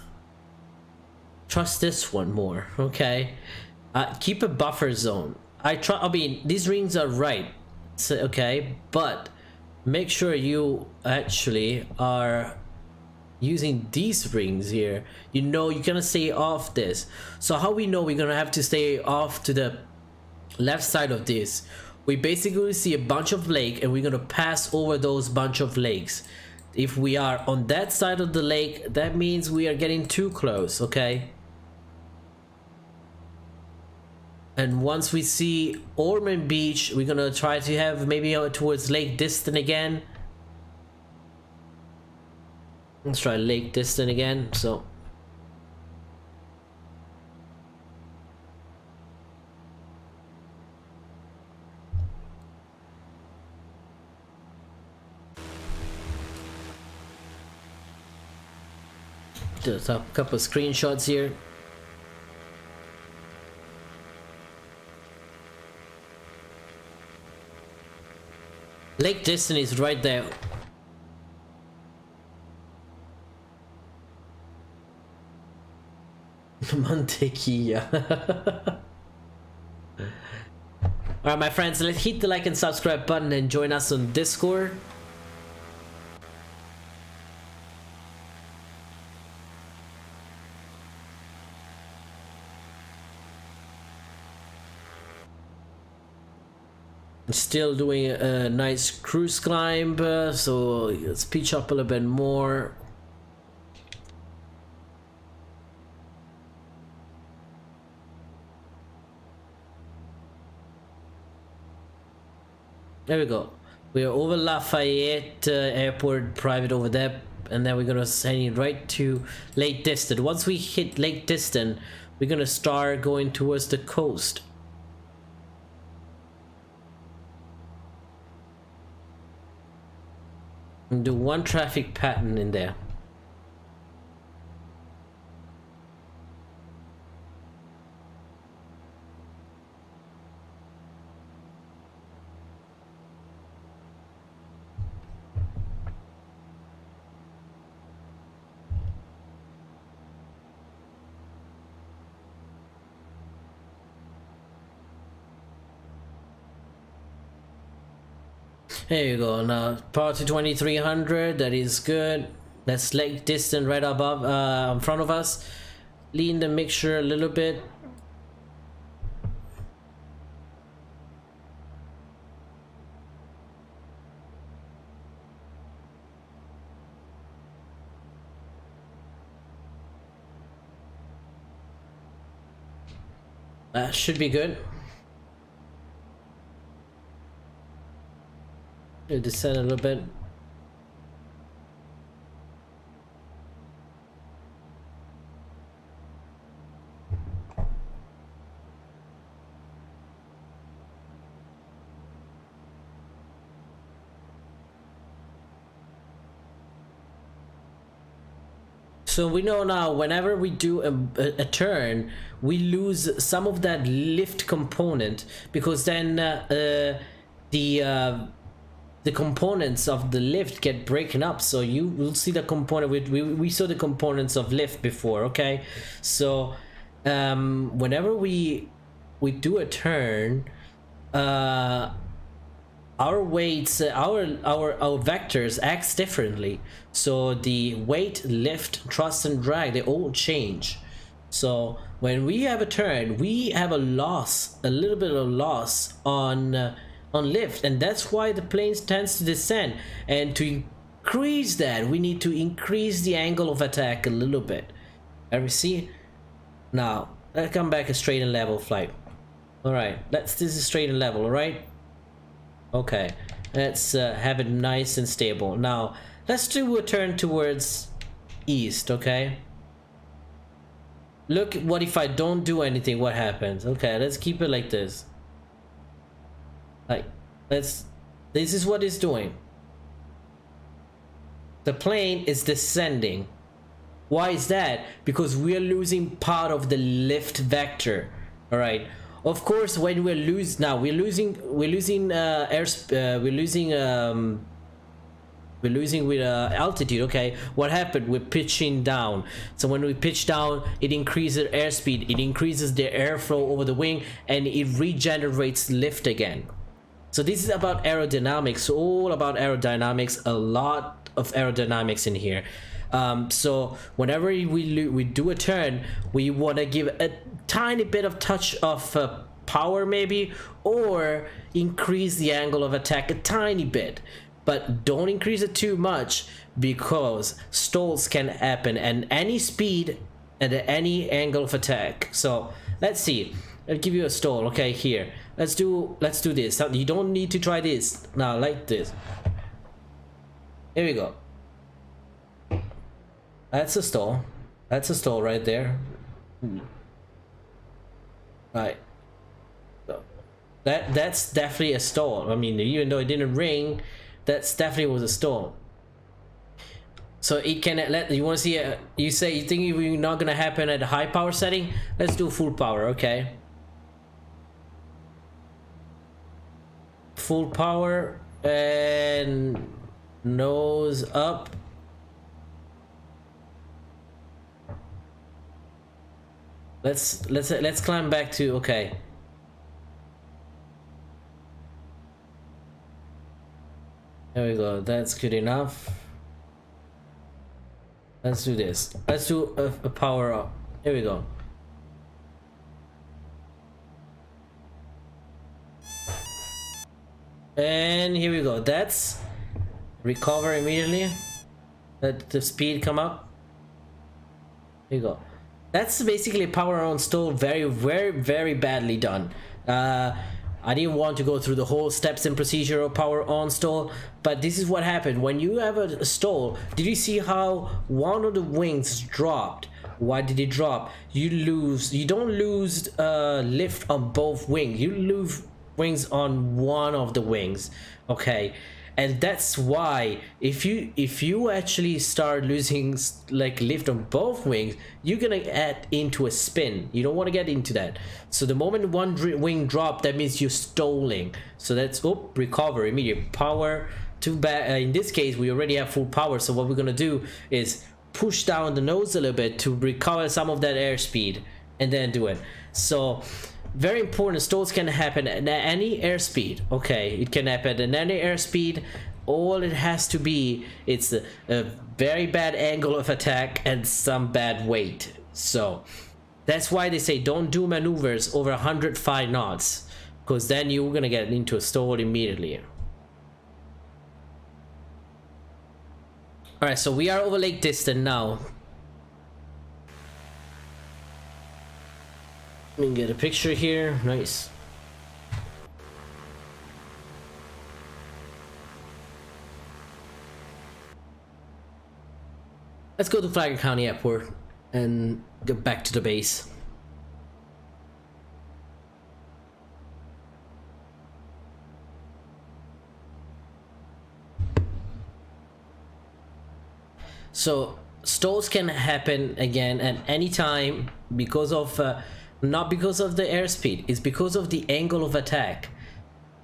Trust this one more, okay? Uh, keep a buffer zone. I try. I mean, these rings are right, so, okay, but make sure you actually are using these rings here. You know, you're gonna stay off this. So how we know we're gonna have to stay off to the left side of this? We basically see a bunch of lake, and we're gonna pass over those bunch of lakes. If we are on that side of the lake, that means we are getting too close. Okay. And once we see Ormond Beach, we're gonna try to have maybe towards Lake Disston again. Let's try Lake Disston again, so. Just a couple screenshots here. Lake Disston is right there. Mantequilla. Alright my friends, let's hit the like and subscribe button and join us on Discord. Still doing a nice cruise climb, uh, so pitch up a little bit more. There we go. We are over Lafayette uh, Airport, private over there, and then we're gonna send right to Lake Disston. Once we hit Lake Disston, we're gonna start going towards the coast. Do one traffic pattern in there. There you go. Now, power to 2300. That is good. That's Lake Disston right above, uh, in front of us. Lean the mixture a little bit. That should be good. Descend a little bit. So we know now whenever we do a, a, a, turn, we lose some of that lift component because then uh, uh, the uh, the components of the lift get broken up. So you will see the component we, we, we saw the components of lift before okay? So um, whenever we we do a turn uh, our weights uh, our our our vectors acts differently. So the weight lift thrust and drag they all change. So when we have a turn we have a loss a little bit of loss on uh, on lift and that's why the plane tends to descend. And to increase that we need to increase the angle of attack a little bit. And we see. Now let's come back a straight and level flight. All right let's this is straight and level all right? Okay let's uh, have it nice and stable. Now let's do a turn towards east okay? Look what if I don't do anything? What happens? Okay let's keep it like this like, let's, this is what it's doing. The plane is descending. Why is that? Because we are losing part of the lift vector. All right. Of course, when we're lose now, we're losing, we're losing uh, air, uh, we're losing, um, we're losing with uh, altitude. Okay, what happened? We're pitching down. So when we pitch down, it increases airspeed. It increases the airflow over the wing, and it regenerates lift again. So this is about aerodynamics, all about aerodynamics, a lot of aerodynamics in here. Um, so whenever we, we do a turn, we want to give a tiny bit of touch of uh, power maybe, or increase the angle of attack a tiny bit. But don't increase it too much because stalls can happen and any speed at any angle of attack. So let's see. I'll give you a stall. Okay, here let's do let's do this you don't need to try this now like this here we go that's a stall that's a stall right there right so that that's definitely a stall i mean even though it didn't ring that's definitely was a stall So it can let you want to see. A, you say you think you're not gonna happen at a high power setting. Let's do full power. Okay. Full power and nose up. Let's let's let's climb back to okay. There we go. That's good enough. Let's do this. Let's do a, a power up. Here we go. And here we go. That's recover immediately. Let the speed come up. Here you go. That's basically power on stall very, very, very badly done. Uh, I didn't want to go through the whole steps and procedure of power on stall, but this is what happened. When you have a stall, did you see how one of the wings dropped? Why did it drop? You lose, you don't lose uh, lift on both wings. You lose wings on one of the wings, okay? and that's why if you if you actually start losing like lift on both wings you're gonna add into a spin. You don't want to get into that. So the moment one wing drop that means you're stalling. So that's oh recover immediate power. Too bad uh, in this case we already have full power. So what we're gonna do is push down the nose a little bit to recover some of that airspeed and then do it. So very important stalls can happen at any airspeed okay? It can happen at any airspeed. All it has to be it's a, a, very bad angle of attack and some bad weight. So that's why they say don't do maneuvers over 105 knots because then you're gonna get into a stall immediately. All right so we are over Lake Disston now Let me get a picture here. Nice. Let's go to Flagler County Airport and get back to the base. So stalls can happen again at any time because of uh, not because of the airspeed it's because of the angle of attack.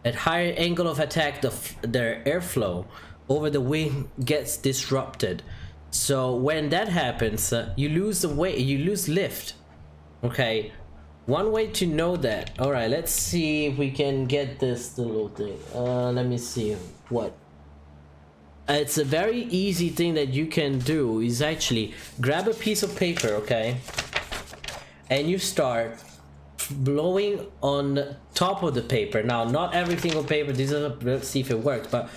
At higher angle of attack the their airflow over the wing gets disrupted. So when that happens uh, you lose the weight you lose lift okay? One way to know that all right let's see if we can get this little thing. Uh, let me see what. It's a very easy thing that you can do is actually grab a piece of paper okay and you start blowing on top of the paper. Now not every single paper this is a, let's see if it works but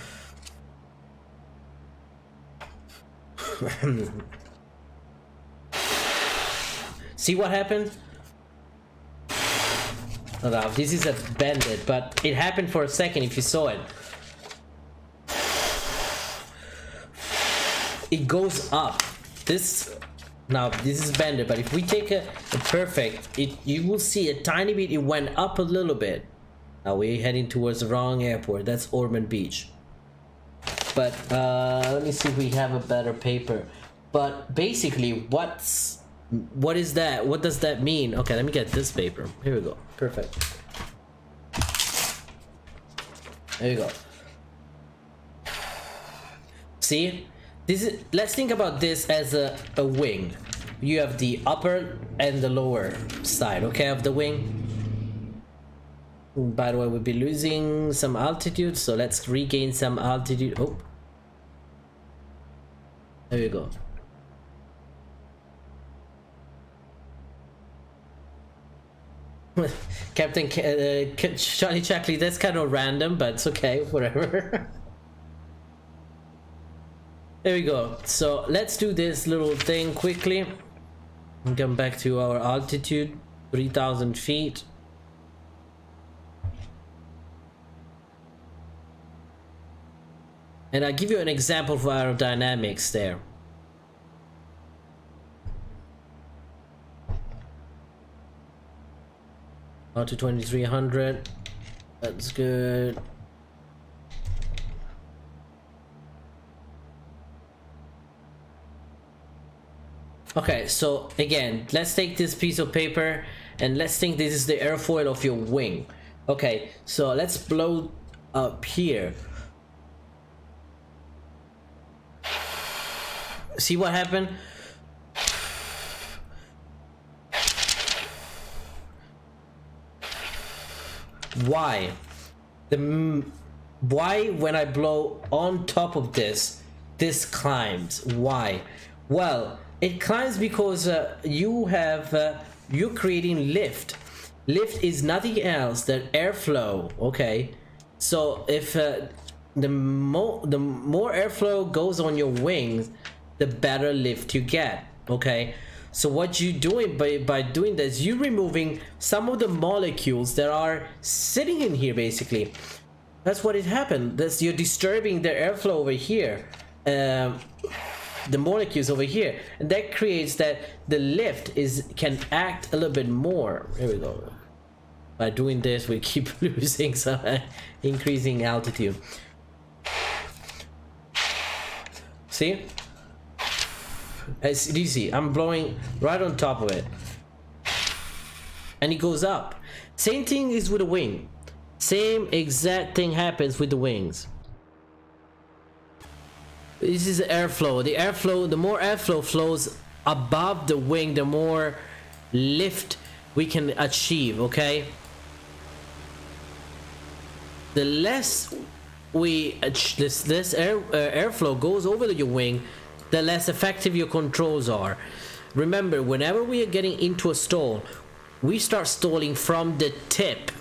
see what happened? Oh, this is a bandit but it happened for a second if you saw it. It goes up. This now this is banded but if we take a, a, perfect it you will see a tiny bit it went up a little bit. Now we're heading towards the wrong airport. That's ormond beach. But uh let me see if we have a better paper. But basically what's what is that? What does that mean? Okay let me get this paper. Here we go. Perfect. There you go. See this is let's think about this as a, a wing. You have the upper and the lower side okay? Of the wing. By the way we'll be losing some altitude so let's regain some altitude. Oh. There we go. Captain uh, Charlie Chackley, that's kind of random, but it's okay, whatever. There we go. So let's do this little thing quickly. And come back to our altitude, 3,000 feet. And I'll give you an example for aerodynamics there. Out to 2300. That's good. Okay, so again, let's take this piece of paper and let's think this is the airfoil of your wing. Okay, so let's blow up here. See what happened? Why? The why when I blow on top of this, this climbs? Why? Well, it climbs because uh, you have uh, you're creating lift. Lift is nothing else than airflow. Okay, so if uh, the more the more airflow goes on your wings, the better lift you get. Okay, so what you doing by by doing this, You're removing some of the molecules that are sitting in here basically. That's what it happened. That's you're disturbing the airflow over here. Um, the molecules over here. And that creates that the lift is can act a little bit more. Here we go. By doing this we keep losing some uh, increasing altitude. See? As you see i'm blowing right on top of it. And it goes up. Same thing is with the wing. Same exact thing happens with the wings this is airflow. The airflow the more airflow flows above the wing the more lift we can achieve okay? The less we this this air uh, airflow goes over your wing the less effective your controls are. Remember whenever we are getting into a stall we start stalling from the tip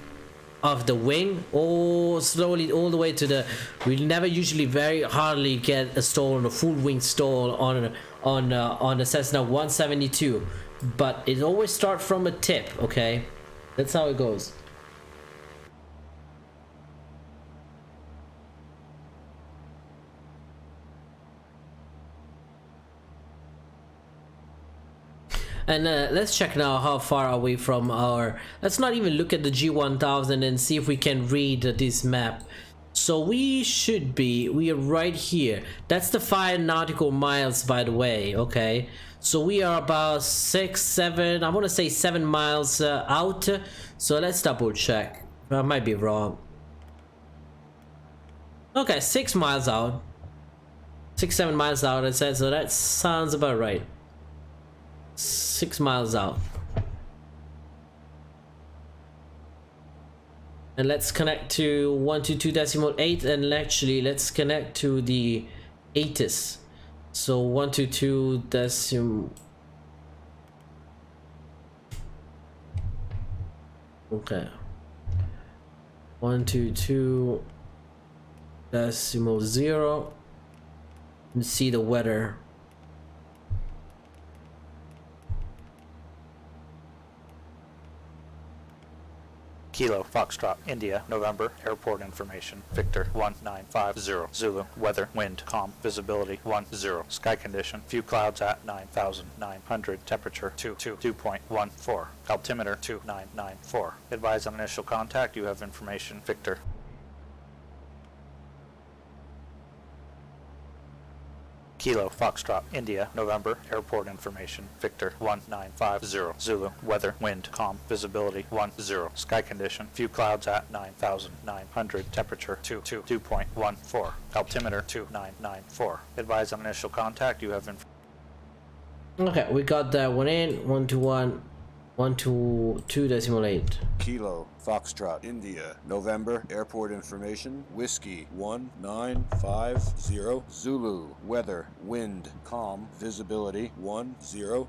of the wing or slowly all the way to the we never usually very hardly get a stall on a full wing stall on on uh, on a Cessna 172 but it always start from a tip okay? That's how it goes and uh, let's check now how far are we from our let's not even look at the g1000 and see if we can read this map. So we should be we are right here. That's the five nautical miles by the way okay? So we are about six seven i want to say seven miles uh, out. So let's double check. I might be wrong. Okay six miles out. Six seven miles out it said so that sounds about right six miles out. And let's connect to 122 decimal 8 and actually let's connect to the ATIS. So 122 decimal Okay. 122 decimal 0 and see the weather Kilo, Foxtrot, India, November, airport information, Victor 1950, Zulu, weather, wind, calm, visibility 10, sky condition, few clouds at 9,900, temperature 2, 2, 2.14, altimeter 2994. Advise on initial contact, you have information, Victor Kilo, Foxtrot, India, November, airport information, Victor 1950, Zulu, weather, wind, calm, visibility 10, sky condition, few clouds at 9,900, temperature 2, 2, 2.14, altimeter 2994. Advise on initial contact, you have information. Okay, we got that one in, one to one, one to two decimal eight. Kilo, Foxtrot, India, November, airport information, Whiskey 1950, Zulu, weather, wind, calm, visibility. 10,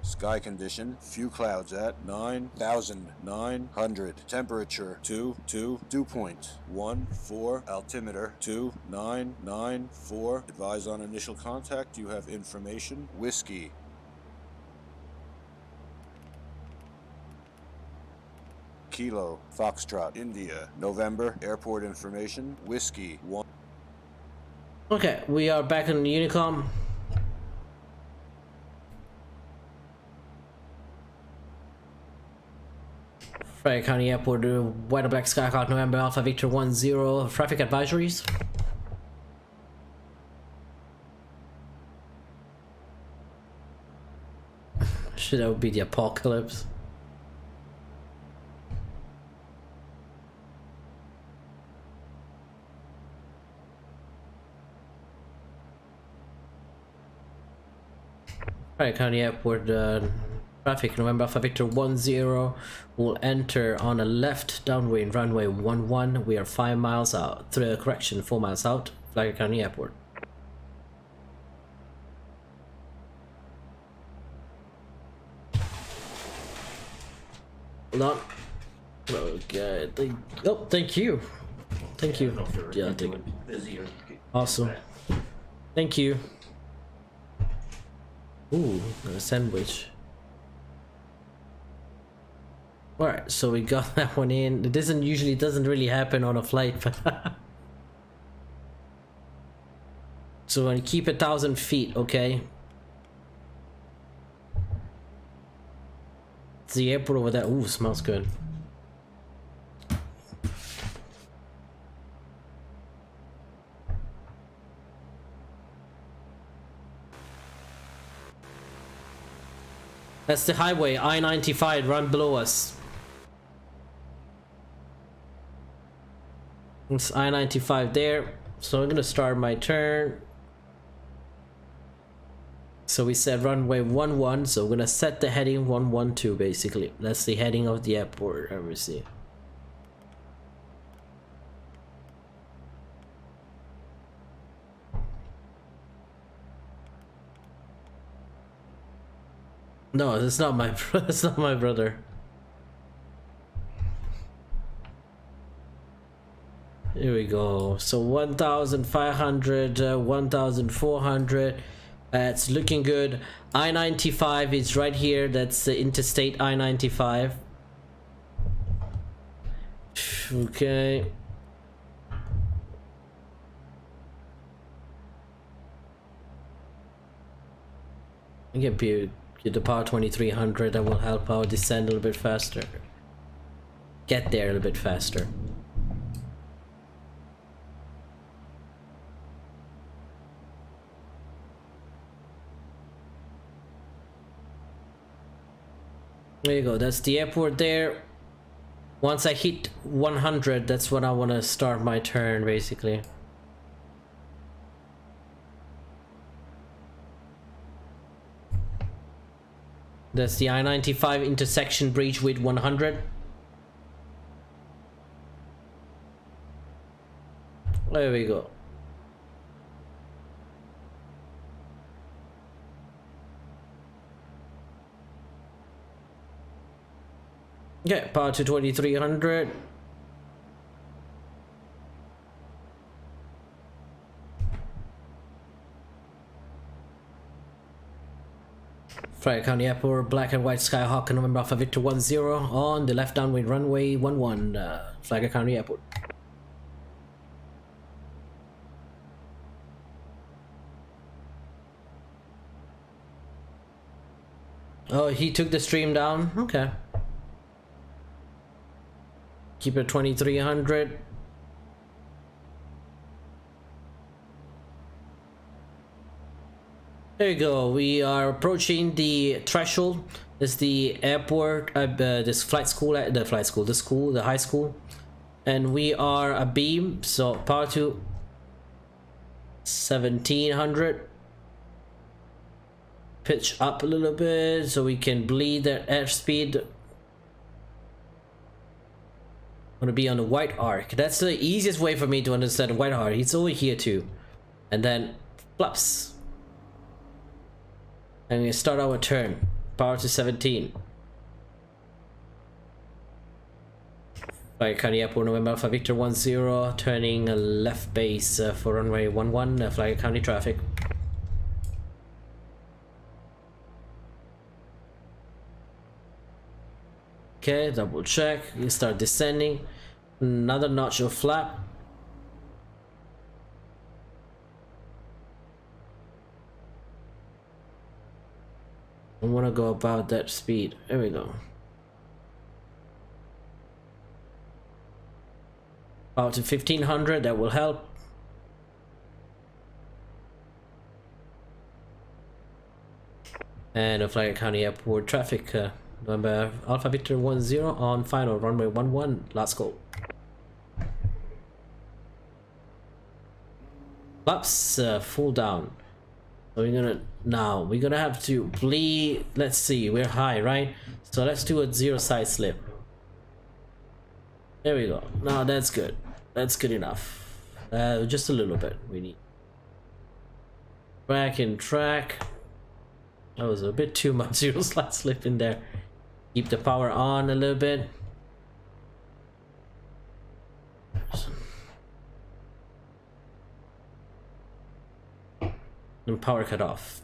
sky condition, few clouds at 9,900, temperature 2, 2, dew point. 1, 4, altimeter 2, 9, 9, 4. Advise on initial contact, you have information, Whiskey Kilo, Foxtrot, India, November, airport information, Whiskey 1. Okay, we are back on Unicom. Flagler County Airport, uh, white and black Skyhawk, November Alpha Victor 1 0, traffic advisories. Should that be the apocalypse. Right, County Airport uh, traffic, November Alpha Victor 10 will enter on a left downwind runway 11. We are 5 miles out, through a correction, 4 miles out, Flagler County Airport. Hold on. Okay, thank, oh, thank you. Thank you. Yeah, thank you. Awesome. Thank you. Ooh, a sandwich. Alright, so we got that one in. It doesn't usually doesn't really happen on a flight, but So I keep a thousand feet, okay? It's the airport over there. Ooh, smells good. That's the highway, I-95, run below us. It's I-95 there. So I'm gonna start my turn. So we said runway 11, so we're gonna set the heading 112 basically. That's the heading of the airport, obviously. No, it's not my it's not my brother. Here we go. So 1,500, uh, 1,400. That's looking good. I-95 is right here. That's the interstate I-95. Okay. I get the power 2300 that will help our descend a little bit faster. Get there a little bit faster. There you go, that's the airport there. Once I hit 100, that's when I want to start my turn, basically. That's the I-95 intersection bridge with 100. There we go. Yeah, power to 2300. Flagler County Airport, black and white Skyhawk, November Alpha Victor 10 on the left downwind runway 11, uh, Flagler County Airport. Oh, he took the stream down? Okay. Keep it 2300. There you go. We are approaching the threshold. Is the airport, uh, this flight school, uh, the flight school, the school, the high school. And we are a beam, so power to 1700. Pitch up a little bit so we can bleed the airspeed I'm to be on the white arc. That's the easiest way for me to understand white arc. It's over here too. And then flaps. And we start our turn. Power to 17. Right, County Airport, November Alpha Victor 10, turning left base uh, for runway 11, uh, Flagler County traffic. Okay, double check. You start descending. Another notch of flap. I want to go about that speed. There we go. About to 1500, that will help. and a Flagler County Airport traffic. Uh, number Alpha Victor 10 on final runway 11. Let's go. Flaps uh, full down. We're gonna now we're gonna have to bleed. Let's see, we're high, right? So let's do a zero side slip. There we go. Now that's good. That's good enough. Uh, just a little bit we need. Back in track. That was a bit too much zero slide slip in there. Keep the power on a little bit. And power cut off.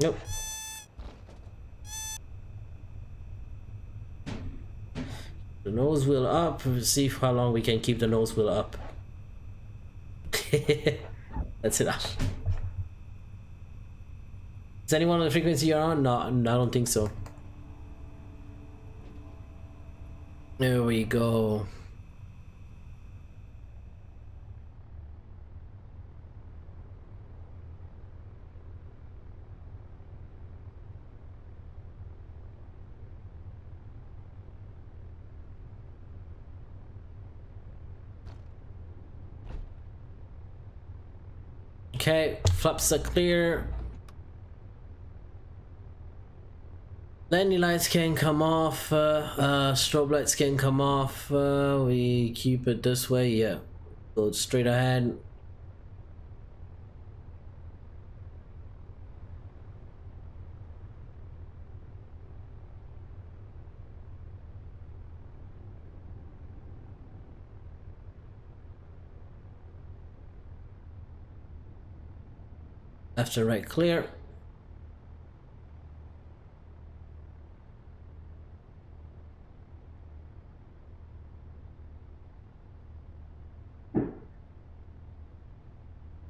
Nope. The nose wheel up. See how long we can keep the nose wheel up. That's enough. Is anyone on the frequency you're on? No, I don't think so. There we go. Okay, flaps are clear. Landing lights can come off, uh, uh, strobe lights can come off, uh, we keep it this way, yeah. Go straight ahead. And right clear.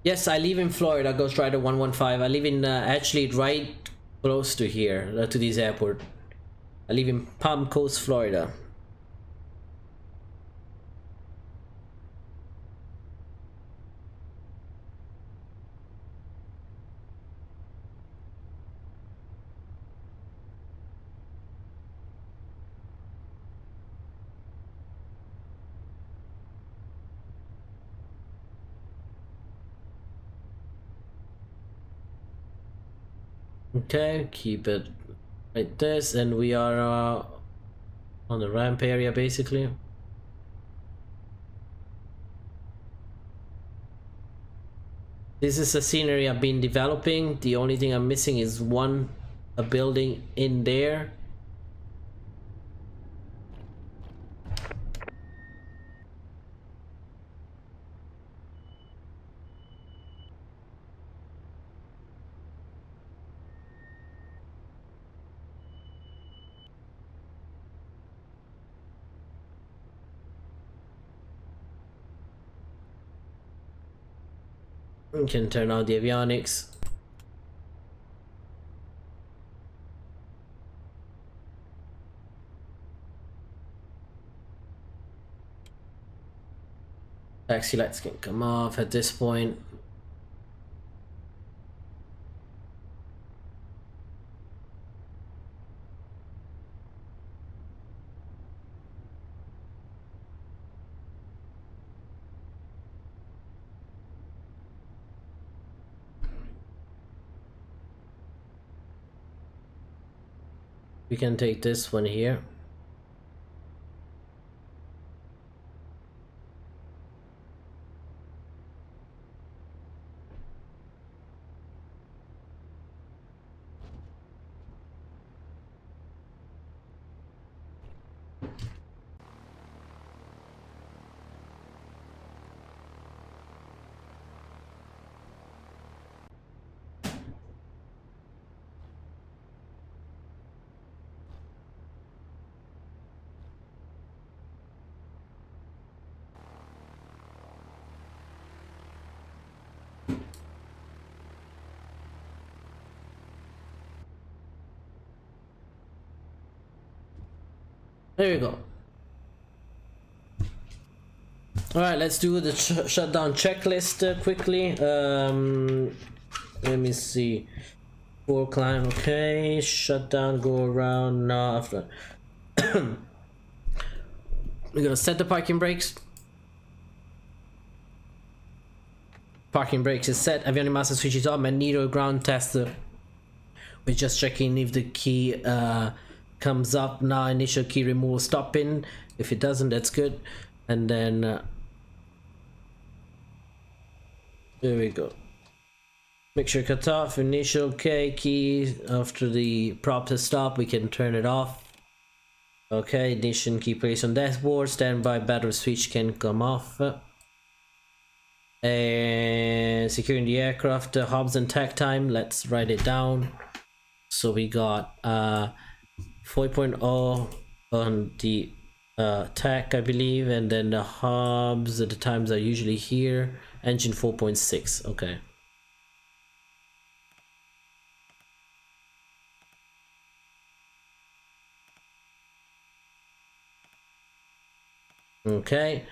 Yes, I live in Florida, Ghost Rider 115. I live in uh, actually right close to here, uh, to this airport. I live in Palm Coast, Florida. Okay, keep it like this, and we are uh, on the ramp area basically. This is a scenery I've been developing. The only thing I'm missing is one a building in there. Can turn on the avionics. Taxi lights can come off at this point. We can take this one here. There you go. All right, let's do the sh shutdown checklist uh, quickly. Um, let me see. Four climb, okay. Shutdown, go around. No, after. We're gonna set the parking brakes. Parking brakes is set. Avionic master switch is on. Magneto ground tester. We're just checking if the key uh, comes up now. Initial key removal stopping. If it doesn't, that's good. And then uh, there we go. Make sure cut off. Initial K key. After the prop has stopped, we can turn it off. Okay, ignition key placed on dashboard. Standby battery switch can come off. And securing the aircraft, uh, Hobbs and tach time. Let's write it down. So we got uh 4.0 on the uh tach I believe and then the Hobbs the times are usually here engine 4.6 okay. Okay.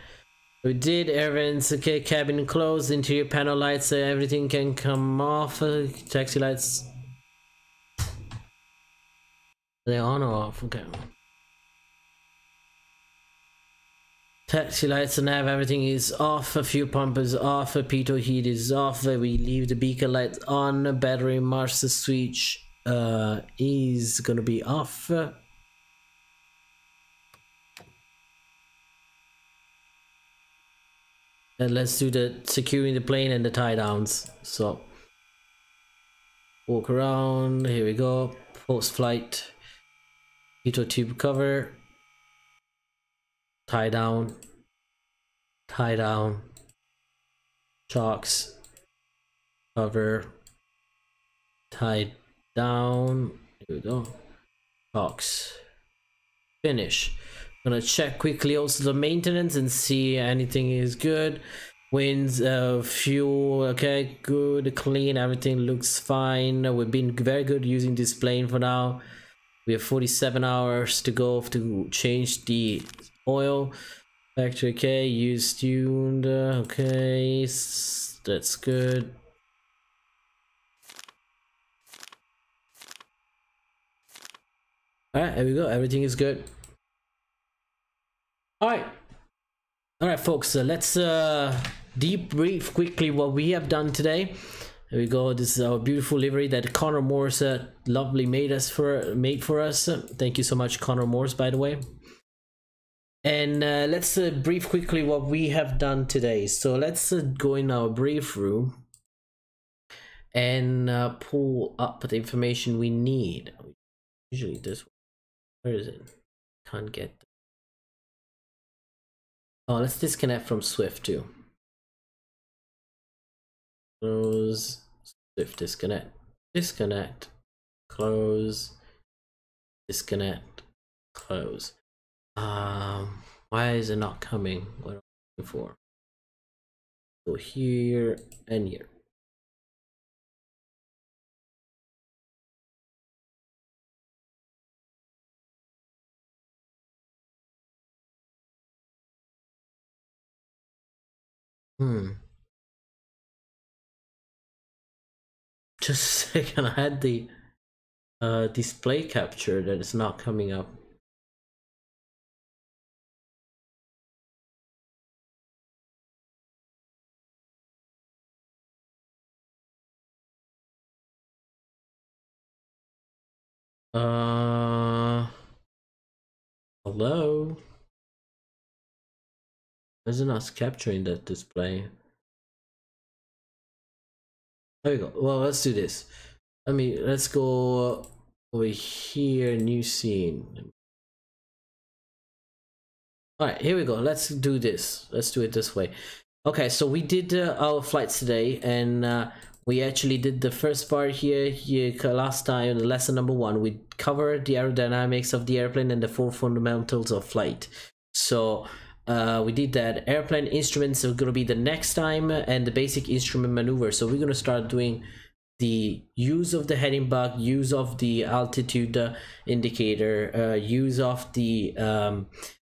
We did errands okay cabin closed interior panel lights uh, everything can come off uh, taxi lights. They're on or off? Okay Taxi lights and nav, everything is off. A few pump is off. A pitot heat is off. We leave the beacon light on. Battery master switch uh, is gonna be off. And let's do the securing the plane and the tie downs. So walk around. Here we go. Post flight. Pitot tube cover tie down, tie down, chocks, cover, tie down, here we go, chocks, finish. I'm gonna check quickly also the maintenance and see anything is good. Winds, uh, fuel, okay, good, clean, everything looks fine. We've been very good using this plane for now. We have 47 hours to go to change the oil factory okay use tuned uh, okay that's good. All right there we go everything is good. All right. All right folks uh, let's uh debrief quickly what we have done today. There we go this is our beautiful livery that connor morse uh, lovely made us for made for us. Thank you so much connor morse by the way and uh, let's uh, brief quickly what we have done today. So let's uh, go in our brief room and uh, pull up the information we need. Usually this, where is it? Can't get. Oh, let's disconnect from Swift too. Close, Swift disconnect, disconnect, close, disconnect, close. Um, why is it not coming? What I'm looking for? So here and here. Hmm. Just a second, I had the uh, display capture that is not coming up. Uh, hello. Why is it not capturing that display? There we go. Well, let's do this. Let me. Let's go over here. New scene. All right, here we go. Let's do this. Let's do it this way. Okay, so we did uh, our flights today, and uh, we actually did the first part here, here last time in lesson number one. We covered the aerodynamics of the airplane and the four fundamentals of flight. So uh, we did that. Airplane instruments are going to be the next time and the basic instrument maneuver. So we're going to start doing the use of the heading bug use of the altitude uh, indicator uh, use of the um,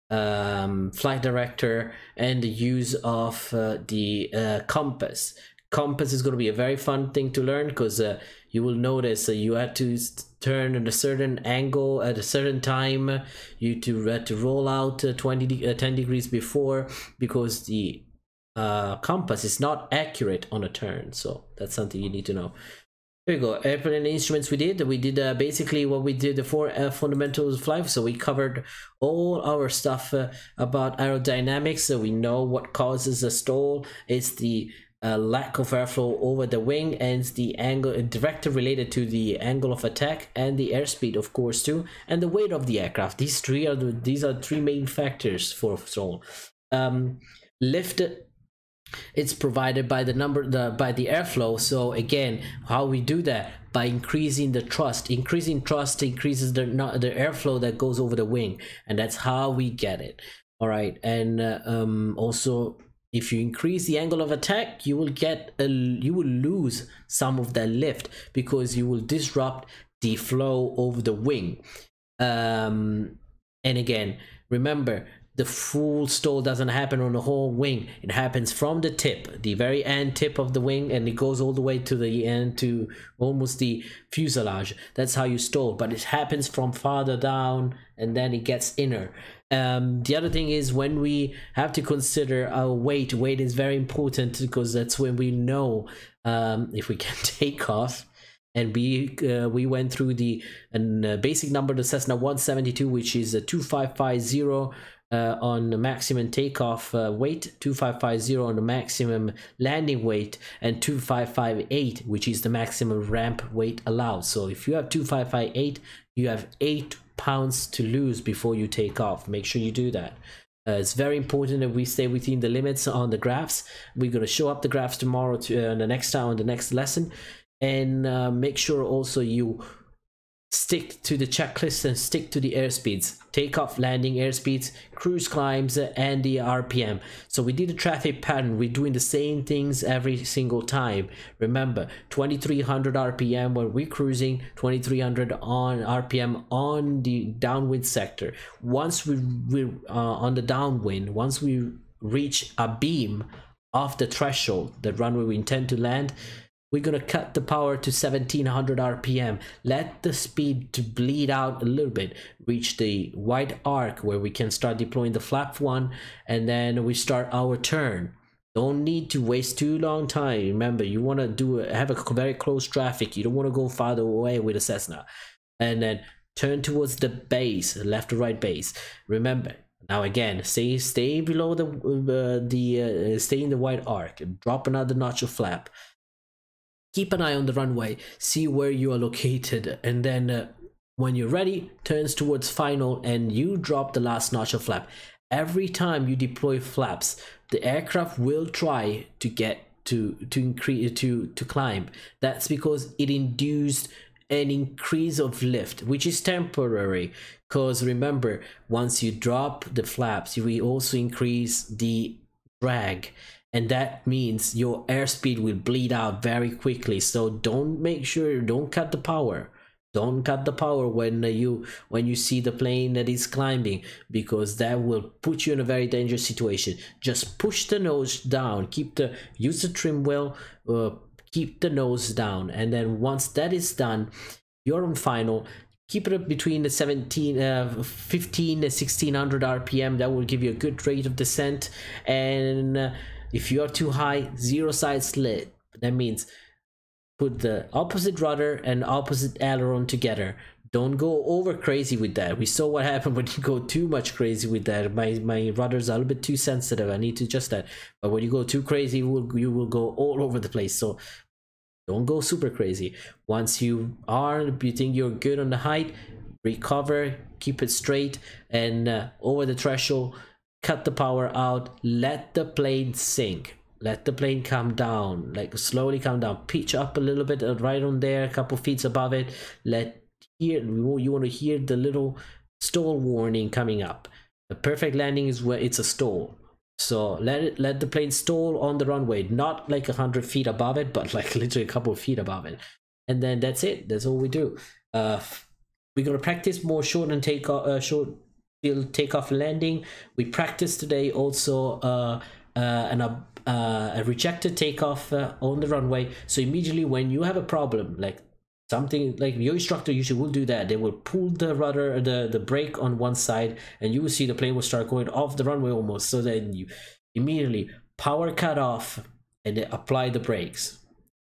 um, flight director and the use of uh, the uh, compass. Compass is going to be a very fun thing to learn because uh, you will notice that you had to turn at a certain angle at a certain time. You to had to roll out uh, 20 de- uh, 10 degrees before because the uh, compass is not accurate on a turn. So that's something you need to know. Here we go. Airplane instruments we did. We did uh, basically what we did the four uh, fundamentals of flight. So we covered all our stuff uh, about aerodynamics. So we know what causes a stall. It's the uh, lack of airflow over the wing and the angle directly related to the angle of attack and the airspeed, of course, too, and the weight of the aircraft. These three are the, these are three main factors for stall. Um, lift it's provided by the number the by the airflow so again how we do that by increasing the thrust increasing thrust increases the the airflow that goes over the wing and that's how we get it all right and uh, um also if you increase the angle of attack you will get a you will lose some of that lift because you will disrupt the flow over the wing. Um and again remember the full stall doesn't happen on the whole wing. It happens from the tip the very end tip of the wing and it goes all the way to the end to almost the fuselage. That's how you stall but it happens from farther down and then it gets inner. Um, the other thing is when we have to consider our weight weight is very important because that's when we know um, if we can take off. And we uh, we went through the an, uh, basic number the Cessna 172 which is a 2550 uh, on the maximum takeoff uh, weight 2550 on the maximum landing weight and 2558 which is the maximum ramp weight allowed. So if you have 2558 you have 8 pounds to lose before you take off. Make sure you do that. Uh, it's very important that we stay within the limits on the graphs. We're going to show up the graphs tomorrow to uh, the next time on the next lesson. And uh, make sure also you stick to the checklist and stick to the airspeeds. Takeoff landing airspeeds cruise climbs and the rpm so we did a traffic pattern. We're doing the same things every single time. Remember 2300 rpm when we're cruising 2300 on rpm on the downwind sector. Once we we uh, on the downwind once we reach a beam of the threshold the runway we intend to land we're gonna cut the power to 1700 rpm let the speed to bleed out a little bit. Reach the white arc where we can start deploying the flap one and then we start our turn. Don't need to waste too long time. Remember you want to do have a very close traffic. You don't want to go farther away with a cessna. And then turn towards the base left to right base. Remember now again stay stay below the uh, the uh, stay in the white arc. Drop another notch of flap keep an eye on the runway see where you are located and then uh, when you're ready turns towards final and you drop the last notch of flap. Every time you deploy flaps the aircraft will try to get to to increase to to climb. That's because it induced an increase of lift which is temporary because remember once you drop the flaps you also increase the drag and that means your airspeed will bleed out very quickly. So don't make sure don't cut the power. Don't cut the power when you when you see the plane that is climbing because that will put you in a very dangerous situation. Just push the nose down. Keep the use the trim wheel uh, keep the nose down. And then once that is done you're on final. Keep it between the 17 uh, 15 to 1600 rpm that will give you a good rate of descent. And uh, if you are too high zero side slip that means put the opposite rudder and opposite aileron together. Don't go over crazy with that. We saw what happened when you go too much crazy with that. My my rudders are a little bit too sensitive. I need to adjust that. But when you go too crazy you will, you will go all over the place. So don't go super crazy. Once you are you think you're good on the height recover keep it straight and uh, over the threshold cut the power out let the plane sink let the plane come down like slowly come down pitch up a little bit uh, right on there a couple feet above it let hear you want to hear the little stall warning coming up. The perfect landing is where it's a stall. So let it let the plane stall on the runway not like a hundred feet above it but like literally a couple of feet above it. And then that's it. That's all we do. Uh we're gonna practice more short and take uh, short field takeoff landing. We practiced today also uh, uh, uh, a rejected takeoff uh, on the runway. So immediately when you have a problem, like something like your instructor usually will do that, they will pull the rudder, the, the brake on one side and you will see the plane will start going off the runway almost. So then you immediately power cut off and apply the brakes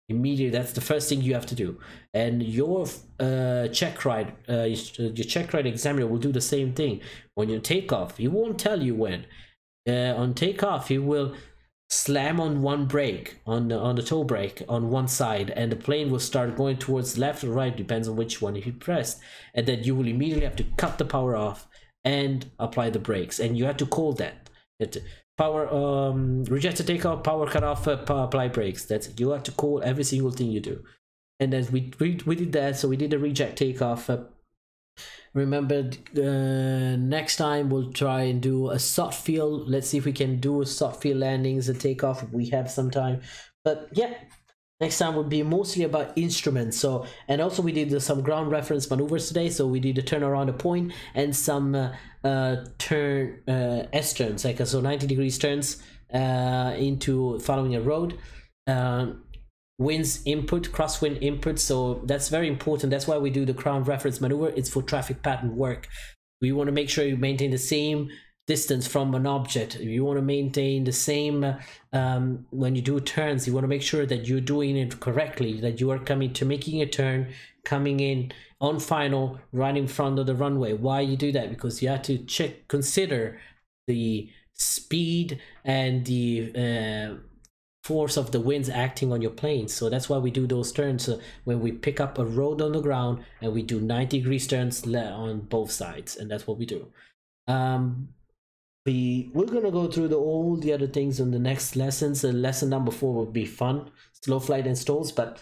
immediately that's the first thing you have to do. And your uh, check ride uh, your check ride examiner will do the same thing. When you take off he won't tell you when. Uh, on takeoff he will slam on one brake on the, on the toe brake on one side and the plane will start going towards left or right depends on which one you pressed. And then you will immediately have to cut the power off and apply the brakes. And you have to call that. It, power um rejected takeoff power cut off uh, power apply brakes that's it. you have to call every single thing you do. And then we we, we did that. So we did a reject takeoff. Uh, remember uh, next time we'll try and do a soft field. Let's see if we can do a soft field landings and takeoff if we have some time. But yeah next time would be mostly about instruments. So and also we did some ground reference maneuvers today. So we did a turn around a point and some uh, uh, turn uh, S turns, like uh, so 90 degrees turns uh, into following a road. Um, winds input, crosswind input. So that's very important. That's why we do the ground reference maneuver. It's for traffic pattern work. We want to make sure you maintain the same distance from an object. You want to maintain the same um, when you do turns. You want to make sure that you're doing it correctly. That you are coming to making a turn, coming in on final right in front of the runway. Why you do that? Because you have to check, consider the speed and the uh, force of the winds acting on your plane. So that's why we do those turns so when we pick up a road on the ground and we do 90 degrees turns on both sides. And that's what we do. Um, we we're gonna go through the all the other things in the next lessons. And lesson number four will be fun, slow flight and stalls. But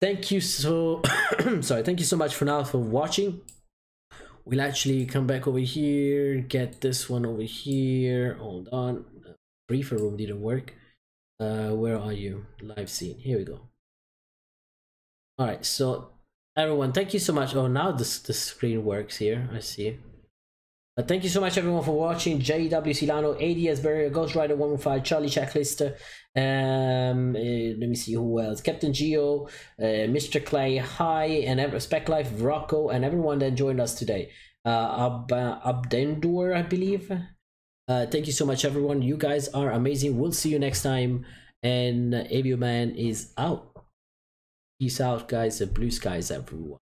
thank you so sorry thank you so much for now for watching. We'll actually come back over here get this one over here. Hold on. Briefer room didn't work. Uh where are you? Live scene. Here we go. All right so everyone thank you so much. Oh now this the screen works here. I see but thank you so much everyone for watching JW Silano, ADS Barrier, Ghost Rider 115, Charlie Checklist, um, uh, let me see who else, Captain Geo, uh, Mr. Clay, Hi, and Spec Life, Rocco, and everyone that joined us today. Uh, Ab uh, Abdendur, I believe. Uh, thank you so much everyone, you guys are amazing. We'll see you next time, and uh, Man is out. Peace out guys, blue skies everyone.